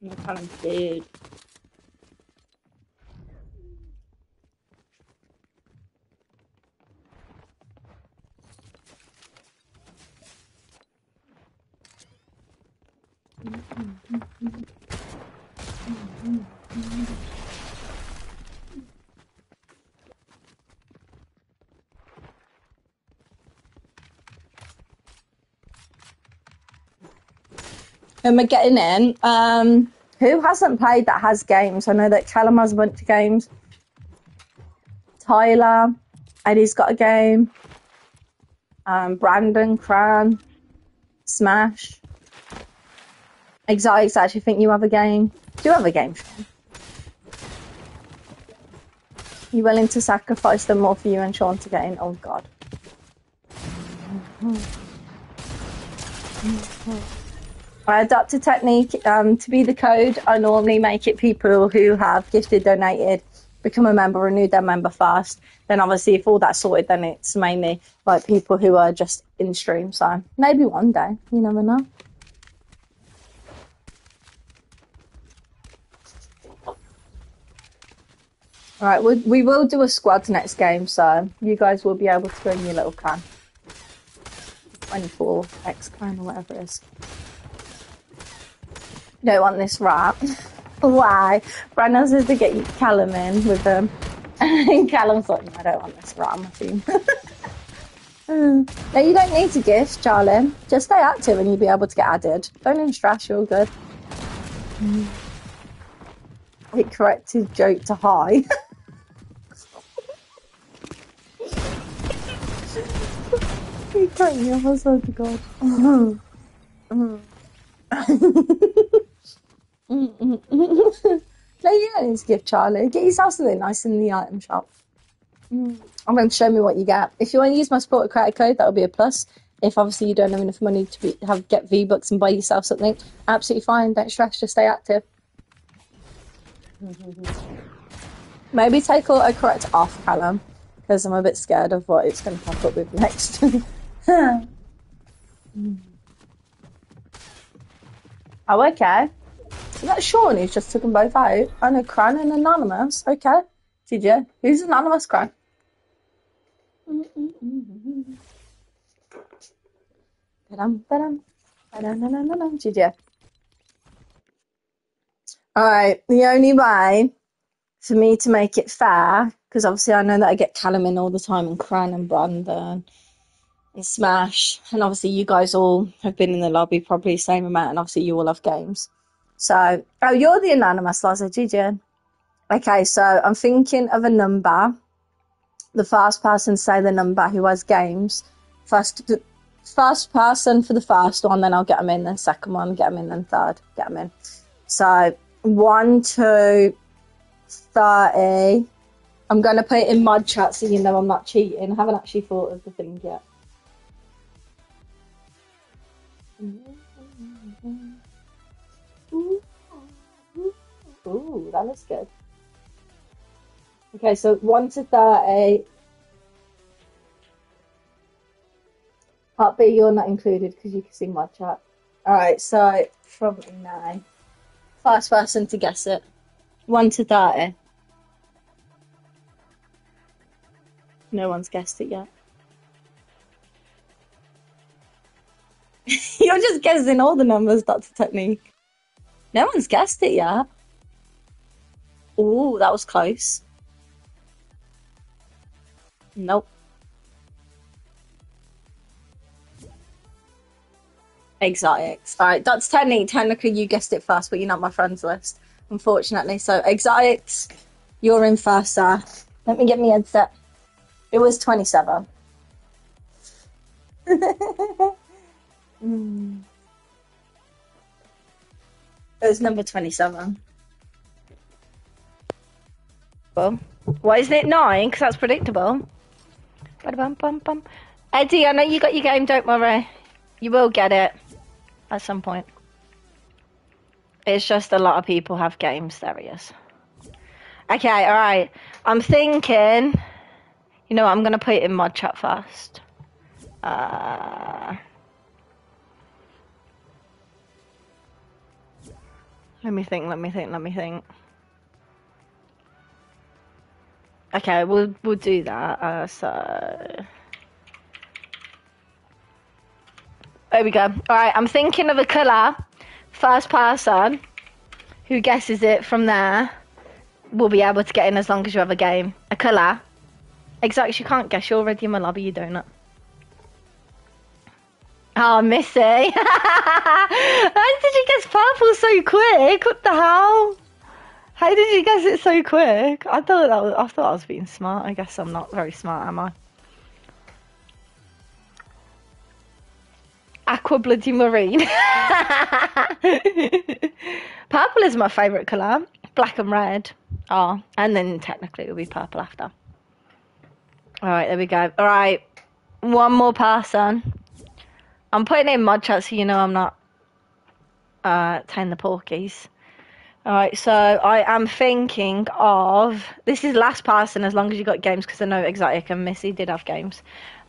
No, Callum's dead. And we're getting in. Um, who hasn't played that has games? I know that Callum has a bunch of games. Tyler, Eddie's got a game. Um, Brandon, Cran, Smash. Exotics, I actually think you have a game. Do you have a game? You willing to sacrifice them more for you and Sean to get in? Oh, God. I adopt a technique um, to be the code. I normally make it people who have gifted, donated, become a member, renewed their member first. Then obviously, if all that's sorted, then it's mainly like people who are just in stream. So maybe one day, you never know. All right, we, we will do a squad next game, so you guys will be able to bring your little can. 24 X clan or whatever it is. Don't want this rat. <laughs> Why? Brandon says to get you Callum in with them. And Callum's like, no, I don't want this rat on my team. <laughs> no, you don't need to gift, Charlie. Just stay active and you'll be able to get added. Don't even stress, you're all good. <laughs> It corrected joke to high. he cracked me up, I swear to oh God. No, you don't need to gift Charlie. Get yourself something nice in the item shop. Mm. I'm going to show me what you get. If you want to use my supporter credit code, that will be a plus. If obviously you don't have enough money to be, have get V bucks and buy yourself something, absolutely fine. Don't stress. Just stay active. <laughs> Maybe take autocorrect off, Callum, because I'm a bit scared of what it's going to pop up with next. <laughs> <laughs> oh, okay. Is that Sean who's just took them both out? I know Cran and Anonymous. Okay. You? Who's Anonymous, Cran? Ba-dum, ba-dum, ba-dum-dum-dum-dum. Did you? Alright, the only way for me to make it fair, because obviously I know that I get Callum in all the time, and Cran and Brandon and Smash, and obviously you guys all have been in the lobby probably the same amount, and obviously you all have games. So, oh, you're the anonymous, Laza, GG. Okay, so I'm thinking of a number. The first person say the number who has games. First, first person for the first one, then I'll get them in. Then second one, get them in. Then third, get them in. So one to thirty. I'm gonna put it in mod chat so you know I'm not cheating. I haven't actually thought of the thing yet. Mm-hmm. Ooh, that looks good. Okay, so 1 to 30. Part B, you're not included because you can see my chat. Alright, so from now. First person to guess it. 1 to 30. No one's guessed it yet. <laughs> You're just guessing all the numbers, Dr. Technique. No one's guessed it yet. Ooh, that was close. Nope. Exotics. Alright, Dr. Technique, technically you guessed it first, but you're not my friends list, unfortunately. So, exotics, you're in first, sir. Let me get my headset. It was 27. <laughs> Mm. It was number 27. Well, why isn't it 9? Because that's predictable. Ba-da-bum, bum, bum. Eddie, I know you got your game, don't worry. You will get it at some point. It's just a lot of people have games. There he is. Okay, alright. I'm thinking. You know what? I'm going to put it in mod chat first. Uh. Let me think, let me think, let me think. Okay, we'll we'll do that. Uh, so there we go. All right, I'm thinking of a colour. First person who guesses it from there will be able to get in as long as you have a game. A colour. Exactly. You can't guess. You're already in my lobby. You donut. Oh, Missy. <laughs> How did you guess purple so quick? What the hell? How did you guess it so quick? I thought that was, I thought I was being smart. I guess I'm not very smart, am I? Aqua bloody marine. <laughs> purple is my favourite colour. Black and red are, and then technically it'll be purple after. All right, there we go. All right, one more person. I'm putting in mod chat so you know I'm not uh, tying the porkies. Alright, so I am thinking of this is last person as long as you got games because I know Exotic and Missy did have games.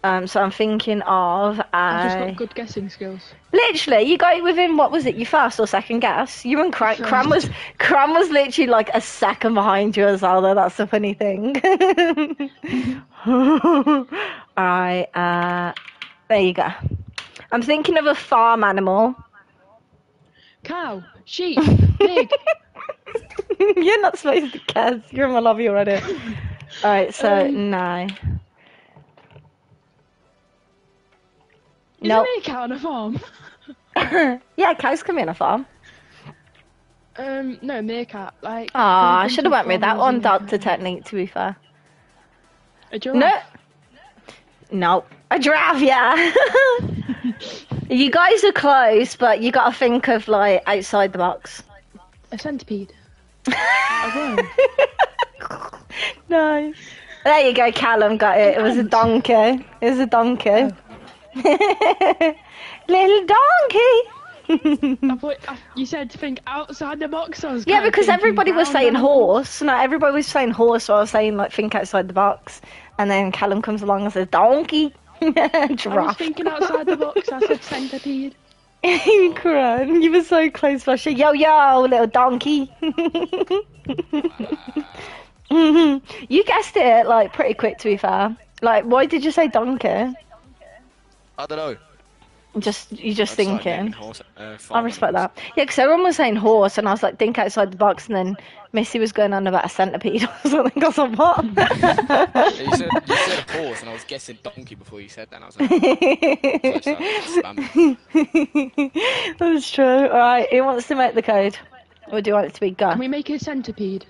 Um, so I'm thinking of I've just got good guessing skills. literally you got it within what was it your first or second guess? You and Cram, Cram was Cram was literally like a second behind you as well. Though that's the funny thing. <laughs> Alright, uh, there you go. I'm thinking of a farm animal. Cow, sheep, pig. <laughs> <laughs> You're not supposed to guess. You're in my lobby already. Alright, so Um, no. Is No. there a cow on a farm? <laughs> yeah, cows come in a farm. Um, no, meerkat. Like. Ah, I should have went with that one, Doctor. Technique, to be fair. A giraffe. No. No. A giraffe, yeah. <laughs> you guys are close, but you gotta think of like outside the box. A centipede. <laughs> No. There you go, Callum got it. It was a donkey. It was a donkey. Oh. <laughs> Little donkey. I thought I, you said to think outside the box. I was yeah, because everybody was saying horse. No, everybody was saying horse, so I was saying like think outside the box. And then Callum comes along and says donkey. <laughs> I was thinking outside the box. I said centipede. Crud, you were so close, Flusher. Yo, yo, little donkey. <laughs> you guessed it like pretty quick, to be fair. Like, why did you say donkey? I don't know. Just you just I started thinking. horse- uh, I respect animals. that. Yeah, because everyone was saying horse, and I was like, think outside the box, and then Missy was going on about a centipede or <laughs> something. I was like, what? <laughs> Yeah, you, said, you said horse, and I was guessing donkey before you said that. And I was like, <laughs> so I started. That's true. All right, who wants to make the code? Or do you want it to be go? Can we make it a centipede?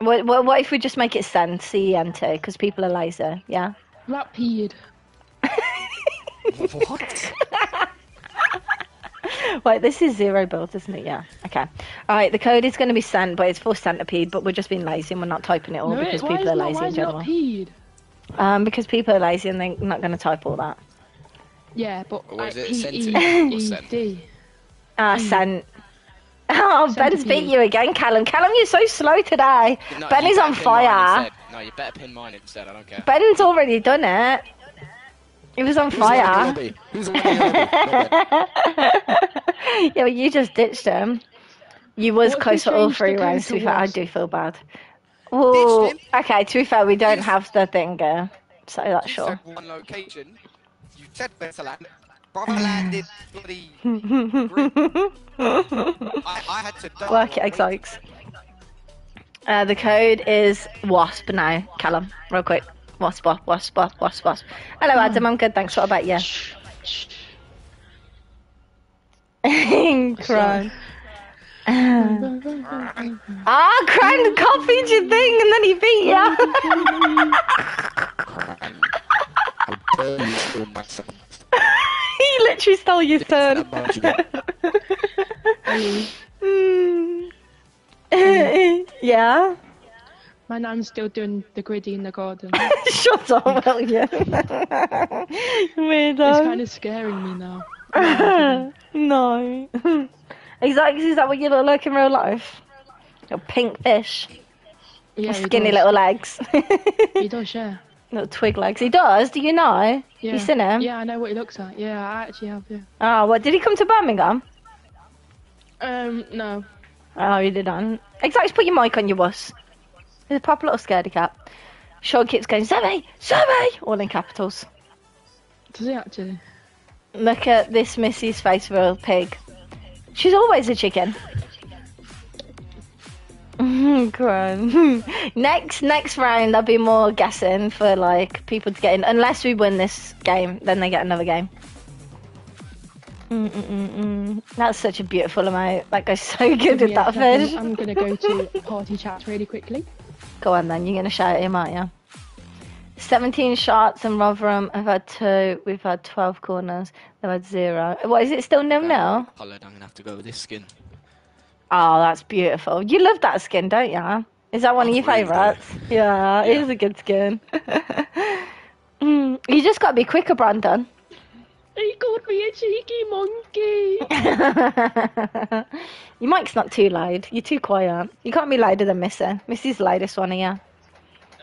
What, what, what if we just make it send, C-E-N-T, because people are lazy, yeah? Rapide. What? <laughs> Wait, this is zero build, isn't it? Yeah. Okay. All right, the code is going to be sent, but it's for centipede, but we're just being lazy and we're not typing it all no, because why people is are not, lazy why in is it general. not? Um, because people are lazy and they're not going to type all that. Yeah, but Or is it P E centipede or E cent? Ah, sent. <laughs> Oh, Ben's beat you again, Callum. Callum, you're so slow today. No, ben is on fire. No, you better pin mine instead. I don't care. Ben's already done it. He was on Who's winning the fire. lobby? Who's winning lobby? Yeah, well, you just ditched him. You was What close to all three rounds, to to be fair. I do feel bad. Well, okay, to be fair, we don't have the thing, uh, so that's You sure. said one location. You said better land. Brother landed bloody. I, I had to. dive Work it, exotics. Uh, the code is WASP now, Callum. Real quick. WASP, WASP, WASP, WASP, WASP, WASP. Hello, Adam. I'm good, thanks. What about you? <laughs> <laughs> Crying. <laughs> Ah, Cran copied your thing and then he beat you. How dare you steal my son? he literally stole your turn. Mm. yeah. My nan's still doing the griddy in the garden. <laughs> Shut up, <laughs> William. it's Weirdo. kind of scaring me now. <laughs> no. Exactly. Is that what you look like in real life? Your pink fish, Yeah, skinny does. little legs, He does, yeah. little twig legs. He does. Do you know? Yeah. You seen him? Yeah, I know what he looks like. Yeah, I actually have. Yeah. Oh, what? Did he come to Birmingham? Um, no. Oh, you didn't. Exactly. Put your mic on your bus. There's a proper little scaredy cat. Sean keeps going, Zoe, Zoe, all in capitals. Does he actually? Look at this Missy's face for a pig. She's always a chicken. <laughs> Grown. <laughs> next next round there'll be more guessing for like people to get in. Unless we win this game, then they get another game. Mm-mm-mm-mm. That's such a beautiful amount. That goes so <laughs> good with Yeah, that definitely. fish. I'm gonna go to party chat really quickly. Go on then, you're gonna shout at him, aren't you? 17 shots and Rotherham have had two. We've had 12 corners. They've had zero. What is it still nil nil? Coloured, I'm gonna have to go with this skin. Oh, that's beautiful. You love that skin, don't you? Is that one of your really favourites? Yeah, it Yeah. is a good skin. Mm, <laughs> you just gotta be quicker, Brandon. He called me a cheeky monkey. <laughs> <laughs> Your mic's not too loud. You're too quiet. You can't be louder than Missy. Missy's the loudest one here.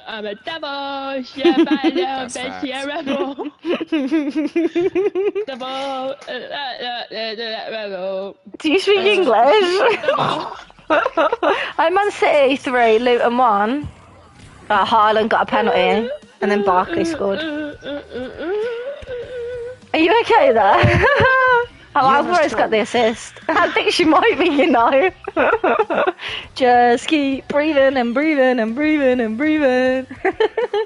I'm a devil. Shabba <laughs> That's facts. rebel. <laughs> Devil. uh, uh, uh, uh, rebel. Do you speak English? <laughs> I'm on City 3, Luton 1. Uh, Haaland got a penalty. And then Barkley scored. Are you okay there? Oh, Alvara's got the assist. <laughs> I think she might be, you know. <laughs> Just keep breathing and breathing and breathing and breathing.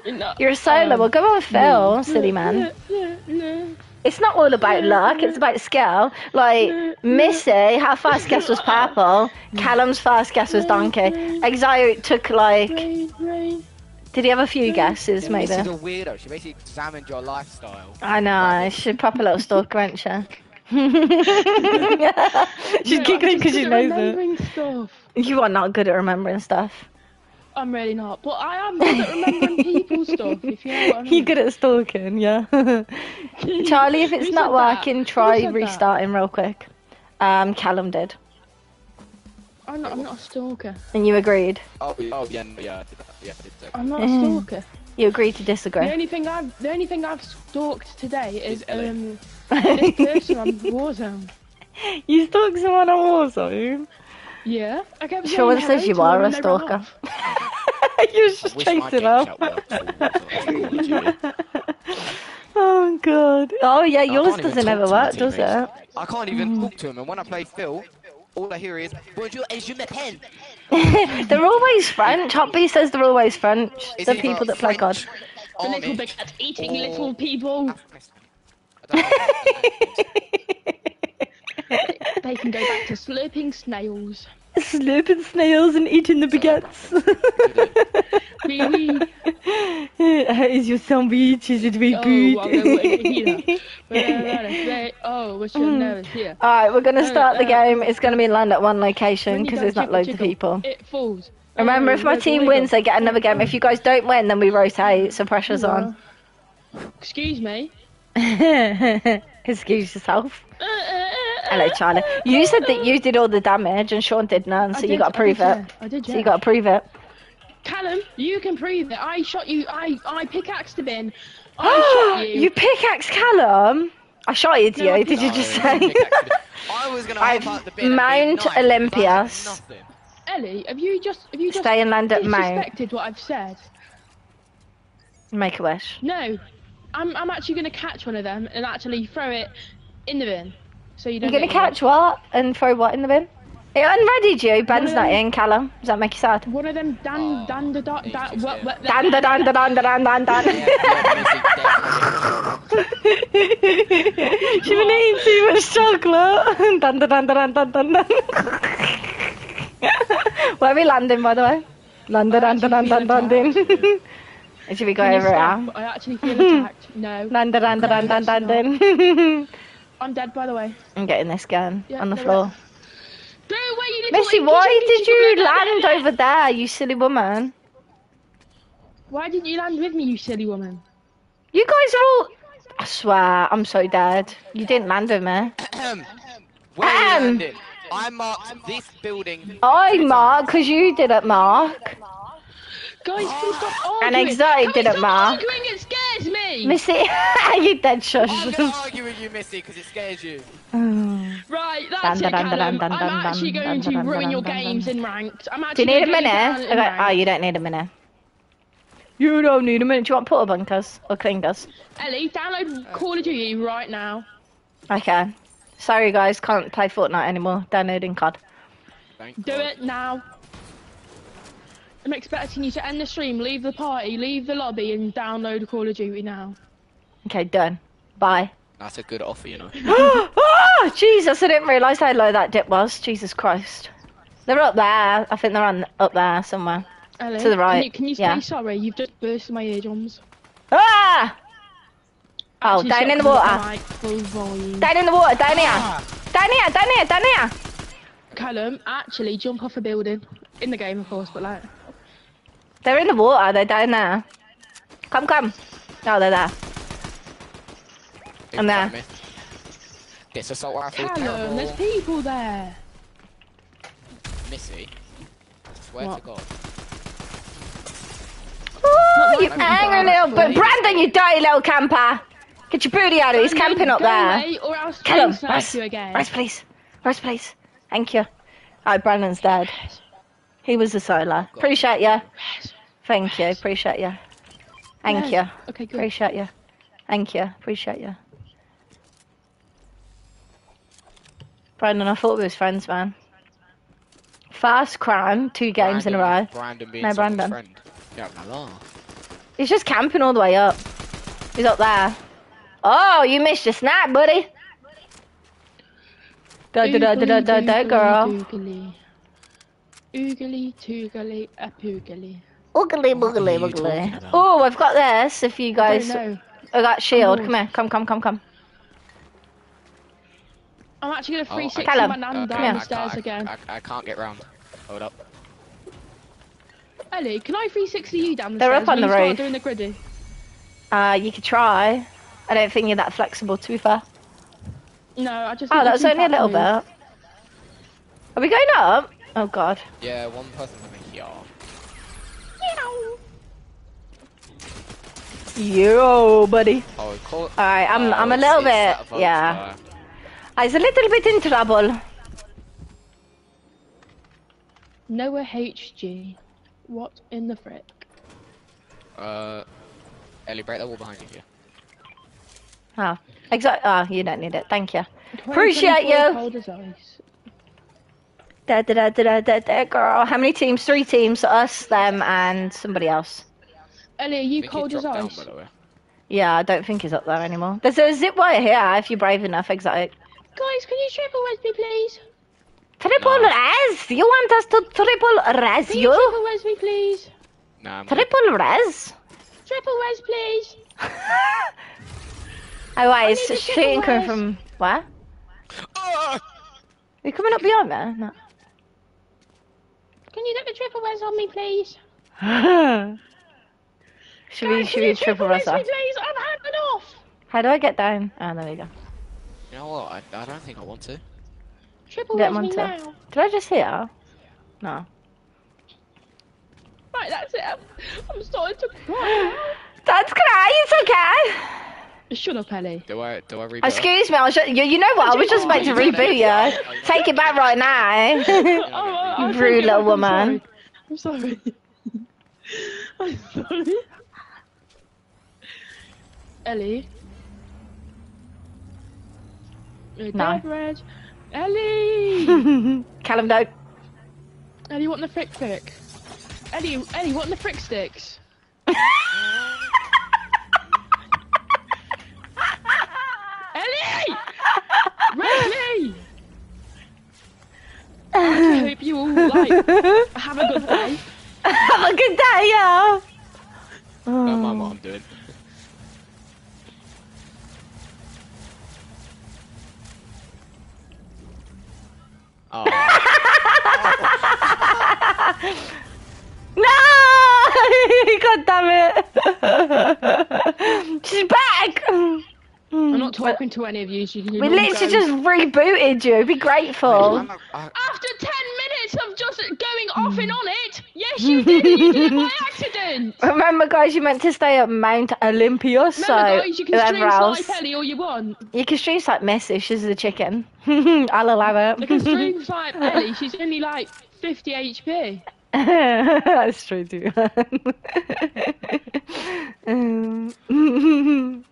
No. <laughs> You're a solo. well, go on, Phil, silly man. Yeah, yeah. It's not all about luck, it's about skill. Like, Missy, her first guess was purple. Callum's first guess was donkey. Exio took, like, Rain, rain. did he have a few guesses, Yeah, maybe? Missy's a weirdo. She basically examined your lifestyle. I know, she's a proper little stalker, ain't she? <laughs> She's No, giggling because she good at knows it. stuff. You are not good at remembering stuff. I'm really not, but I am good at remembering <laughs> people's stuff. If you know what I mean. You're good at stalking, yeah. <laughs> Charlie, if it's not said that? working, try said that? restarting real quick. Um, Callum did, I'm not. I'm not a stalker. and you agreed. Oh, yeah, oh yeah, no, yeah, I did that. Yeah, I did that. I'm not a Mm. stalker. You agreed to disagree. The only thing I've the only thing I've stalked today is Is Ellie. um this person on Warzone. you stalked someone on Warzone? Yeah. I kept saying Sean hello says you to them are a and stalker. <laughs> You're just chasing game up. chat worked for Warzone. <laughs> Oh god. Oh yeah, yours doesn't ever work, does it? I can't even mm. talk to him, and when I play Phil, all I hear is "Bonjour, et je m'appelle." <laughs> they're always French. Hoppy says they're always French. Is the people that play God. French, The little Amish, big at eating little people. Afghanistan. I don't know. <laughs> They can go back to slurping snails. Slurping snails and eating the baguettes. Wee wee. <laughs> How is your sandwich? Is it very Oh, good? well, they wouldn't hear. Well, Oh, we should know it's here. Alright, we're gonna Oh, start the uh, game. It's gonna be land at one location because there's not loads of people. It falls. Remember, Oh, if my team wins, they get another game. If you guys don't win, then we rotate, so pressure's on. Excuse me. <laughs> Excuse yourself. Uh, uh, uh, Hello, Charlie. You said that you did all the damage and Sean did none, I so you did- got to I did, prove it. yeah. I did, So yeah. you got to prove it. Callum, you can prove it. I shot you. I I pickaxed him in. <gasps> I shot you. you pickaxe Callum? I shot you, No, I did you just say? <laughs> <laughs> I was gonna I've out the bin Mount nice, but I had Olympus. nothing. Ellie, have you just have you just Stay and land at Mount. disrespected what I've said? Make a wish. No, I'm I'm actually gonna catch one of them and actually throw it in the bin. So you don't You're gonna get catch what and throw what in the bin? It unreadied you. Ben's of not in, Callum. Does that make you sad? One of them dan dan da da he's da just what what Dan da dan da dan da dan dan dan. Yeah, yeah, Missy, She's been eating too much chocolate. dun, dun, dun, dun, dun, dun, dun. Where are we landing, by the way? London, I London, actually London, feel London. Should we go Can over stop? it? I actually feel attacked. <laughs> No, London, London, No, London, that's London. I'm dead by the way. I'm getting this gun Yeah, on the no, floor. Go away, you little Missy, inky why did you land over there, you silly woman? Why didn't you land with me, you silly woman? You guys are all. I swear, I'm so dead. You didn't land with me. Where are Ahem. you landing? I marked this building. I mark because you didn't mark. Guys, ah. can you stop And arguing? Exotic Can we didn't stop mark. arguing? It scares me. Missy, <laughs> you dead shush. I'm gonna argue with you, Missy, because it scares you. <sighs> Right, that's Dun, it, dun, dun, Callum. dun, dun, I'm dun, actually dun, going dun, to ruin dun, your dun, games dun. in ranked. I'm actually Do you actually need a gonna get you minute? down in Okay. Oh, you don't need a minute. You don't need a minute. Do you want porta bunkers or clingers? Ellie, download Call of Duty right now. Okay. Sorry guys, can't play Fortnite anymore. Downloading COD. Thank Do God. it now. I'm expecting you to end the stream, leave the party, leave the lobby, and download Call of Duty now. Okay, done. Bye. That's a good offer, you know. oh, <gasps> Jesus, I didn't realise how low that dip was. Jesus Christ. They're up there. I think they're on up there somewhere. Ellie, To the right, Can you, can you say yeah. sorry? You've just burst my eardrums. Ah! Oh, Actually, down in the water. mic full volume. Down in the water, down here. Down here, down here, down here. Callum, actually jump off a building. In the game, of course, but like. They're in the water, they're down there. Come, come. Oh, they're there. I'm there. Me. This assault rifle is Callum, there's people there. Missy. Swear What? to God. Oh, you Not angry little... But Brandon, you dirty little camper. Get your booty out of here. He's camping up there. away, or else Kill. I'll Rest, you again. rest, please. Rest, please. Thank you. Oh, Brandon's dead. He was a solo. Appreciate you. Thank you. Appreciate you. Thank you. Okay, good. Appreciate you. Thank you. Appreciate you. Brandon, I thought we was friends, man. Fast crime, two games in a row. Brandon, Brandon being No, someone's Brandon. friend. Yeah, la la. He's just camping all the way up. He's up there. Oh, you missed your snap, buddy. Da da da da da da da, girl. Oogly, oogly, toogly, a poogly. Oogly What are boogly boogly. Oh, I've got this. If you guys, don't. I got shield. Oh. Come here. Come, come, come, come. I'm actually gonna Oh, 360 Callum, my nan okay, down I the stairs I- again. I, I can't get round. Hold up. Ellie, can I 360 you down the stairs? They're up on the you start doing the griddy? Uh, you could try. I don't think you're that flexible, to be fair. No, I just. Oh, that was only a little move. bit. Are we going up? Oh God. Yeah, one person's in the here. Yo, buddy. Oh, call. Alright, I'm, oh, I'm a little bit, vote, yeah. I was a little bit in trouble. Noah HG. What in the frick? Uh, Ellie, break that wall behind you here. Oh, exactly. Oh, you don't need it. Thank you. Appreciate 2024 you. Cold as ice. Da, da, da, da, da, da, da, girl. How many teams? Three teams. Us, them, and somebody else. Ellie, are you think cold he as dropped down, ice? by the way. Yeah, I don't think he's up there anymore. There's a zip wire here if you're brave enough. Exotic. Guys, can you triple res me, please? Triple No. res? You want us to triple res Can you you? triple res me, please? Nah, I'm good. Triple res? Triple res, please. <laughs> Oh, wait, need it's shooting coming res. from where? Ah! <laughs> Are you coming up behind me? No. Can you get the triple res on me, please? <laughs> should we should we you triple res res me, please? I'm hanging off. How do I get down? Oh, there we go. You know what? I, I don't think I want to. Triple Get res me Monte. now. Did I just hear? No. Right, that's it. I'm, I'm starting to cry. That's cry. It's okay. Shut up, Ellie. Do I? Do I reboot? Excuse me. I was just, you, you know what? I was just about to reboot did you. Take it back right now. <laughs> Oh, You I rude little I'm woman. sorry. I'm sorry. <laughs> I'm sorry. Ellie. You're No. dead red. Ellie! <laughs> Callum, don't. Ellie, what in the frick stick? Ellie, Ellie, what in the frick sticks? Ellie! <laughs> Red! I <sighs> hope you all like have a good day. <laughs> Have a good day, yeah. Don't mind what oh. I'm doing. <laughs> Oh, No! God damn it! She's back! Mm. I'm not talking to any of you. So you can We all literally go. just rebooted you. Be grateful. I'm not- I- After 10 minutes of just going off mm. and on it, yes, you did it. You did it by <laughs> accident. Remember, guys, you meant to stay at Mount Olympus, so Remember, guys, you can whoever stream else. Snipe Ellie all you want. You can stream like Missy, she's the chicken. <laughs> I'll allow You can it. stream <laughs> Snipe Ellie. She's only like 50 HP. That's true too. um, <laughs>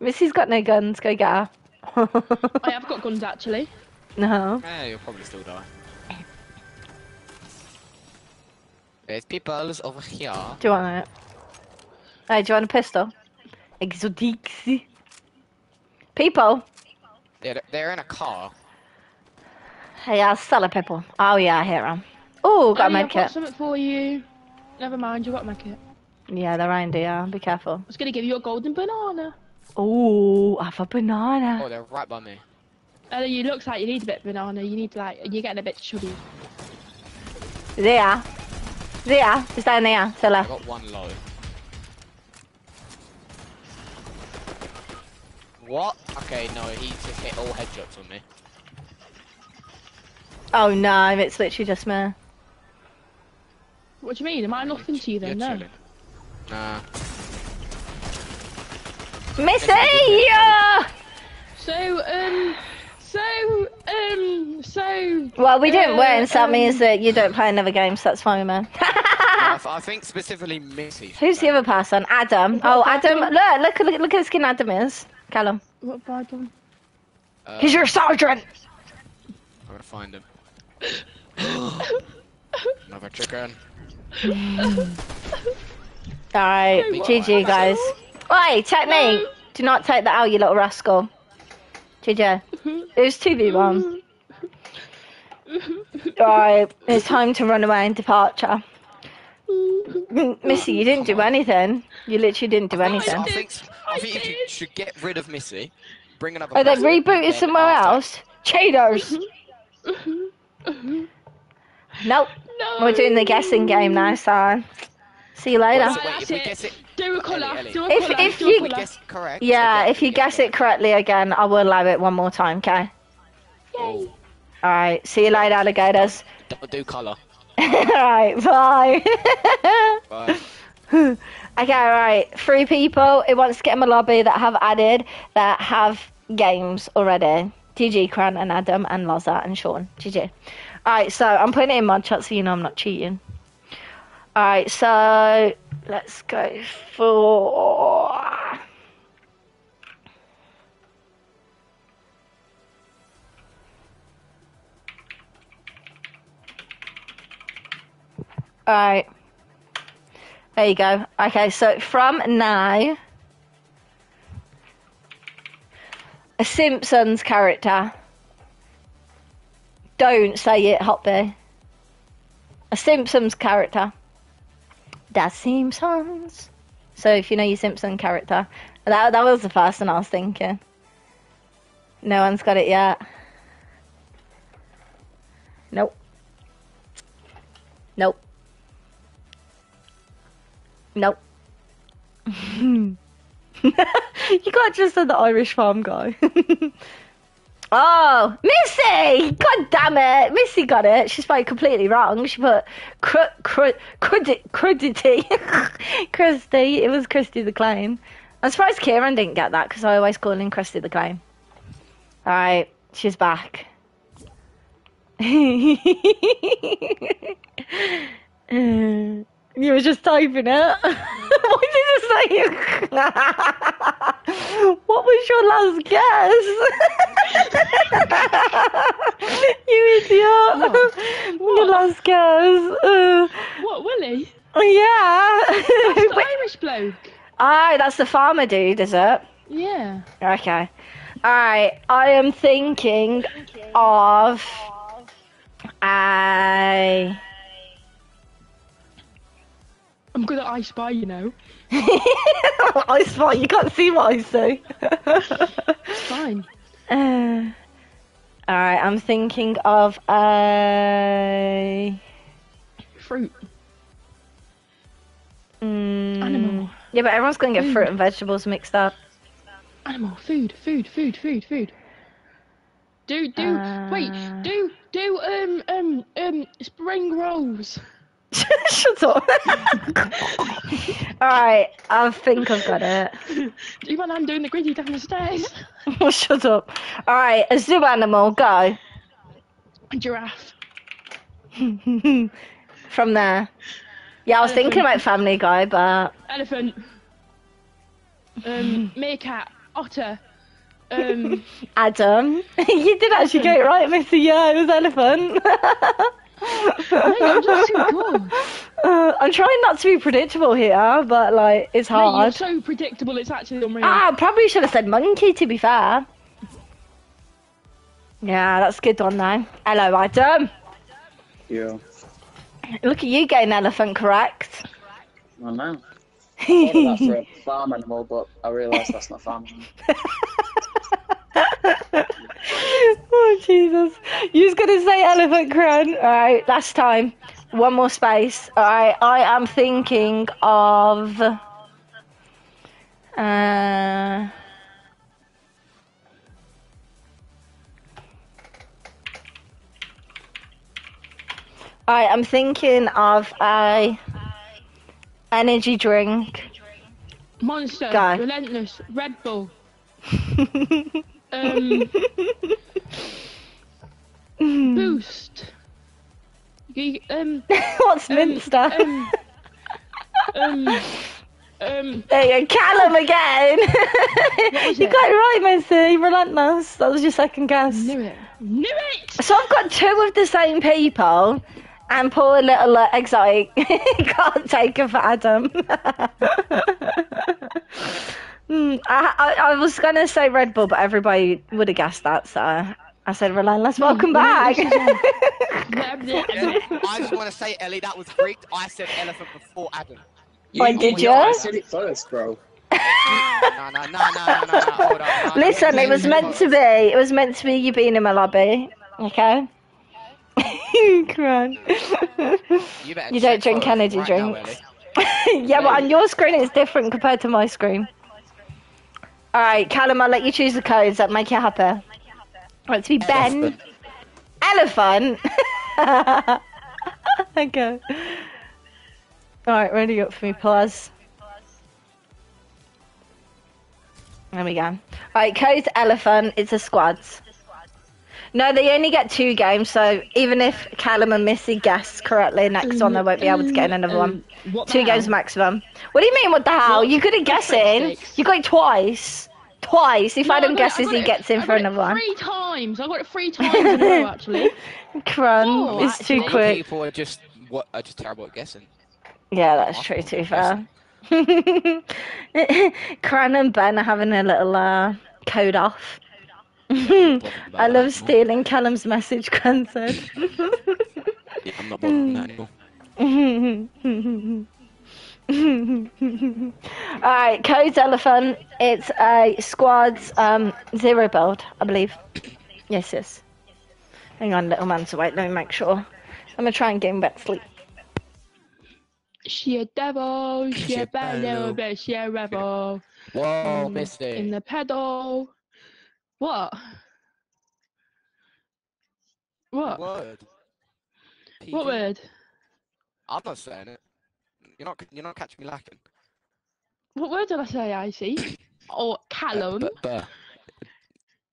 Missy's got no guns, go get her. I have got guns actually. no. Yeah, you'll probably still die. There's peoples over here. Do you want it? Hey, do you want a pistol? Exotiques. People. They're, they're in a car. Hey, I'll sell a people. Oh yeah, I hear 'em. Oh, got a Ellie, med I've got something for you. Never mind, you got my kit. Yeah, they're around here. Be careful. I was gonna give you a golden banana. Oh, I have a banana. Oh, they're right by me. Ellie, you looks like you need a bit of banana. You need like you're getting a bit chubby. There. There. Just down there. Tell I her. got one low. What? Okay, no, he just hit all headshots on me. Oh no, it's literally just me. What do you mean? Am I nothing to you You're then? No. chilling. Nah. Missy! Yeah! So um, so um, so. Well, we didn't Uh, win, so that um, means that you don't play another game, so that's fine, man. No, I, <laughs> I think specifically Missy. should Who's the other person? Adam. Oh, Adam. Look, look, look, look at the skin Adam is. Callum. What have I done? Uh, He's your sergeant. I'm gonna find him. <laughs> Another chicken. <laughs> Alright, No, GG, guys. Oi, technique! Do not take that out, you little rascal. GG. It was 2v1. Alright, it's time to run away and departure. Missy, you didn't do anything. You literally didn't do I anything. think, I I think if you should get rid of Missy, bring another. Oh, they rebooted somewhere after- else? Cheaters! <laughs> <laughs> Nope. No. We're doing the guessing game now, so see you later. Wait, wait, if we guess it, Do a colour. Ellie, Ellie. Do a If- colour. if do you- a we colour. guess correct. Yeah, so if you guess it correctly again, I will allow it one more time, okay? Oh, Alright, see you later, alligators. don't do colour. <laughs> Alright, bye. <laughs> Bye. <laughs> okay, right. Three people who wants to get in my lobby that have added that have games already. GG, Cran and Adam and Loza and Sean. GG. Alright, so I'm putting it in my chat so you know I'm not cheating. Alright, so let's go for Alright. There you go. Okay, so from now, a Simpsons character. Don't say it, Hotby. A Simpsons character. The Simpsons. So if you know your Simpson character, that that was the first one I was thinking. No one's got it yet. Nope. Nope. Nope. <laughs> you got just said the Irish farm guy. <laughs> oh, Missy! God damn it! Missy got it. She's it completely wrong. She put cr cr crudity. crudity. <laughs> Krusty. It was Krusty the Clown. I'm surprised Kieran didn't get that because I always call him Krusty the Clown. Alright, she's back. <laughs> You were just typing it. <laughs> what did you say? <laughs> what was your last guess? <laughs> you idiot. Your last guess. Uh, What, Willie? yeah. That's the Irish bloke. Ah, that's the farmer dude, is it? Yeah. Okay. Alright, I am thinking of a. I'm good at I Spy, you know. <laughs> I spy. You can't see what I. It's <laughs> fine. uh, all right, I'm thinking of a. Fruit. Mm, Animal. Yeah, but everyone's going to get fruit and vegetables mixed up. Animal. Food. Food. Food. Food. Food. Do do wait. Uh. Do do um um um spring rolls. <laughs> Shut up. all right, I think I've got it. Do you mind I'm doing the griddy down the stairs? <laughs> well, Shut up. All right, a zoo animal, go. A Giraffe. <laughs> From there. Yeah, I was thinking about Family Guy, but Elephant. Um meerkat. Otter. Um Adam, you did actually get it right, Missy. Yeah, it was elephant. Mate, I'm just too good. Uh, I'm trying not to be predictable here, but like it's Mate, you're hard. so predictable it's actually unreal. Ah, I probably should have said monkey. To be fair. Yeah, that's a good one now. Hello, Adam. Yeah. Look at you getting elephant correct. I know. <laughs> I thought that for a farm animal, but I realised that's not farm animal. <laughs> <laughs> oh Jesus! You was gonna say elephant crown. All right, last time. One more space. All right, I am thinking of. Uh, right, I'm thinking of a energy drink. Monster. Guy. Relentless. Red Bull. <laughs> Um <laughs> Boost. You- Um <laughs> What's Um, Minster? um, um um There you go, Callum again. <laughs> you it? got it right, Missy. Relentless. That was your second guess. knew it. Knew it! So I've got two of the same people, and poor little uh, exotic can't take it for Adam. Hmm, I, I, I was gonna say Red Bull, but everybody would have guessed that, so I said, "Relentless, welcome back." <laughs> I just want to say, Ellie, that was rigged. I said elephant before Adam. Why, did yeah, I said it first, bro. <laughs> No, no, no, no, no, no, no. Hold on. no, Listen, it was meant to be. It was meant to be you being in my lobby. Okay. <laughs> Come on. You, better You don't drink photos energy right now, drinks. Ellie. yeah, but on your screen it's different compared to my screen. Alright, Callum, I'll let you choose the codes that make you happy. Want it to be Ben? Elephant. <laughs> Elephant? okay. Alright, ready up for me, pause. There we go. Alright, code's elephant, it's a squads. No, they only get two games, so even if Callum and Missy guess correctly next one, they won't be able to get another one. Um, what Two hell? games maximum. What do you mean, what the hell? What? You couldn't guess in. You got it twice. Twice. If No, I Adam got it- I guesses, he it- gets in I for another one. Three times. I got it three times in a row, <laughs> actually. Crun, Oh, it's too quick. People are just what are just terrible at guessing. Yeah, that's true, too fair. <laughs> Cran and Ben are having a little uh, code off. <laughs> I love stealing Callum's message, Cran said. Yeah, I'm not bothering that anymore. <laughs> Alright, Code's Elephant. It's a squad's um, zero build, I believe. Yes, yes. Hang on, little man, so wait, let me make sure. I'm gonna try and get him back to sleep. She a devil, she <laughs> She a a bad little bit, she a rebel. Whoa, Mm, In the pedal. What? What? Word. What word? I'm not saying it. You're not. You're not catching me lacking. What word did I say, Icy? <coughs> Or Callum? But, but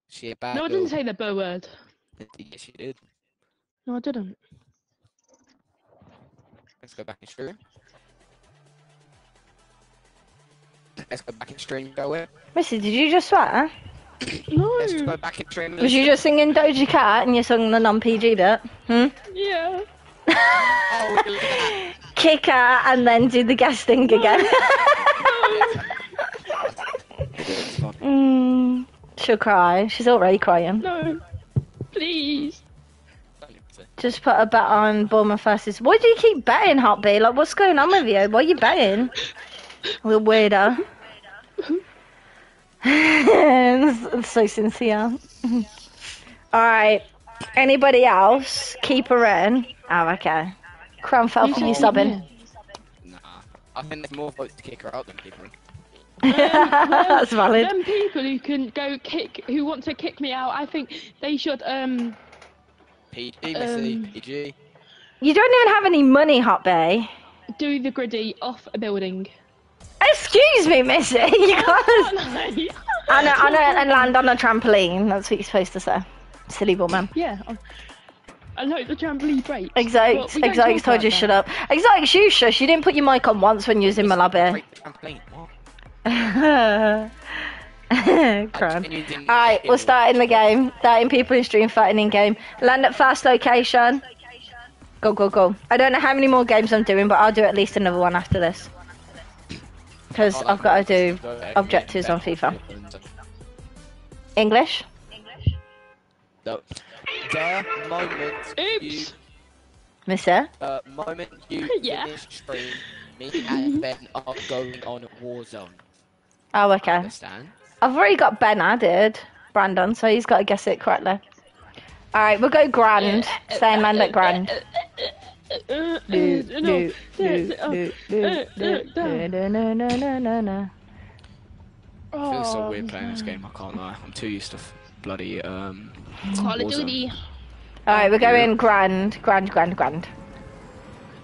she a bad no, I didn't say the B word. Yes, she did. No, I didn't. Let's go back in stream. Let's go back in stream. Go in. Missy, did you just swear? <coughs> No. Let's go back in stream. Was you just singing Doja Cat and you sung the non-PG bit? Hmm? Yeah. <laughs> Oh, look at that. Kick her and then do the guest thing again. <laughs> Mm, she'll cry. She's already crying. No. Please. Don't even say. Just put a bet on Bournemouth versus. Why do you keep betting, Hot B? Like, what's going on with you? Why are you betting? Little weirdo. That's- <laughs> so sincere. <laughs> Alright. Anybody else? Keep her in. Oh, okay. Crown fell for you said subbing. Nah. I think there's more votes to kick her out than keep her in. That's valid. Them people who can go kick, who want to kick me out, I think they should um PG, Missy, Um, PG. You don't even have any money, Hot Bay. do the griddy off a building. Excuse me, Missy. <laughs> You <laughs> can't. yeah. And, and, and land on a trampoline. That's what you're supposed to say. Silly woman. Yeah. I- I know the trampoline breaks. Exotics, but we don't Exotics told you about shut up. Exotics, you shush. You didn't put your mic on once when you was in my lobby. Break <laughs> the trampoline. What? Cran. Genuine didn't Alright, we'll start in the what- game. Starting people in stream fighting in game. Land at fast location. Go, go, go. I don't know how many more games I'm doing, but I'll do at least another one after this. Because I've got to do objectives on FIFA. English. The, the moment you, Oops. Miss it. uh, moment you <laughs> Yeah. finish stream, me and Ben are going on Warzone. Oh, okay. Understand? I've already got Ben added, Brandon, so he's got to guess it correctly. Alright, we'll go grand. Same land at grand. No. no, no, no. I feel so Oh, weird playing this game. I can't lie. I'm too used to f- bloody um. Call of Duty. Alright, we're going grand, grand, grand, grand.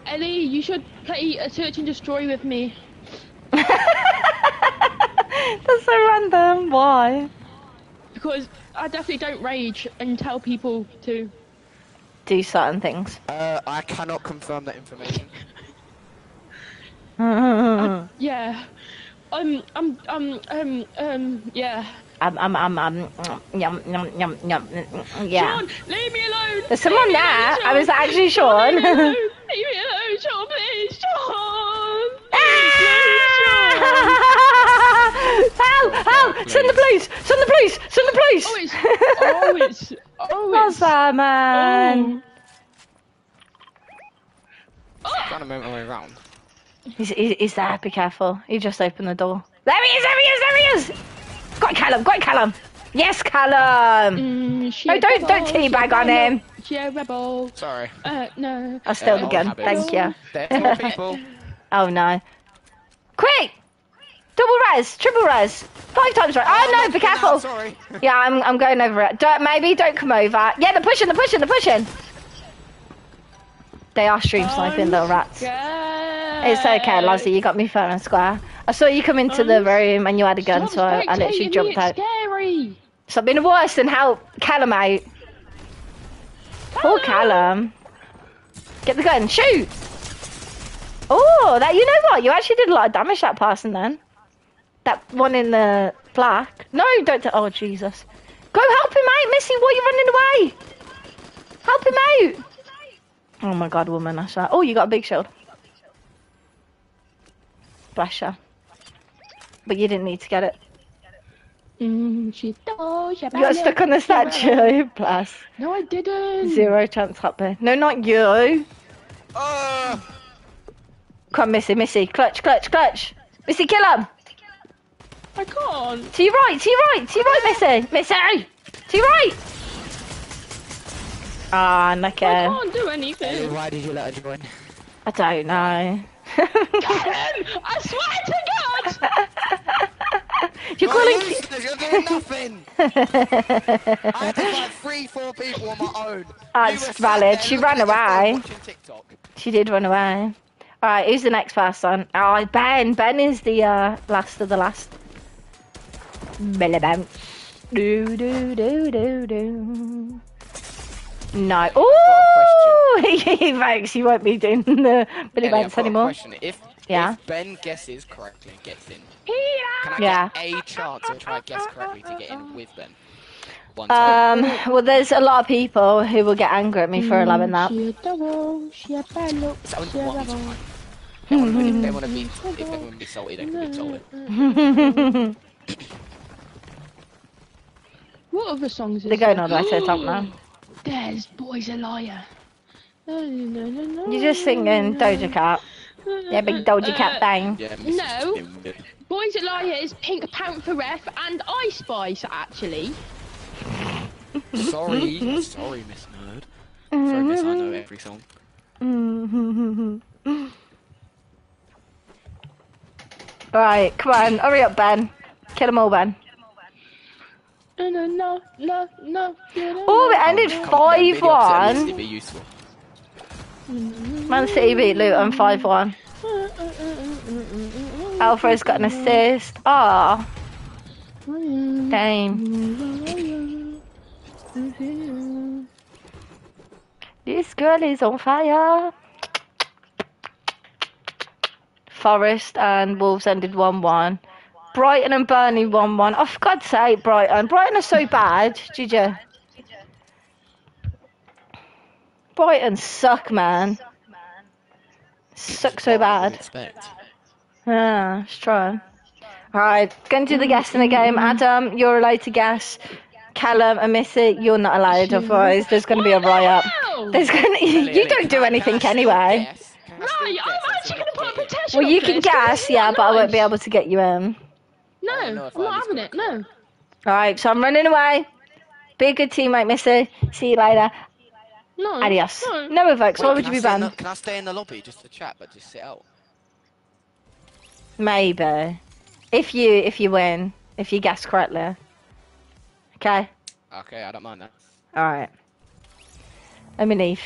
Ellie, you should play a search and destroy with me. <laughs> That's so random. Why? Because I definitely don't rage and tell people to. Do certain things. Uh, I cannot confirm that information. Alright, <laughs> Yeah. Um, um, um, um, um, yeah. Um, um, um, um, yum, yum, yum, yum, yeah. Sean, leave me alone. There's someone Leave there. alone, I was actually Sean, Leave me alone. <laughs> Leave me alone, Sean, please, Sean. Please, please, Sean. Help! Help! Send the police! Send the police! Send the police! Oh, it's, oh, it's, <laughs> oh, What's that, man? Trying to make my way around. He's, he's, he's there. Be careful. He just opened the door. There he is! There he is! There he is! Got Callum! Got Callum! Yes, Callum! Mm, she No, don't- don't rebel, teabag on rebel, him. She a rebel. Sorry. Uh, no. I stole Uh, the gun. habits. Thank you. They're <laughs> people. Oh no. Quick! Double res! Triple res! Five times res! Oh no, be careful! Sorry. <laughs> Yeah, I'm, I'm going over it. Don't, maybe don't come over. Yeah, they're pushing, they're pushing, they're pushing! They are stream sniping, little rats. It's okay, Lozzie, you got me fair and square. I saw you come into the room and you had a gun, so I, I literally jumped out. Scary. Something worse than help Callum out. Poor Callum. Get the gun, shoot! Oh, that you know what? You actually did a lot of damage that person then. That one in the black. No, don't. Oh Jesus! Go help him out, Missy. Why are you running away? Help him out! Oh my God, woman, I saw. Oh, you got a big shield. Bless you. But you didn't need to get it. Mm, she You got stuck on the statue. <laughs> plus. No, I didn't. Zero chance happy. No, not you. Uh, Come on, Missy, Missy. Clutch, clutch, clutch. Missy, kill him. I can't. To your right, to your right, to your right, Missy. Missy! To your right. Ah, I okay. can't do anything. why did you let her join? I don't know. Karen, <laughs> I swear to God. <laughs> You're calling. You're doing nothing. <laughs> I had to fight three, four people on my own. That's You were sat valid. there She looking ran at your phone away. watching TikTok. She did run away. All right, who's the next person? Oh, Ben. Ben is the uh, last of the last. Billy bounce. Do do do do do. No. Ooh, he <laughs> thanks. You won't be doing the Billy Ellie, I've bounce got a anymore. question. If, Yeah. if Ben guesses correctly and gets in. Can I Yeah. get a chance to try to guess correctly to get in with Ben? One time. Um, well, there's a lot of people who will get angry at me for allowing that. She a devil, she a bad look, Is that she a one rebel. time? They wanna- <laughs> If they want to be, if they want to be salty, they can be salty. <laughs> What other songs is They're going there? all the way to the top now. <gasps> There's Boy's a Liar. You're You're just singing Doja Cat. Yeah, big Doja Cat bang. Yeah, Mrs. No. Dim- Boys a Liars, is PinkPantheress and Ice Spice, actually. Sorry, sorry, Miss Nerd. Sorry, Miss. I know every song. Right, come on, hurry up, Ben. Kill them all, Ben. No, no, no, no, no. Oh, it ended Come on, Ben, be the opposite of 5 Misty, 1. Be useful. Man City beat Luton 5 1. Uh, uh, uh, Alfred's got an assist. Ah, damn. This girl is on fire. Forest and Wolves ended 1 1. Brighton and Burnley 1 1. Oh, for God's sake, Brighton. Brighton are so bad. Did? Brighton suck, man. Suck so bad. Expect. Yeah, it's trying. Alright, going to do the guessing game. Adam, you're allowed to guess. Callum and Missy, you're not allowed, otherwise there's going to be a riot. There's going to, you don't do anything can I still anyway. guess? Can I Right, I'm actually going to put a getting- Well, you can guess, yeah, but I won't be able to get you in. No, I don't know if I'm not having it, no. Alright, so I'm running away. Be a good teammate, Missy. See you later. No. Adios. No. No evokes, why would you be banned? Can I stay in the lobby just to chat, but just sit out? Maybe. If you if you win. If you guess correctly. Okay? Okay, I don't mind that. Alright. Let me leave.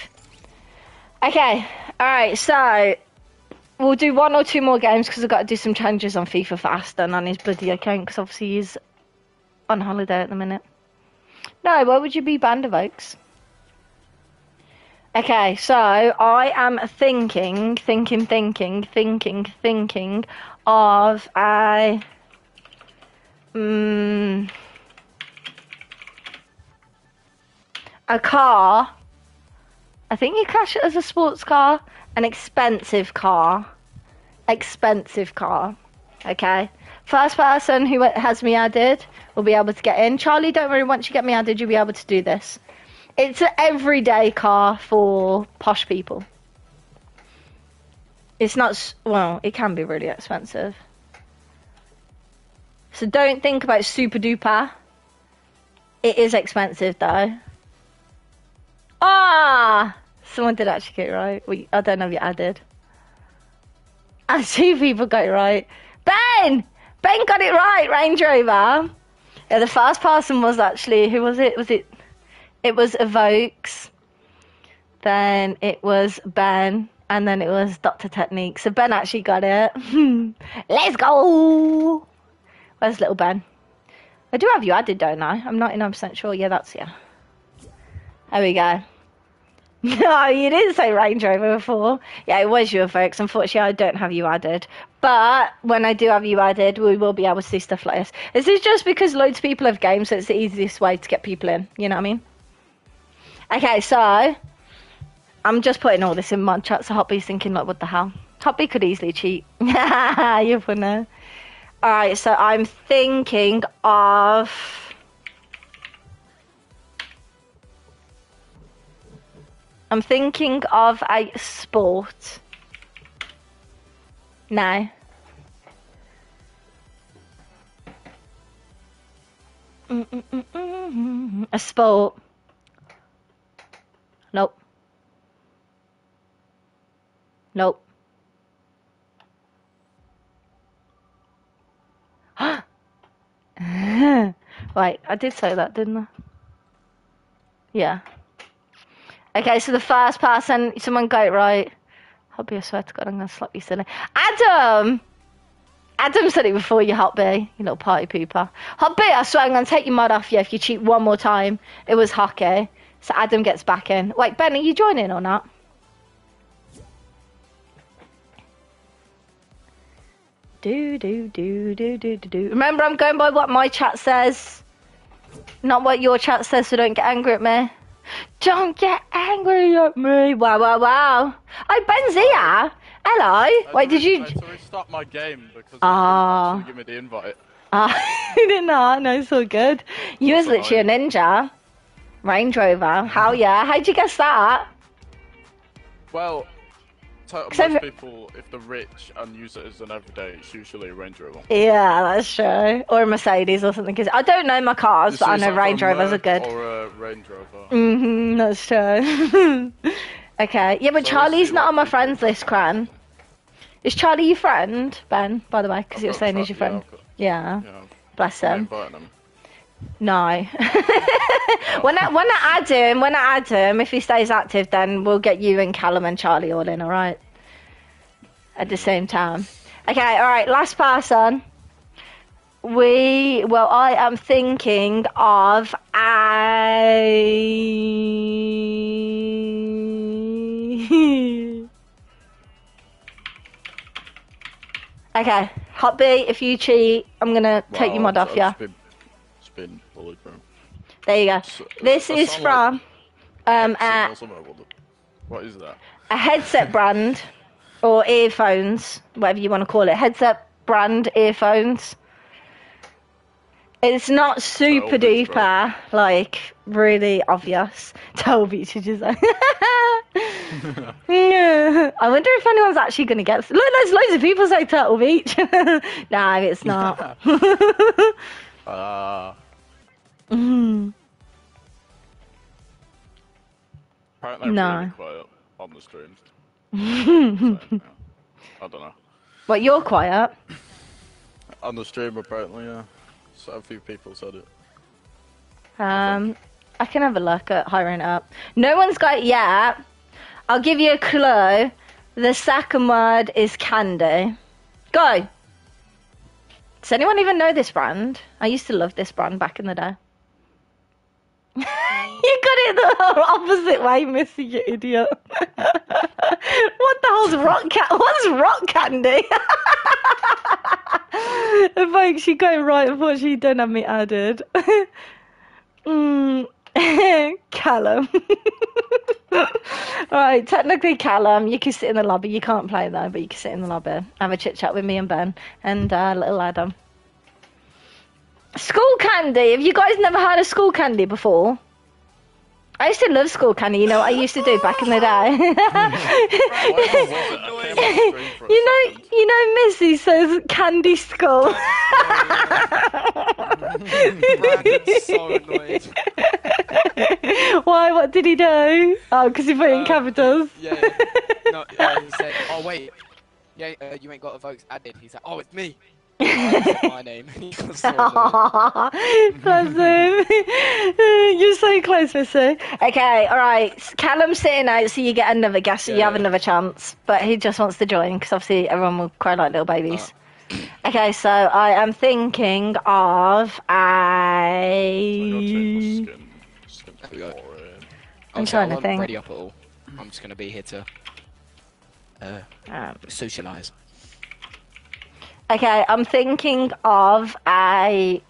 Okay, alright, so we'll do one or two more games because I've got to do some changes on FIFA for Aston on his bloody account because obviously he's on holiday at the minute. No, why would you be Band of Oaks? Okay, so I am thinking, thinking, thinking, thinking, thinking of I um, a car. I think you cash it as a sports car, an expensive car, expensive car. Okay. First person who has me added will be able to get in. Charlie, don't worry. Once you get me added, you'll be able to do this. It's an everyday car for posh people. It's not well. It can be really expensive. So don't think about super duper. It is expensive though. Ah, someone did actually get it right. We, I don't know if you added. And <laughs> two people got it right. Ben, Ben got it right. Range Rover. Yeah, the first person was actually who was it? Was it? It was Evokes. Then it was Ben, and then it was Doctor Technique. So Ben actually got it. <laughs> Let's go. Where's little Ben? I do have you added, don't I? I'm 99% sure. Yeah, that's yeah. There we go. No, <laughs> oh, you didn't say Range Rover before. Yeah, it was you, folks. Unfortunately, I don't have you added. But when I do have you added, we will be able to see stuff like this. This is just because loads of people have games, so it's the easiest way to get people in. You know what I mean? Okay, so I'm just putting all this in my chat, so Hotby's thinking, like, what the hell? Hotby could easily cheat. <laughs> You're funny. Alright, so I'm thinking of. I'm thinking of a sport. No. Mm-mm-mm-mm. A sport. Nope. Nope. <gasps> right, I did say that, didn't I? Yeah. Okay, so the first person, someone got it right. Hobby, I swear to God, I'm gonna slap you silly. Adam! Adam said it before you, Hotby, you little party pooper. Hotby, I swear I'm gonna take your mud off you if you cheat one more time. It was hockey. So Adam gets back in. Wait, Ben, are you joining or not? Do do do do do do do. Remember, I'm going by what my chat says, not what your chat says. So don't get angry at me. Don't get angry at me. Wow, wow, wow. Oh, Ben's here. Hello. Wait, did you? I had to restart my game because Ah. you give me the invite. Ah, <laughs> you didn't know. No, it's all good. You was literally a ninja. Range Rover. Hell yeah. How'd you guess that? Well, most for- people, if they're rich and use it as an everyday, it's usually a Range Rover. Yeah, that's true. Or a Mercedes or something. Cause I don't know my cars, It's but I know like Range Rovers are good. Or a Range Rover. hmm that's true. <laughs> okay. Yeah, but So Charlie's not on my friends list, Cran. Is Charlie your friend, Ben, by the way? Because you were I've saying he's your friend. Yeah, Yeah. Yeah, Bless I'm him. No. <laughs> when I when I add him, when I add him, if he stays active, then we'll get you and Callum and Charlie all in, all right? At the same time. Okay, all right. Last person. We well, I am thinking of a. <laughs> okay, Hot B. If you cheat, I'm gonna take your mod off. Yeah. been- just been bro. There you go. So- This is from um, like a, Epson or something, what is that? a headset brand or earphones, whatever you want to call it. Headset brand earphones. It's not super bro. duper, like really obvious. <laughs> Toby, you say? <laughs> <laughs> I wonder if anyone's actually going to get. Look, there's loads of people say Turtle Beach. nah, it's not. Ah. Mm. Apparently, I'm No. really quiet on the streams. <laughs> So, yeah. I don't know. But you're quiet. On the stream, apparently, yeah. So a few people said it. Um, I can have a look at hiring up. No one's got it yet. I'll give you a clue. The second word is candy. Go. Does anyone even know this brand? I used to love this brand back in the day. <laughs> you got it the <laughs> opposite way, Missy, you idiot. <laughs> what the hell's rock cat? What's rock candy? Folks, she got it right. Unfortunately, you don't have me added. mm, Callum. right, technically Callum, you can sit in the lobby. You can't play though, but you can sit in the lobby. Have a chit chat with me and Ben and uh, little Adam. Skullcandy. Have you guys never had a Skullcandy before? I used to love Skullcandy. You know what I used to do back in the day. <laughs> you know, you know, Missy says candy skull. Brandon's so annoyed. Why? What did he do? Oh, because he put in Uh, capitals. Yeah, yeah. No, uh, he said, oh wait, yeah, uh, you ain't got a vote added. He's like, oh, it's me. I <laughs> <laughs> said my name. <laughs> He got so annoyed. Aw, Bless him. You're so close, Missy. Okay, all right. Callum's sitting out, so you get another guess. So you have yeah. another chance. But he just wants to join because obviously everyone will cry like little babies. Uh. <clears throat> Okay, so I am thinking of Your a. skin. Skin There we go. boring. I'm Okay, trying to I won't think. ready up at all. I'm just gonna be here to uh, Um, socialise. Okay, I'm thinking of a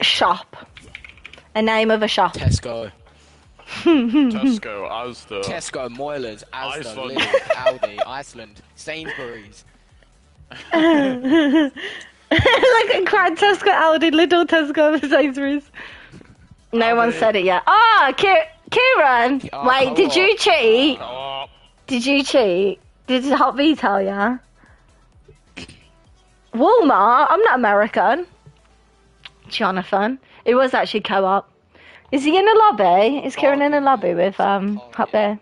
shop. A name of a shop. Tesco, <laughs> Tesco, Asda. Tesco, Moilers, Asda, Iceland. Lidl, <laughs> Aldi, Iceland, Sainsbury's. <laughs> like a Grand Tesco, Aldi, Lidl, Tesco, Sainsbury's. No one said it yet. Ah, Ki- Kieran! Oh, Wait, did you co-op. cheat? Oh, Did you cheat? Did Hot V tell ya? Walmart? I'm not American. Jonathan. It was actually co-op. Is he in a lobby? Is Kieran in a lobby with um Hot yeah. V?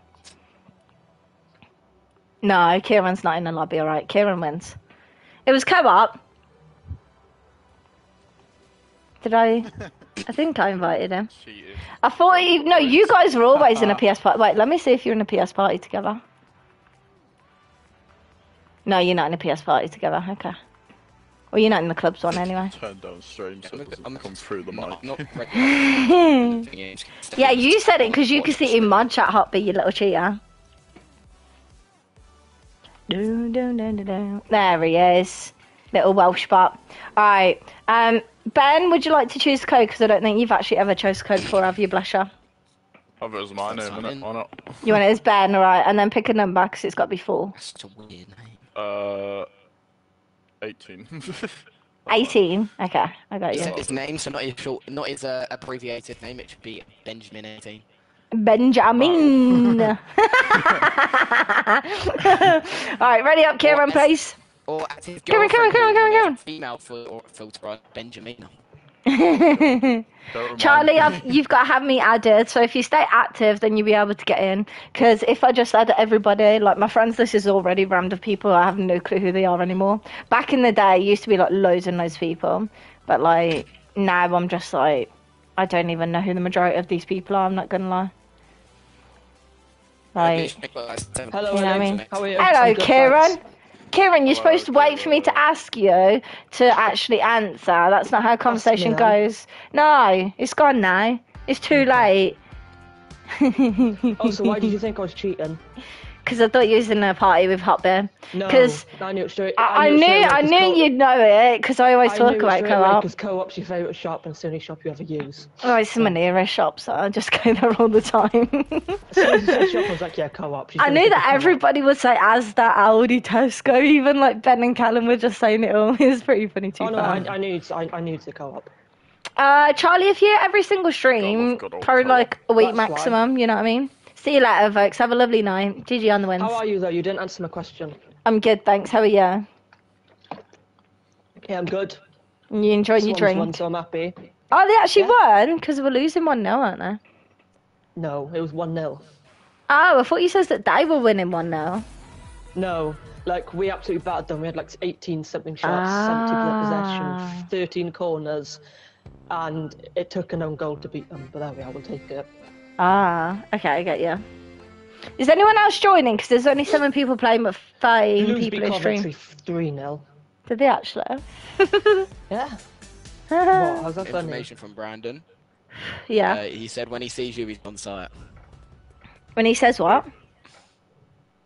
No, Kieran's not in a lobby, alright. Kieran wins. It was co-op. Did I? I think I invited him. cheated. I thought he, no, you guys were always in a PS party. Wait, let me see if you're in a PS party together. No, you're not in a PS party together. Okay. Well, you're not in the clubs one anyway. <laughs> Turn down stream so I'm- it doesn't I'm- come through the mic. Not, <laughs> not ready. Yeah, you said it because you could see in mod chat hot, but you little cheater. There he is, little Welsh bot. All right, um, Ben, would you like to choose code? Because I don't think you've actually ever chose code before, have you, Blusher? Oh, it was my name, Sign innit? in. Why not? You want it as Ben, all right, and then pick a number because it's got to be full. That's a weird name. Uh, 18. <laughs> 18. Okay, I got He you. said his name, so not his short, not his uh, abbreviated name. It should be Benjamin 18. Benjamin. <laughs> All right, ready up, Kieran, please. Or at his Come on, come on, girlfriend, come on, come on, who come has a Female filter on Benjamina. <laughs> Don't remind Charlie. I've, you've got to have me added. So if you stay active, then you'll be able to get in. Because if I just add everybody, like my friends this is already rammed of people. I have no clue who they are anymore. Back in the day, it used to be like loads and loads of people. But like now, I'm just like, I don't even know who the majority of these people are. I'm not gonna lie. Like, Hello, You know I mean? How are you? hello, Kieran. thanks. Kieran, you're Hello, supposed to wait for me to ask you to actually answer. That's not how conversation goes. No, it's gone now. It's too late. Oh, so why did you think I was cheating? <laughs> Because I thought you was in a party with Hot Bear. No, 'Cause I knew it straight. I, I knew, straight away I 'cause knew co- you'd know it because I always I talk knew about co-op. because co-op's your favourite shop and it's the only shop you ever use. Oh, it's some nearer shops. So I just <laughs> go there all the time. As soon as you said shop, I was like, <laughs> yeah, co-op. She's I knew that everybody would say Asda, Aldi, Tesco. Even like Ben and Callum were just saying it all. <laughs> It was pretty funny too. Oh no, I, I knew it's, I, I knew it's a co-op. Uh, Charlie, if you're every single stream, God, God, probably like a week That's why. maximum. You know what I mean? See you later, folks. Have a lovely night. GG on the wins. How are you though? You didn't answer my question. I'm good, thanks. How are you? Yeah, I'm good. You enjoying your drink? won, so I'm happy. Oh, they actually Yeah. won because we're losing one 0 aren't they? No, it was one 0 Oh, I thought you said that they were winning one 0 No, like we absolutely battered them. We had like 18 something shots, Ah. 70 possession, 13 corners, and it took an own goal to beat them. But there we are. We'll take it. Ah, okay, I get you. Is anyone else joining? Because there's only seven people playing, but five Blues people beat in Coventry stream. 3 0. Did they actually? <laughs> Yeah. <laughs> What? How's that funny? Information from Brandon. yeah. Uh, he said when he sees you, he's on site. when he says what?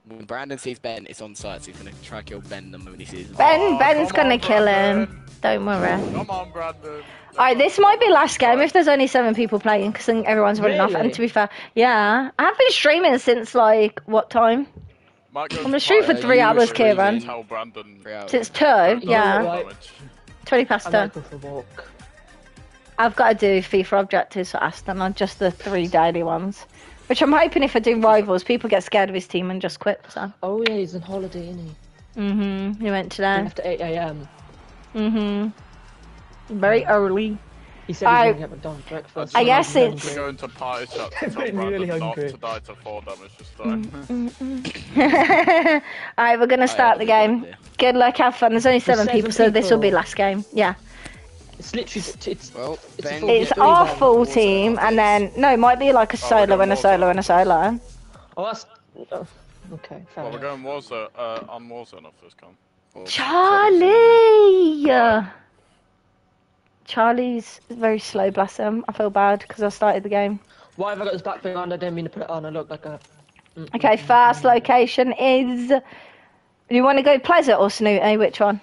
When Brandon sees Ben, it's on site, so he's gonna try to kill Ben the moment he sees him. Ben, Oh, Ben's gonna on, kill Brandon. him. Don't worry. Come on, Brandon. Alright, this might be last game if there's only seven people playing because then everyone's running off. And to be fair, yeah, I have been streaming since like what time? Might I'm gonna to stream for three hours, were Kieran. streaming. Tell Brandon. Since two, Don't yeah, do Right. damage. twenty past I'm two. gonna go for a walk. I've got to do FIFA objectives for Aston on just the three daily ones. Which I'm hoping if I do rivals, people get scared of his team and just quit. So, Oh yeah, he's on holiday, isn't he? mhm, he went today. After 8 a.m. Mhm, very early. He said I- he's gonna get McDonald's breakfast. I I'm guess it's- We're going to party <laughs> chat to tell Really Brandon not hungry. to die to four damage this Mm, <laughs> time. Alright, we're gonna start the game. Good luck, have fun. There's only seven seven people, so this will be last game. Yeah. It's literally it's Well, It's a Ben. full- It's our then. full team, and then no, it might be like a we're solo and a Warzone. solo and a solo. oh that's oh, okay. Fair well, we're enough. going Warzone, uh, on Warzone off this come. Well, Charlie. Charlie's very slow, bless him. I feel bad because I started the game. Why have I got this back thing on? I didn't mean to put it on. I look like a Mm, Okay, first location is. Do you want to go Pleasant or Snooty? Which one?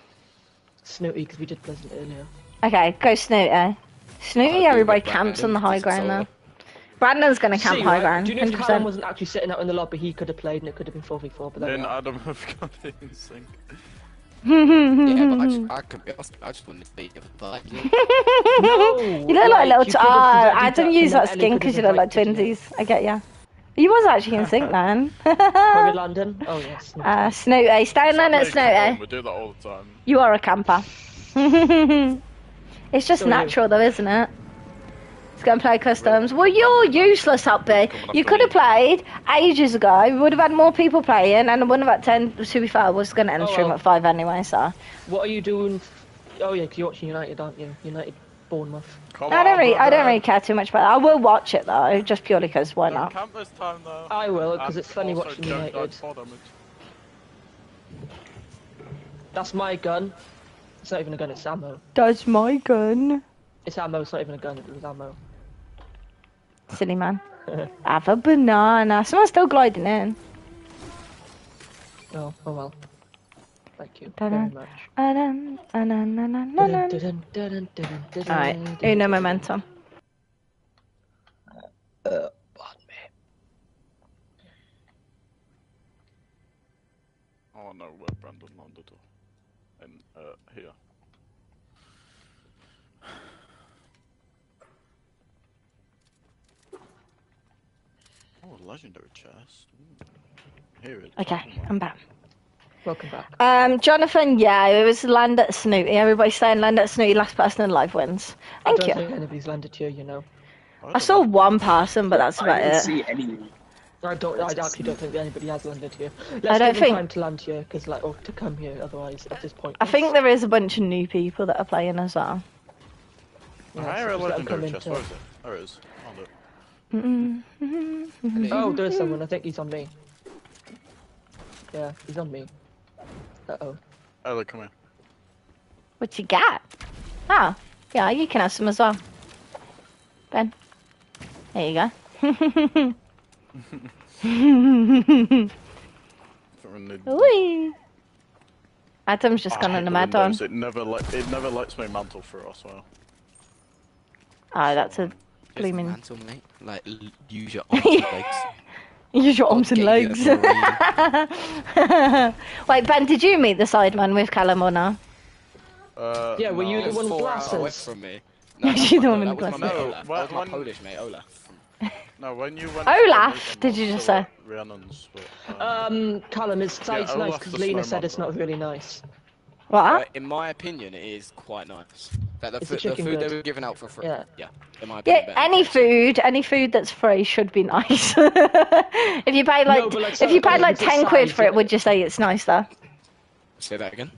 snooty because we did Pleasant earlier. Okay, go Snooty. Snooty, everybody camps on the high ground solo. though. Brandon's gonna camp See, high right? ground, Do you know if Callum wasn't actually sitting out in the lobby, he could have played and it could have been 4v4. But then and Adam have <laughs> got it in sync. <laughs> Yeah, but I just, I could be honest, I just wouldn't be here for five. you look like a little. T- you could've ah, presented I didn't that use that skin because you look like invited you. twinsies. I get ya. You was actually in sync then. <laughs> Probably London. Oh yes. uh, Snooty, stay in line at Hey, come on, Snooty. We do that all the time. You are a camper. It's just So you- natural though, isn't it? It's going to play customs. Well, you're useless, Happy. Come on, You could have played ages ago. We would have had more people playing, and it wouldn't have had 10. To be fair, I was going to end the Oh, stream well. at 5 anyway, so. What are you doing? Oh yeah, 'cause you're watching United, aren't you? United, Bournemouth. Come I don't, on, really, I don't really care too much about it. I will watch it, though, just purely because why Don't not? camp this time though. I will because it's funny watching United. to four damage. That's my gun. It's not even a gun. It's ammo. That's my gun. It's ammo. It's not even a gun. It was ammo. Silly man. <laughs> Have a banana. Someone's still gliding in. Oh, oh well. Thank you very much. Alright, uno momentum. Uh, pardon me. I want to know where Brandon landed. In, uh, here. Oh, a legendary chest. Ooh. Here it is. Okay, Oh I'm back. Welcome back. Um, Jonathan, yeah, it was land at Snooty. Everybody's saying land at Snooty, last person in live wins. I Thank don't you. think anybody's landed here. You know. I don't saw one person, but that's I about didn't it. see any. I don't. I actually don't think anybody has landed here. Let's I don't think- time to land here, because like, or to come here. Otherwise, at this point. I think there is a bunch of new people that are playing as well. Yeah, I so hear a just let them come legendary chest. Where is it? There it is. Found it. Oh, there's someone. I think he's on me. Yeah, he's on me. Uh oh. Oh, look, come here. What you got? Oh, yeah, you can have some as well. Ben. There you go. <laughs> From the- Whee! Adam's just I gone hate on the the mad one. windows. It never let it never lets me mantle through. I well. Oh, that's a blooming. mantle, mate. Like, l- use your <laughs> arms and legs. <laughs> Use your arms and legs. <laughs> Wait, Ben, did you meet the sideman with Callum or no? Uh, Yeah, were you no. the one with Four away glasses? from me. Is she the one with the was my glasses? No, That was my when- Polish mate Olaf. No, when you went. Olaf, did you just say? Rhiannon's, but, um, Um, Callum, his side's I'll nice because Lena said it's not really nice. What? Uh, in my opinion, it is quite nice. That the, Is the the food good? they were giving out for free. Yeah. Yeah. In my opinion, Yeah, any than food, any food that's free should be <laughs> nice. if you paid like, No, like if you paid like ten quid for it, isn't would you say it's nice though? Say that again.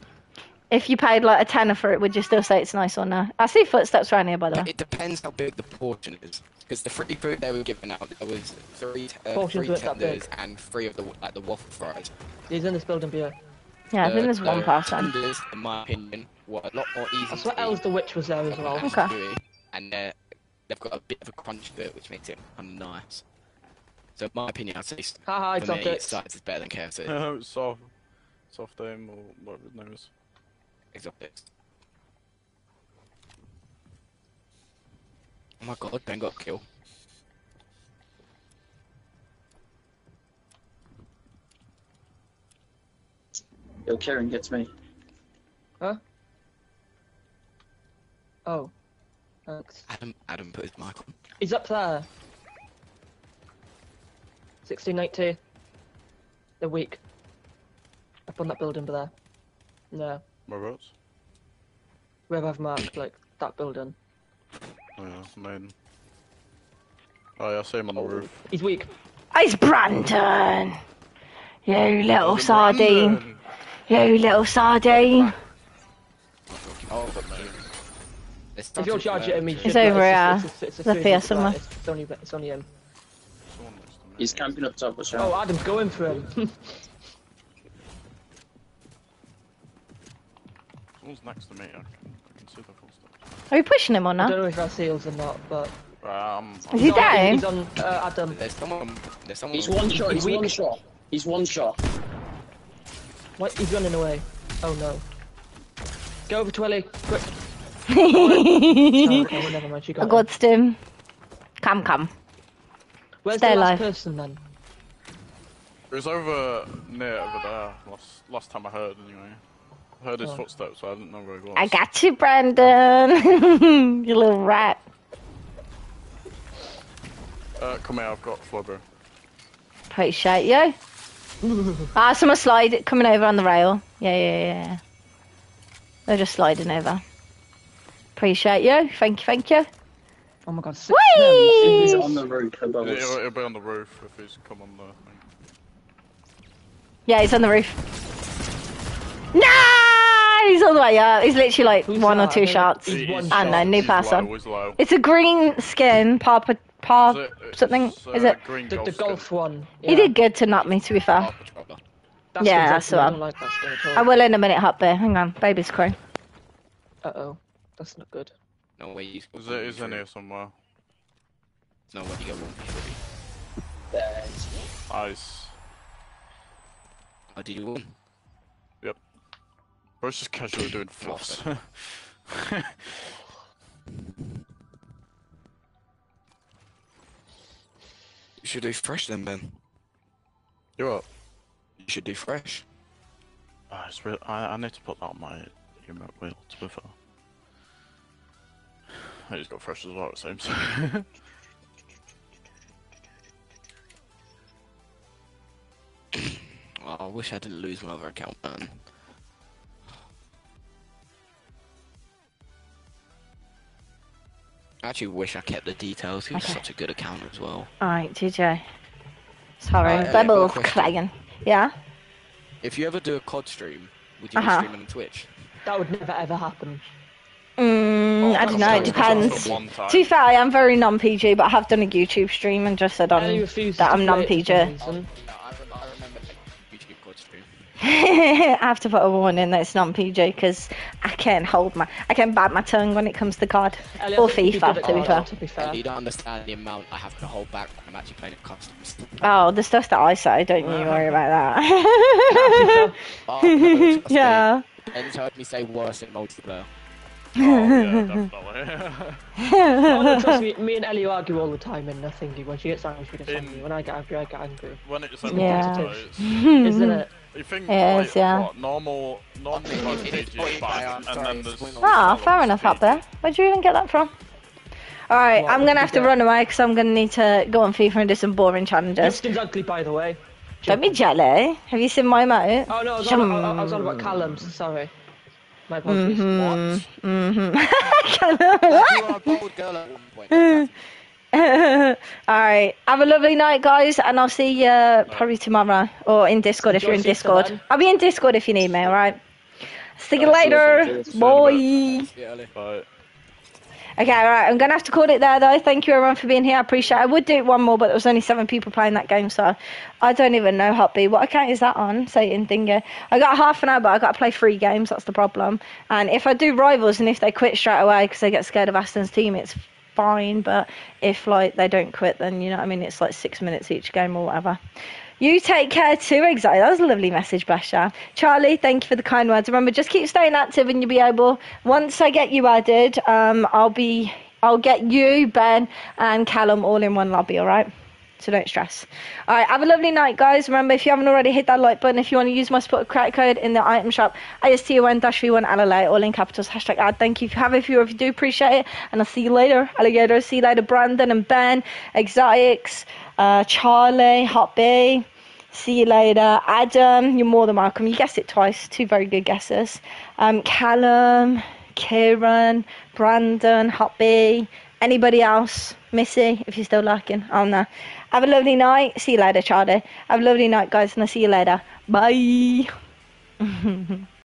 If you paid like a tenner for it, would you still say it's nice or no? I see footsteps around here, by the way. It depends how big the portion is. Because the free food they were giving out, there was three, t- uh, three tenders and three of the like the waffle fries. He's in this building beer. Yeah, I uh, think The- there's one the person. Tenders, in my opinion, were a lot more easy I to swear eat. Els the Witch was there as well. Okay. And they're, they've got a bit of a crunch to it, which makes it kind of nice. So in my opinion, I'd say Haha, for me, exotics. Sides is better than KFC. No, it's soft, soft aim or whatever his name is. Exotics. Oh my god, Ben got a Yo, Karen gets me. Huh? Oh. Thanks. Adam, Adam put his mic on. He's up there. 1690. They're weak. Up on that building over there. No. Whereabouts? Where I've marked, like, that building. Oh yeah, main. Oh yeah, I see him on the roof. He's weak. It's Brandon. You little sardine. Brandon! You little sardine. Oh. If you're charging at me, It's over here. Look here somewhere. It's, it's only, it's only him. Someone next to me. He's camping up top as Oh, well. Adam's going for him. <laughs> Someone's next to me. I can, I can see the footsteps. Are we pushing him or I don't know if that's seals or not, but. Right, I'm, Is he No, down? He's on uh, Adam. There's someone. There's someone. He's one shot. He's one shot. He's one shot. What? He's running away. Oh no. Go over to Ellie, quick. <laughs> Oh, oh, never mind, she I got him. got him. Come, come. Where's stay the last alive. person then? It was over near over there. Last last time I heard anyway. I heard his Oh. footsteps, so I didn't know where he was. I got you, Brandon. <laughs> you little rat. Uh, come here, I've got Flubber. Appreciate you. <laughs> ah, someone slide coming over on the rail. Yeah, yeah, yeah. They're just sliding over. Appreciate you. Thank you, thank you. Oh my god, six Whee! He's on the roof above He'll, us. he'll be on the roof if he's come on the thing. Yeah, he's on the roof. No, he's all the way up. He's literally like Who's one or two shots. he's one I don't new he's person. Low, low. It's a green skin, Papa, pa, Is it- something. uh, Is it? Green The, the skin. golf one. He did good to knock me, to be fair. Oh. That's Yeah, exactly- that's the I one. don't like that skin at I will in a minute, Hot Bear. Hang on, baby's crying. Uh oh. That's not good. No way. He's Is it? Is in here somewhere? No way. You get one. for There. Nice. Oh, did you win? Yep. Bro's just casually doing floss. <laughs> should do fresh then, Ben. you up? You should do fresh. Ah, it's real. I, I need to put that on my emote wheel. To be fair, I just got fresh as well. It seems. Oh, I wish I didn't lose my other account, man. I actually wish I kept the details. It was Okay. such a good account as well. Alright, GJ. Sorry, Uh, yeah, Bubbles got a question. crying. Yeah? If you ever do a COD stream, would you Uh-huh. be streaming on Twitch? That would never ever happen. Mm, I don't know, it That's what I was depends. at one time. To be fair, I am very non PG, but I have done a YouTube stream and just said on Ellie that I'm non it PG. Stream. have to put a warning that it's not PG because I can't hold my, I can bite my tongue when it comes to COD or think you'd be FIFA. good at To be COD, fair. To be fair. And you don't understand the amount I have to hold back when I'm actually playing customs. Oh, the stuff that I say, don't you worry about that. Oh, no, trust me. yeah. Ben's heard me say worse in multiplayer. oh yeah, <laughs> definitely. <laughs> Oh, no, trust me, me and Ellie argue all the time and nothing. When she gets angry, she gets In- angry. When I get angry, I get angry. when it's Yeah. yeah. it's, Isn't it? You think Yes, like, yeah. what, normal, normal It- like, it is PG point is by, fine, and then there's. Ah, balance fair enough up there. Where'd you even get that from? Alright, What, I'm gonna have to get? run away because I'm gonna need to go on FIFA and do some boring challenges. Justin's ugly, by the way. Don't be jelly. Have you seen my emote? Oh no, I was, on, I, I was on about Callum's. Sorry. My apologies. Mm-hmm. Mm-hmm. <laughs> You were a bold girl at one point. <laughs> <laughs> Alright, have a lovely night, guys, and I'll see you probably tomorrow or in Discord if you're in Discord. I'll be in Discord if you need me, alright? See you later. Bye. Right. Okay, alright, I'm gonna have to call it there though. Thank you everyone for being here. I appreciate it. I would do it one more, but there was only seven people playing that game, so I don't even know Hot B. What account is that on? Satan Dingo. I got half an hour, but I got to play three games. That's the problem. And if I do rivals and if they quit straight away because they get scared of Aston's team, it's fine. But if like they don't quit, then you know I mean. It's like six minutes each game or whatever. You take care too, exactly. That was a lovely message, Basha. Charlie, thank you for the kind words. Remember, just keep staying active and you'll be able, once I get you added, um, I'll be, I'll get you, Ben, and Callum all in one lobby, alright? So don't stress. Alright, have a lovely night, guys. Remember, if you haven't already, hit that like button. If you want to use my spot credit code in the item shop, ASTON-V1 LLA, all in capitals, hashtag ad. Thank you if you have, if you, if you do appreciate it. And I'll see you later, alligator. See you later, Brandon and Ben, Exotics, uh, Charlie, Hot. See you later. Adam, you're more than welcome. You guessed it twice. Two very good guesses. Um, Callum, Kieran, Brandon, Hot B. Anybody else? Missy, if you're still lurking. Don't know. Have a lovely night. See you later, Charlie. Have a lovely night, guys, and I'll see you later. Bye. <laughs>